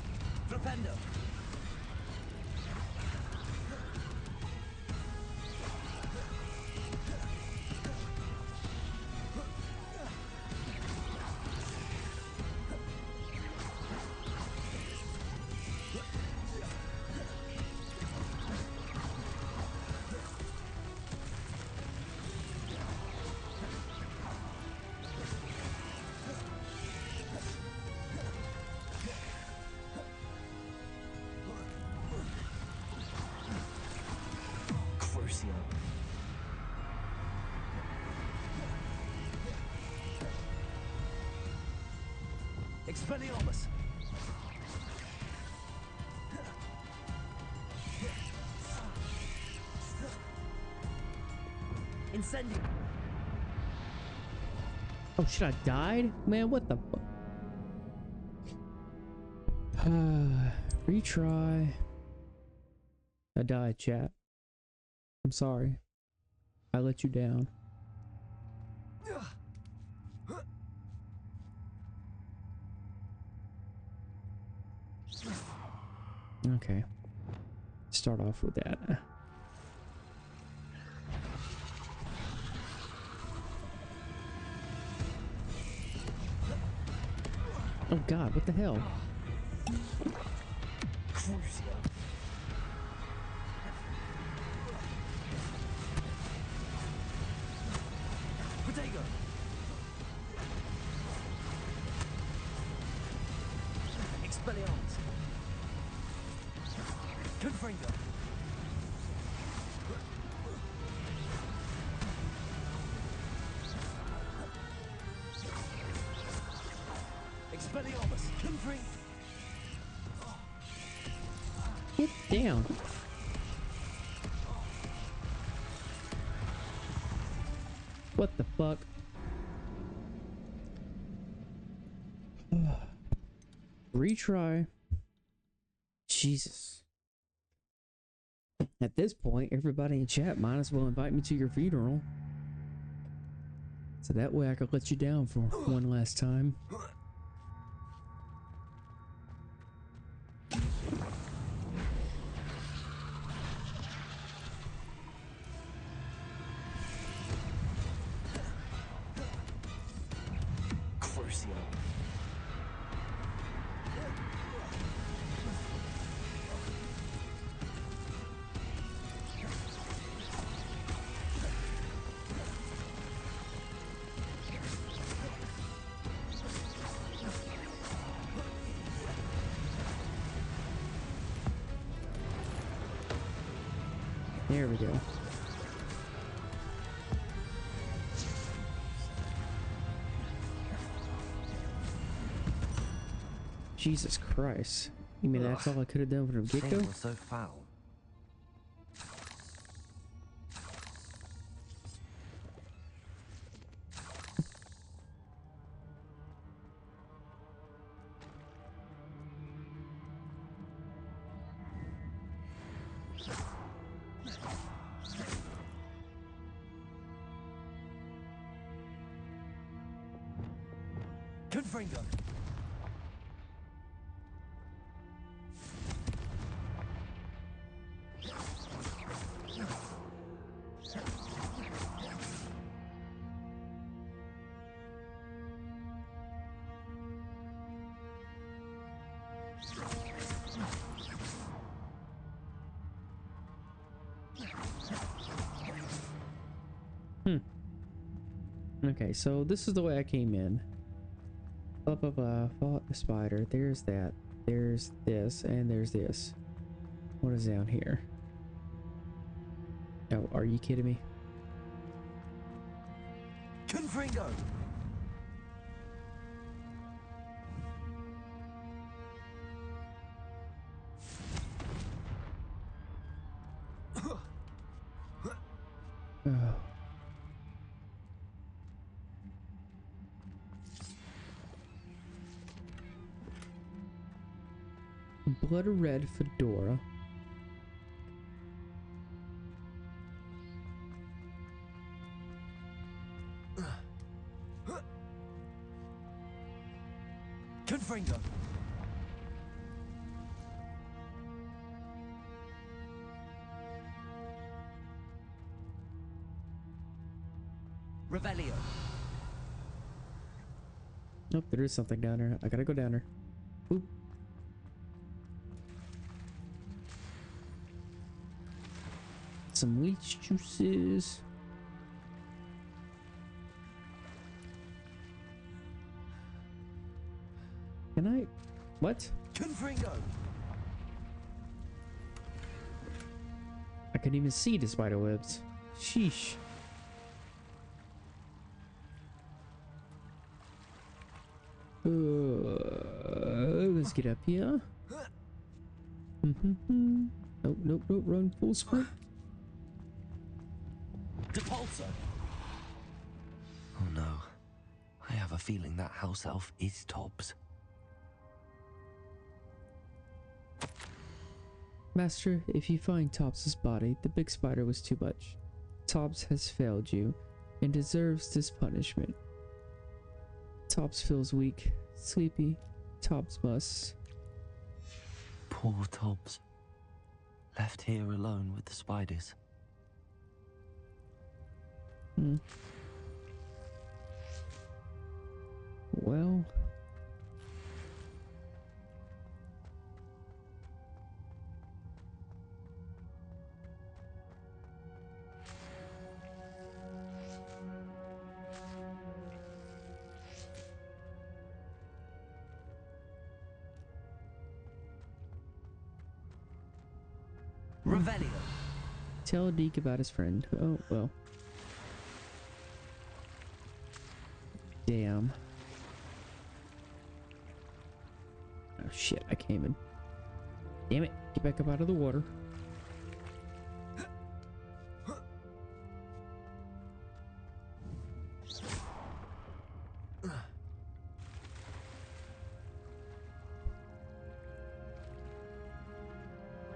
Oh shit! I died, man. What the? fu- Retry. I died, chat. I'm sorry. I let you down. Okay. Start off with that. Oh god, what the hell? Expelliarmus! Confring! Get down. What the fuck? Retry. Jesus. At this point, everybody in chat might as well invite me to your funeral. So that way I could let you down for one last time. Jesus Christ. You mean that's all I could have done from the get-go? so foul. So this is the way I came in. Blah blah blah. Fought the spider. There's that. There's this, and there's this. What is down here? Oh, are you kidding me? Confringo! Blood red fedora. Confringo! Revelio! Nope, there is something down there. I gotta go down there. Leech juices. Can I? What? Confringo! I couldn't even see the spider webs. Sheesh. Uh, let's get up here. Mm-hmm. Nope, nope, nope. Run full sprint. Depulso! Oh no. I have a feeling that house elf is Tobbs. Master, if you find Tobbs's body, the big spider was too much. Tobbs has failed you and deserves this punishment. Tobbs feels weak, sleepy. Tobbs must. Poor Tobbs. Left here alone with the spiders. Hmm. Well. Revelio. Tell Deek about his friend. Oh, well. Damn. Oh shit, I came in. Damn it, get back up out of the water.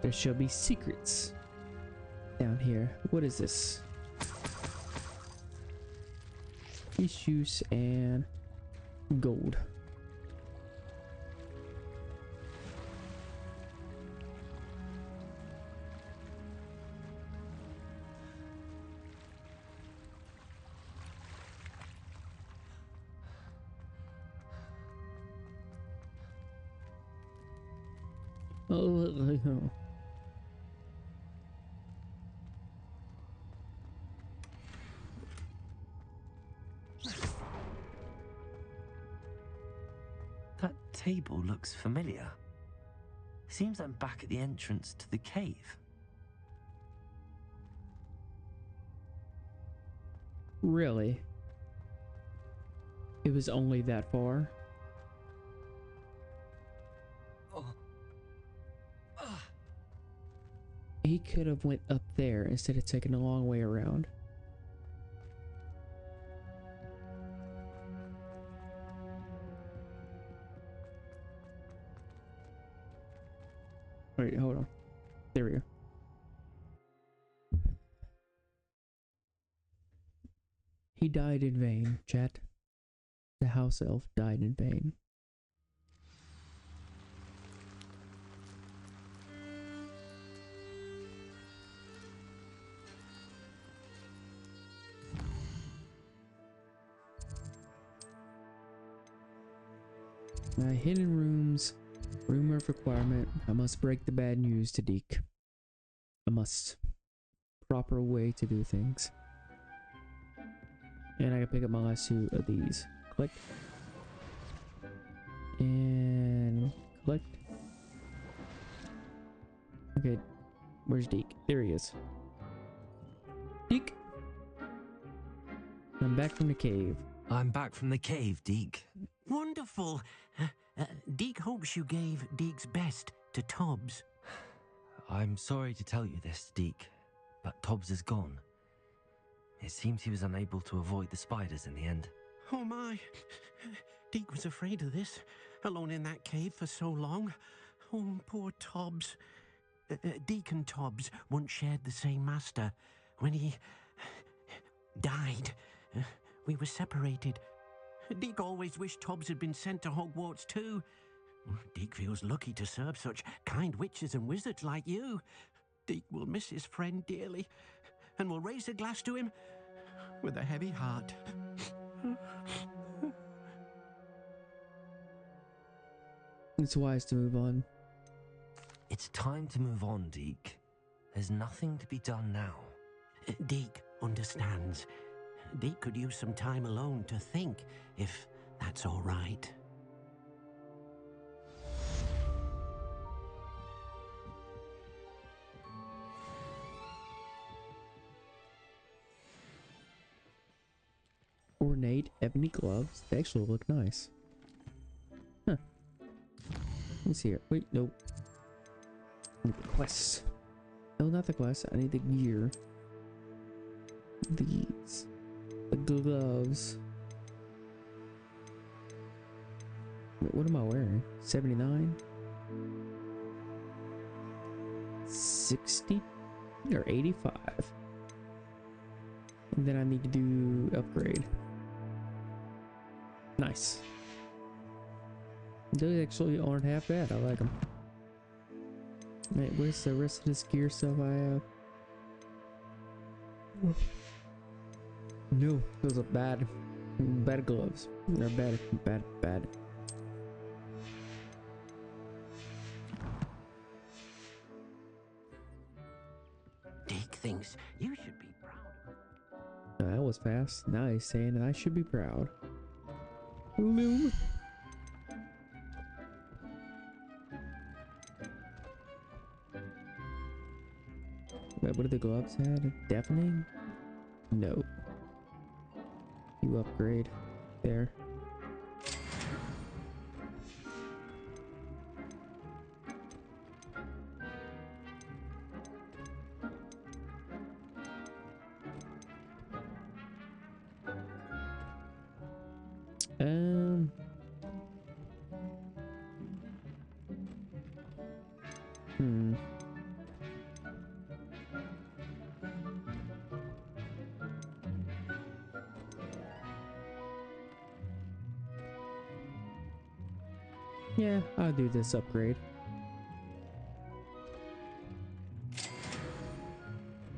There shall be secrets down here. What is this? Issues and gold. Looks familiar. Seems I'm back at the entrance to the cave. Really? It was only that far? Oh. Ah. He could have went up there instead of taking the long way around. Hold on. There we go. He died in vain, chat. The house elf died in vain. My hidden rooms, room of requirement. I must break the bad news to Deek. I must. Proper way to do things. And I can pick up my last two of these. Click. And click. Okay, where's Deek? There he is. Deek! I'm back from the cave. I'm back from the cave, Deek. Wonderful. Uh, uh, Deek hopes you gave Deek's best to Tobbs. I'm sorry to tell you this, Deek, but Tobbs is gone. It seems he was unable to avoid the spiders in the end. Oh my. Deek was afraid of this, alone in that cave for so long. Oh, poor Tobbs. Uh, uh, Deek and Tobbs once shared the same master. When he died, uh, we were separated. Deek always wished Tobbs had been sent to Hogwarts too. Deek feels lucky to serve such kind witches and wizards like you. Deek will miss his friend dearly and will raise a glass to him with a heavy heart. It's wise to move on. It's time to move on, Deek. There's nothing to be done now. Deek understands. Deek could use some time alone to think, if that's all right. Ornate ebony gloves. They actually look nice. Huh. Let's see here. Wait, need the quest. No, not the quest. I need the gear. These. The gloves. What am I wearing? 79? 60 or 85. And then I need to do upgrade. Nice. Those actually aren't half bad. I like them. Wait, where's the rest of this gear stuff I have? No, those are bad. Bad gloves. They're bad, bad, bad. Deek thinks you should be proud. That was fast. Now he's saying that I should be proud. Loom. Wait, what do the gloves had? Deafening? No. You upgrade. There. This upgrade.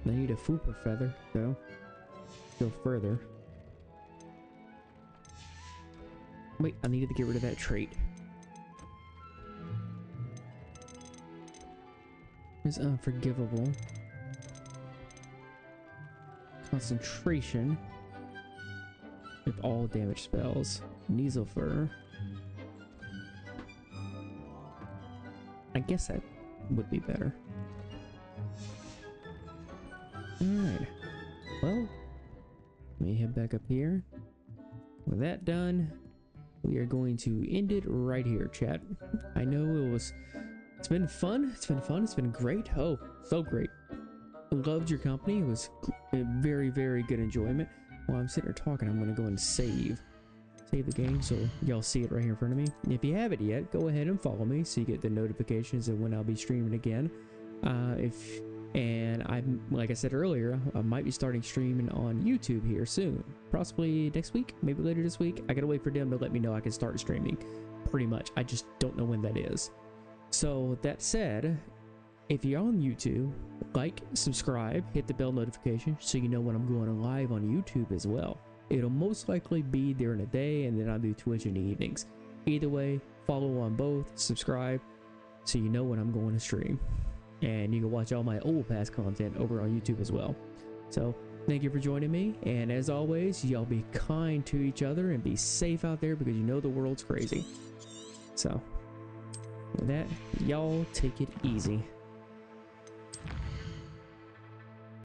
I need a Fwooper feather, though. Go further. Wait, I needed to get rid of that trait. It's unforgivable. Concentration. With all damage spells. Needlefur. I guess that would be better. Alright. Well, let me head back up here. With that done, we are going to end it right here, chat. I know it was, it's been fun. It's been fun. It's been great. Oh, so great. Loved your company. It was a very, very good enjoyment. While I'm sitting here talking, I'm going to go and save. Save the game so y'all see it right here in front of me. If you haven't yet, go ahead and follow me so you get the notifications of when I'll be streaming again. Uh, if and I'm like I said earlier, I might be starting streaming on YouTube here soon, possibly next week, maybe later this week. I gotta wait for them to let me know I can start streaming. Pretty much, I just don't know when that is. So that said, if you're on YouTube, like, subscribe, hit the bell notification so you know when I'm going live on YouTube as well. It'll most likely be during the day, and then I'll do Twitch in the evenings. Either way, follow on both, subscribe, so you know when I'm going to stream and you can watch all my old past content over on YouTube as well. So thank you for joining me, and as always, y'all be kind to each other and be safe out there because you know the world's crazy. So with that, y'all take it easy.